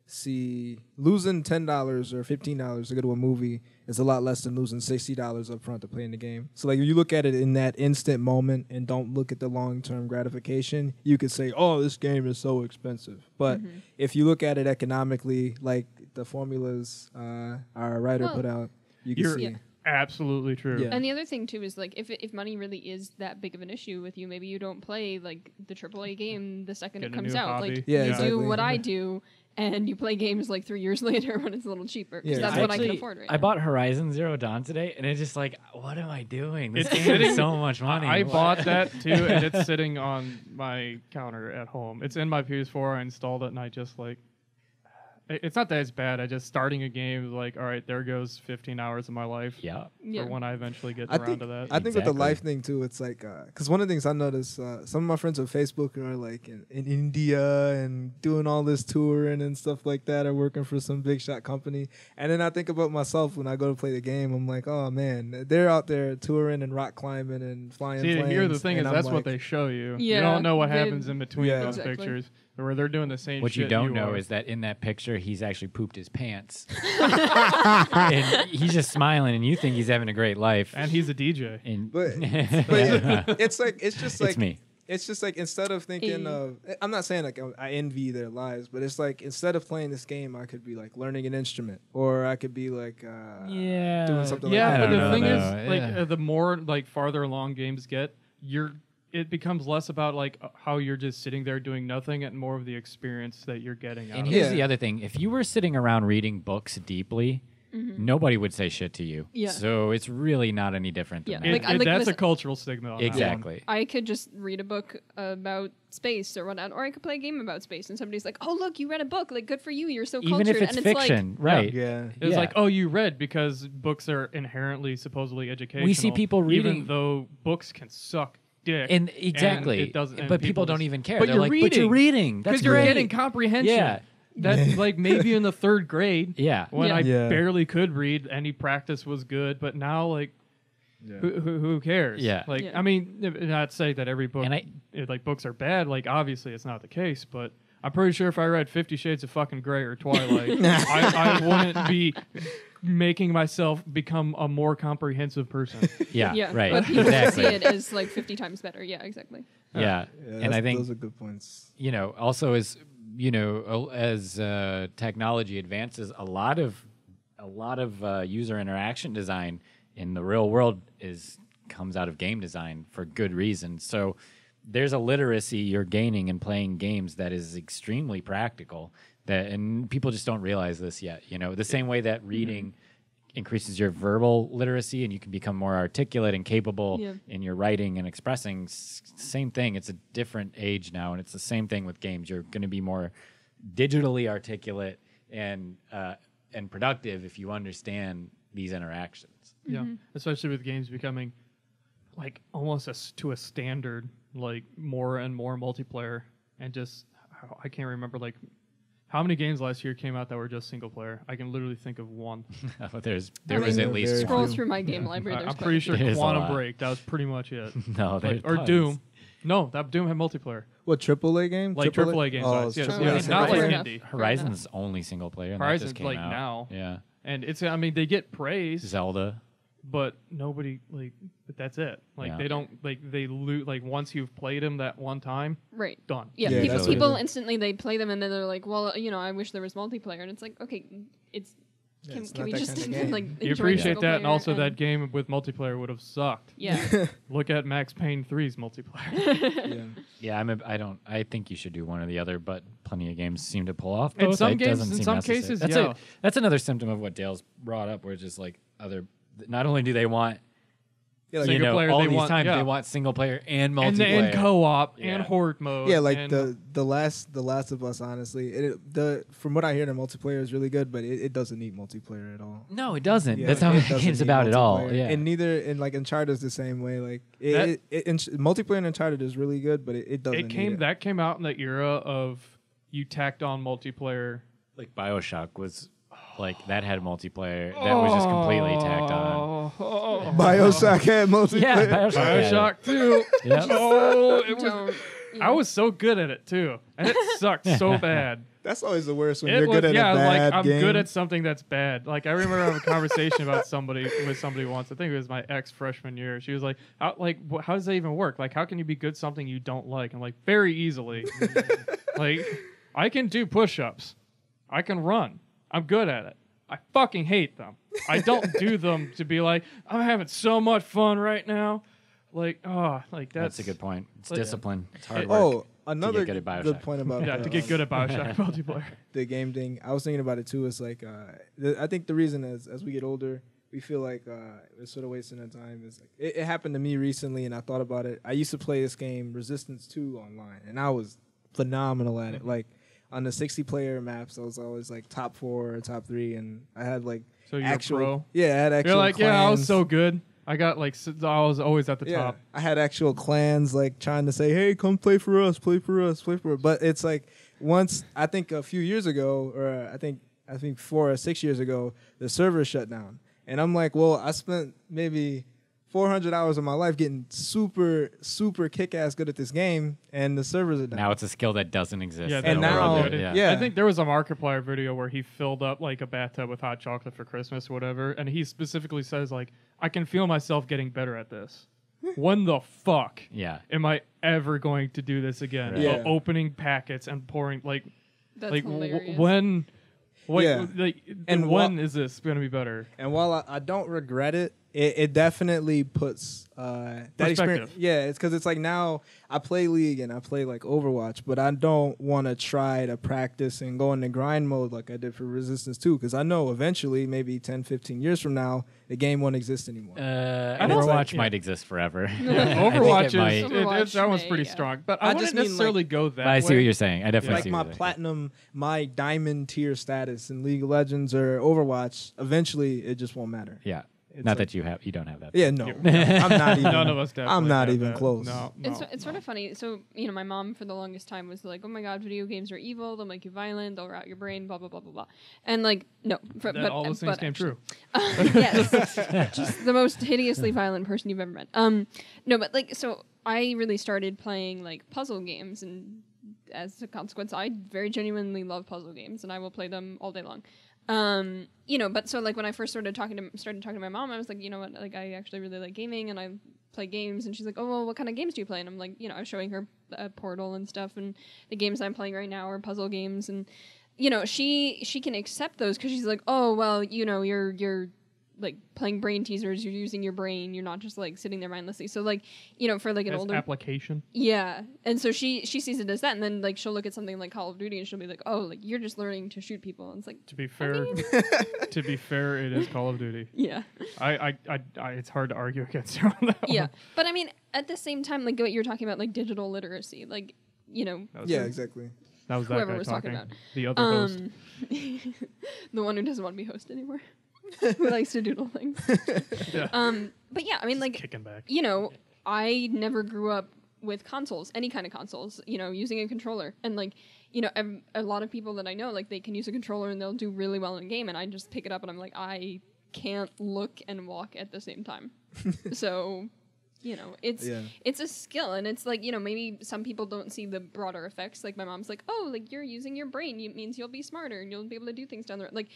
see losing ten dollars or fifteen dollars to go to a movie is a lot less than losing sixty dollars up front to play in the game. So like if you look at it in that instant moment and don't look at the long term gratification, you could say, "Oh, this game is so expensive." But Mm-hmm. if you look at it economically, like the formulas uh, our writer Well, put out, you can see. Yeah. absolutely true. Yeah. And the other thing too is like if if money really is that big of an issue with you, maybe you don't play like the AAA game the second Get it comes out. hobby. Like Yeah, you exactly. do what I do, and you play games like three years later when it's a little cheaper. 'cause Yeah. that's I what I can afford right I now. bought Horizon Zero Dawn today, and it's just like, what am I doing? This It's game sitting- is so much money. I What? bought that too, and it's sitting on my counter at home. It's in my PS4. I installed it, and I just like. It- It's not that it's bad. I just starting a game like, all right, there goes 15 hours of my life Yeah. yeah. for when I eventually get I around think to that. I think with the life thing too, it's like because one of the things I noticed, uh, some of my friends on Facebook are like in, in India and doing all this touring and stuff like that, or working for some big shot company. And then I think about myself when I go to play the game. I'm like, oh man, they're out there touring and rock climbing and flying. See, planes, here the thing is, I'm that's what they show you. Yeah, you don't know what happens in between Yeah. those Exactly. pictures, where they're doing the same. What you don't know are. is that in that picture, he's actually pooped his pants. and he's just smiling, and you think he's having a great life. and he's a DJ. And But- But it- it's like it's just like it's me. it's just like instead of thinking Eh. of i'm not saying like i envy their lives but it's like instead of playing this game i could be like learning an instrument or i could be like uh Yeah. doing something yeah, like but the know, thing is, though. like, Yeah. uh, the more like farther along games get, you're it becomes less about like uh, how you're just sitting there doing nothing, and more of the experience that you're getting out And of here's it. The other thing: if you were sitting around reading books deeply, nobody would say shit to you. Yeah. So it's really not any different than Yeah. that. It- Like, it- like that's this- a cultural stigma. on that exactly. I could just read a book about space or whatnot, or I could play a game about space, and somebody's like, "Oh, look, you read a book! Like, good for you! You're so Even cultured." if it's and it's fiction, right? yeah It was Yeah. like, oh, you read because books are inherently supposedly educational. We see people reading- even though books can suck dick. And exactly. it doesn't- and but people, don't even care. But They're you're like, reading but you're reading. That's because you're great. getting comprehension. Yeah. That's like maybe in the third grade Yeah. when Yeah. I Yeah. barely could read. Any practice was good, but now like. Who, who, who cares? Yeah. Like, Yeah. I mean, if- not say that every book, And I- it, like books are bad. Like, obviously, it's not the case. But I'm pretty sure if I read Fifty Shades of fucking Grey or Twilight, I, I wouldn't be making myself become a more comprehensive person. Yeah. yeah, Right. But people exactly. see it as like 50 times better. Yeah, exactly. Yeah. Yeah, and I think those are good points. you know also as you know as uh, technology advances a lot of a lot of uh, user interaction design in the real world is comes out of game design for good reason so there's a literacy you're gaining in playing games that is extremely practical that and people just don't realize this yet you know? The same way that reading increases your verbal literacy and you can become more articulate and capable Yeah. in your writing and expressing S- same thing it's a different age now and it's the same thing with games. You're going to be more digitally articulate and uh, and productive if you understand these interactions. Yeah, especially with games becoming like almost a s to a standard, like more and more multiplayer, and just I can't remember like how many games last year came out that were just single player. I can literally think of one. There's there I was mean, at least very Scroll one. through my game library. I, there's am quite pretty sure Quantum. Break. That was pretty much it. no Like, or tons. Doom. No, that Doom had multiplayer. What AAA game? Like AAA games, Oh, right, it's yes, AAA. yes, Yeah, not like fair indie. Horizon's only single player Horizon's just came like out. now. yeah And it's I mean they get praise, Zelda but nobody like but that's it. Like Yeah. they don't like they loot like once you've played them that one time, Right. done. Yeah, Yeah, people, what it people is. instantly they play them and then they're like, well, you know, I wish there was multiplayer, and it's like, okay, it's Yeah, can, it's can not we that just kind of game. like You enjoy appreciate single that, and player also that game with multiplayer would have sucked. Yeah, Look at Max Payne 3's multiplayer. yeah. yeah I'm a, I don't I think you should do one or the other but plenty of games seem to pull off In both. some It games- doesn't in seem some necessary. cases, that's yeah. a, that's another symptom of what Dale's brought up where it's just like other not only do they want Yeah, like, you Single know, player, all they these want- times yeah. they want single player and multiplayer. and then co-op Yeah. and horde mode. yeah, like the the last the Last of Us. Honestly, it, the from what I hear, the multiplayer is really good, but it, it doesn't need multiplayer at all. no, it doesn't. Yeah, That's how it the game's about at all. Yeah. and neither and like Uncharted is the same way. Like it, That- it, it, in- multiplayer in Uncharted is really good, but it, it doesn't. it came need that came out in the era of you tacked on multiplayer. like BioShock was like that had multiplayer that was just completely tacked on. Oh, Bioshock had multiplayer. Yeah, BioShock. had it. Bioshock 2. Yep. oh, it was. I was so good at it too, and it sucked so bad. That's always the worst when It you're was, good at yeah, a bad like I'm game. good at something that's bad. Like I remember having a conversation about somebody with somebody once. I think it was my ex freshman year. She was like, how, "Like, wh- how does that even work? Like, how can you be good at something you don't like?" I'm like, "Very easily. like, I can do push-ups. I can run. I'm good at it. I fucking hate them. I don't do them to be like, I'm having so much fun right now. Like, oh, like that's, That's a good point. It's Like- discipline. It's hard work. Oh, another good at Bioshock. good point about Yeah, the, to get good at Bioshock multiplayer. the game thing. I was thinking about it too. It's like uh, the, I think the reason is as we get older, we feel like uh, we're sort of wasting our time. Is like it, it happened to me recently, and I thought about it. I used to play this game Resistance Two online, and I was phenomenal at it. Mm-hmm. Like on the sixty player maps, I was always like top four or top three, and I had like So you're actual pro. yeah, I had actual. You're like, yeah, I was so good. I got like I was always at the yeah, top. I had actual clans like trying to say, "Hey, come play for us, play for us, play for us." But it's like once I think a few years ago, or I think I think four or six years ago, the server shut down, and I'm like, "Well, I spent maybe 400 hours of my life getting super, super kick-ass good at this game, and the servers are down." Now it's a skill that doesn't exist. Yeah, And now- yeah. yeah. I think there was a Markiplier video where he filled up like a bathtub with hot chocolate for Christmas or whatever, and he specifically says like, "I can feel myself getting better at this." when the fuck yeah. am I ever going to do this again? Right. Yeah. Uh, opening packets and pouring like That's like w- when. Wait, Yeah. like, And and wha- when is this going to be better? And while I, I don't regret it, it, it definitely puts uh, that experience. Yeah, it's because it's like now I play League and I play like Overwatch, but I don't want to try to practice and go into grind mode like I did for Resistance 2 because I know eventually, maybe 10, 15 years from now, the game won't exist anymore. Uh, I don't Overwatch yeah. might exist forever. Overwatch is think it might. it- it- that one's pretty yeah. strong, but I, I wouldn't just mean, like- necessarily go that But I see way. what you're saying. I definitely like see my what you're saying. platinum, my diamond tier status in League of Legends or Overwatch, eventually it just won't matter. Yeah. It's Not like- that you have. You don't have that. Yeah, no, Yeah. I'm not even. None of us definitely. I'm not have even that. close. No, It's, no, it's sort no. of funny. So, you know, my mom for the longest time was like, oh my God, video games are evil. They'll make you violent. They'll rot your brain, blah, blah, blah, blah, blah. And like, no. For, That but, all those things came actually- true. yes. Just the most hideously violent person you've ever met. Um, no, but like, so I really started playing like puzzle games, and as a consequence, I very genuinely love puzzle games, and I will play them all day long. Um, you know, but so like when I first started talking to started talking to my mom, I was like, you know what, like I actually really like gaming, and I play games, and she's like, oh well, what kind of games do you play? And I'm like, you know, I was showing her Portal and stuff, and the games I'm playing right now are puzzle games, and you know, she she can accept those because she's like, oh well, you know, you're you're like playing brain teasers, you're using your brain, you're not just like sitting there mindlessly. So like, you know, for like an As older application. yeah, and so she she sees it as that, and then like she'll look at something like Call of Duty, and she'll be like, oh, like you're just learning to shoot people, and it's like, To be fair, to be fair, it is Call of Duty. yeah, I, I, I, I it's hard to argue against you on that. yeah. one. But I mean, at the same time, like what you're talking about, like digital literacy, like you know, That was, Yeah, exactly. that was that guy was talking. talking about. The other host. um, the one who doesn't want to be host anymore, who likes to doodle things. Yeah. Um, but yeah, I mean, like kicking back. you know, I never grew up with consoles, any kind of consoles, you know, using a controller. And like, you know, ev- a lot of people that I know, like they can use a controller and they'll do really well in a game. And I just pick it up and I'm like, I can't look and walk at the same time. so, you know, it's Yeah. it's a skill and it's like, you know, maybe some people don't see the broader effects. Like my mom's like, "Oh, like you're using your brain. It means you'll be smarter and you'll be able to do things down the road." Like,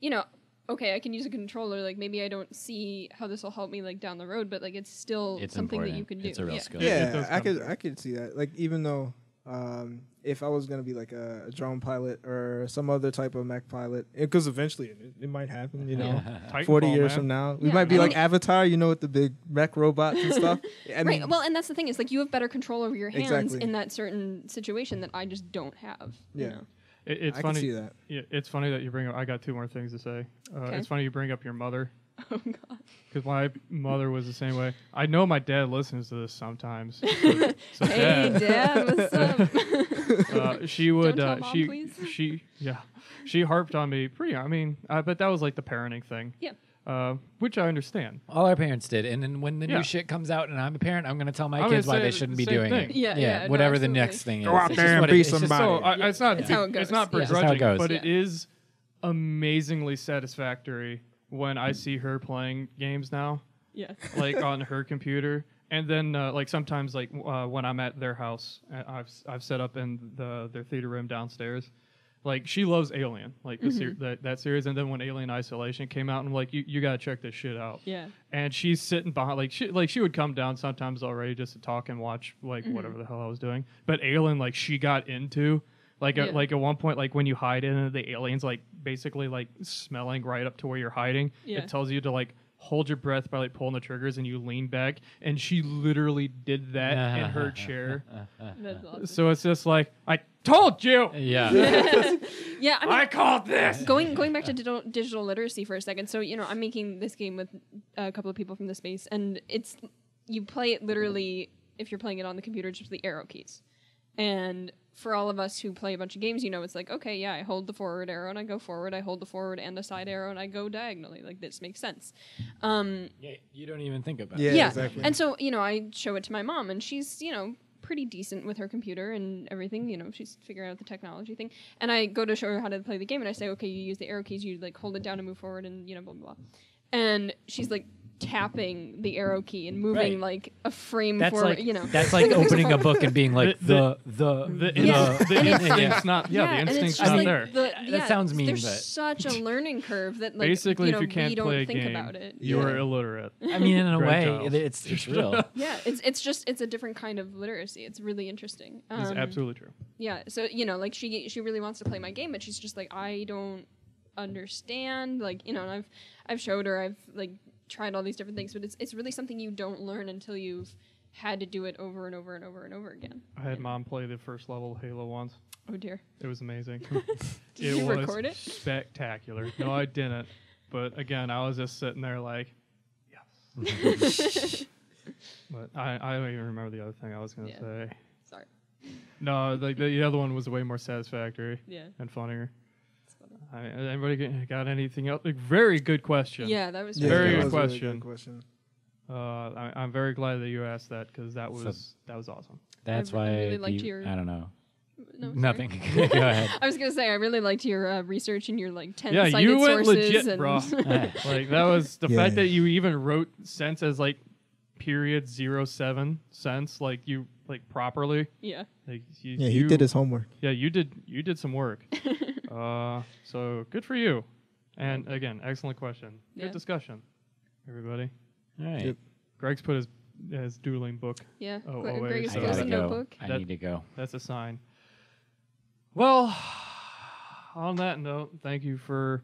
you know, okay, I can use a controller. Like maybe I don't see how this will help me like down the road, but like it's still It's something important. that you can do. It's a real yeah. skill. Yeah, Yeah, I could. I could see that. Like even though um, if I was gonna be like a, a drone pilot or some other type of mech pilot, because eventually it, it might happen, you know, Titanfall, forty years man. from now, we Yeah, might be I like mean- Avatar, you know, with the big mech robots and stuff. I mean, right. Well, and that's the thing is like you have better control over your hands Exactly. in that certain situation that I just don't have. you Yeah. know? It, it's I funny. can see that. Yeah, it's funny that you bring up. I got two more things to say. Uh, Okay. It's funny you bring up your mother Oh god. because my mother was the same way. I know my dad listens to this sometimes. so, so Hey, Dad, Dad, what's up? uh, she would. tell uh, Mom, she please. she yeah, she harped on me pretty. I mean, uh, but that was like the parenting thing. Yeah. Uh, which I understand. All our parents did, and then when the Yeah. new shit comes out, and I'm a parent, I'm gonna tell my I'm kids why they shouldn't be doing thing. it. Yeah, yeah, no, whatever the next thing is. Go is. out It's there just and what be it- somebody. So I, Yeah. it's not. It's how it It's goes. not Yeah. That's how it goes. but it Yeah. is amazingly satisfactory when I see her playing games now. yeah. like on her computer and then uh, like sometimes like uh, when i'm at their house uh, i've I've set up in the their theater room downstairs like she loves alien like the ser- mm-hmm. that, that series and then when alien isolation came out i'm like you, you gotta check this shit out Yeah. and she's sitting behind like she like she would come down sometimes already just to talk and watch like mm-hmm. whatever the hell i was doing but alien like she got into like at, Yeah. like at one point like when you hide in the aliens like basically like smelling right up to where you're hiding Yeah. it tells you to like hold your breath by like pulling the triggers and you lean back and she literally did that in her chair. That's awesome. So it's just like I told you. Yeah. yeah, I mean, I called this. going going back to digital, digital literacy for a second. So you know, I'm making this game with a couple of people from the space, and it's you play it literally if you're playing it on the computer, just the arrow keys. And for all of us who play a bunch of games, you know, it's like okay, yeah, I hold the forward arrow and I go forward. I hold the forward and the side arrow and I go diagonally. Like this makes sense. Um, yeah. You don't even think about Yeah, it. yeah. exactly. And so, you know, I show it to my mom, and she's, you know, pretty decent with her computer and everything. You know, she's figuring out the technology thing. And I go to show her how to play the game, and I say, okay, you use the arrow keys, you like hold it down and move forward, and you know, blah blah blah. And she's like tapping the arrow key and moving Right. like a frame That's forward. like you know, that's like opening a book and being like The- the the The, Yeah. inst- the And it's- instinct's not. Yeah, the and it's instinct's just not like there. The, That yeah, sounds mean, There's but- such a learning curve that like Basically, you know, if you can't we don't play a think game, about it. you yeah. are illiterate. I mean, in a way, Giles. it, it's it's real. Yeah, it's it's just it's a different kind of literacy. It's really interesting. It's Um, absolutely true. yeah so you know like she she really wants to play my game but she's just like i don't understand like you know and i've i've showed her i've like tried all these different things but it's it's really something you don't learn until you've had to do it over and over and over and over again I had mom play the first level of Halo once. oh dear It was amazing. Did it you was record it? spectacular. No, I didn't. But again, I was just sitting there like, yes. but I, I don't even remember the other thing I was gonna Yeah. say. sorry No, like the, the other one was way more satisfactory yeah and funnier. It's funny. I, anybody got anything else? Like, very good question. yeah that was Yeah, Very that good was a really question. question. Uh, I, I'm very glad that you asked that because that was So- that was awesome. That's I why really liked you- your- I don't know. no, sorry. Nothing. Go ahead. I was gonna say I really liked your uh, research and your like ten Yeah, cited you went sources legit, and bro. like that was the Yeah. fact that you even wrote cents as like period zero seven cents, like you like properly. yeah Like you, Yeah, he you- did his homework. Yeah, you did. You did some work. Uh, so good for you. And again, excellent question. Good discussion, everybody. All right. Yep. Greg's put his his dueling book. yeah Oh, Gre- oh, wait, Greg is I so- gotta go. notebook I That- need to go. That's a sign. Well, on that note, thank you for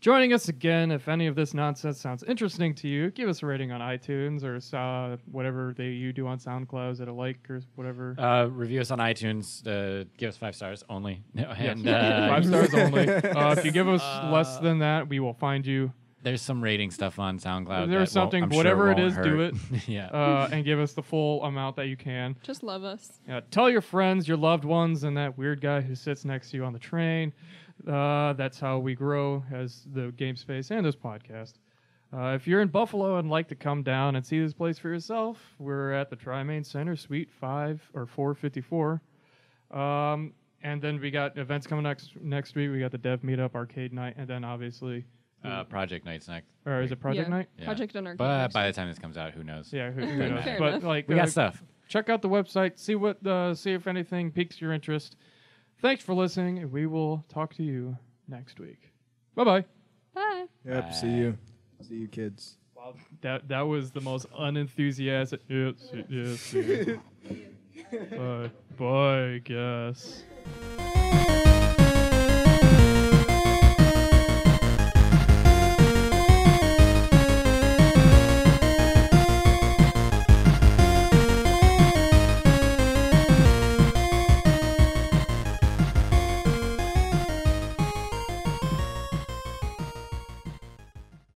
joining us again. If any of this nonsense sounds interesting to you, give us a rating on iTunes or uh, whatever they you do on SoundCloud. Is it a like or whatever? Uh, review us on iTunes. Uh, give us five stars only. And uh, Five stars only. Uh, if you give us less than that, we will find you There's some rating stuff on SoundCloud. There's something- I'm sure whatever it won't do it. yeah. uh, and give us the full amount that you can. just love us Yeah, tell your friends, your loved ones, and that weird guy who sits next to you on the train. Uh, that's how we grow as the game space and this podcast. Uh, if you're in Buffalo and like to come down and see this place for yourself, we're at the Trimain Center, Suite Five or Four Fifty Four. Um, and then we got events coming next next week. We got the Dev Meetup, Arcade Night, and then obviously, uh, Project Night's next. or is it Project yeah. Night? Yeah. project on our But by the time this comes out, who knows? Yeah, who, who Fair knows? enough. But like, We uh, got stuff. check out the website, see what, uh, see if anything piques your interest. Thanks for listening, and we will talk to you next week. Bye bye. bye Yep. See you. See you, kids. Wow, that that was the most unenthusiastic. Yes, yes, yes. bye, bye. I Guess.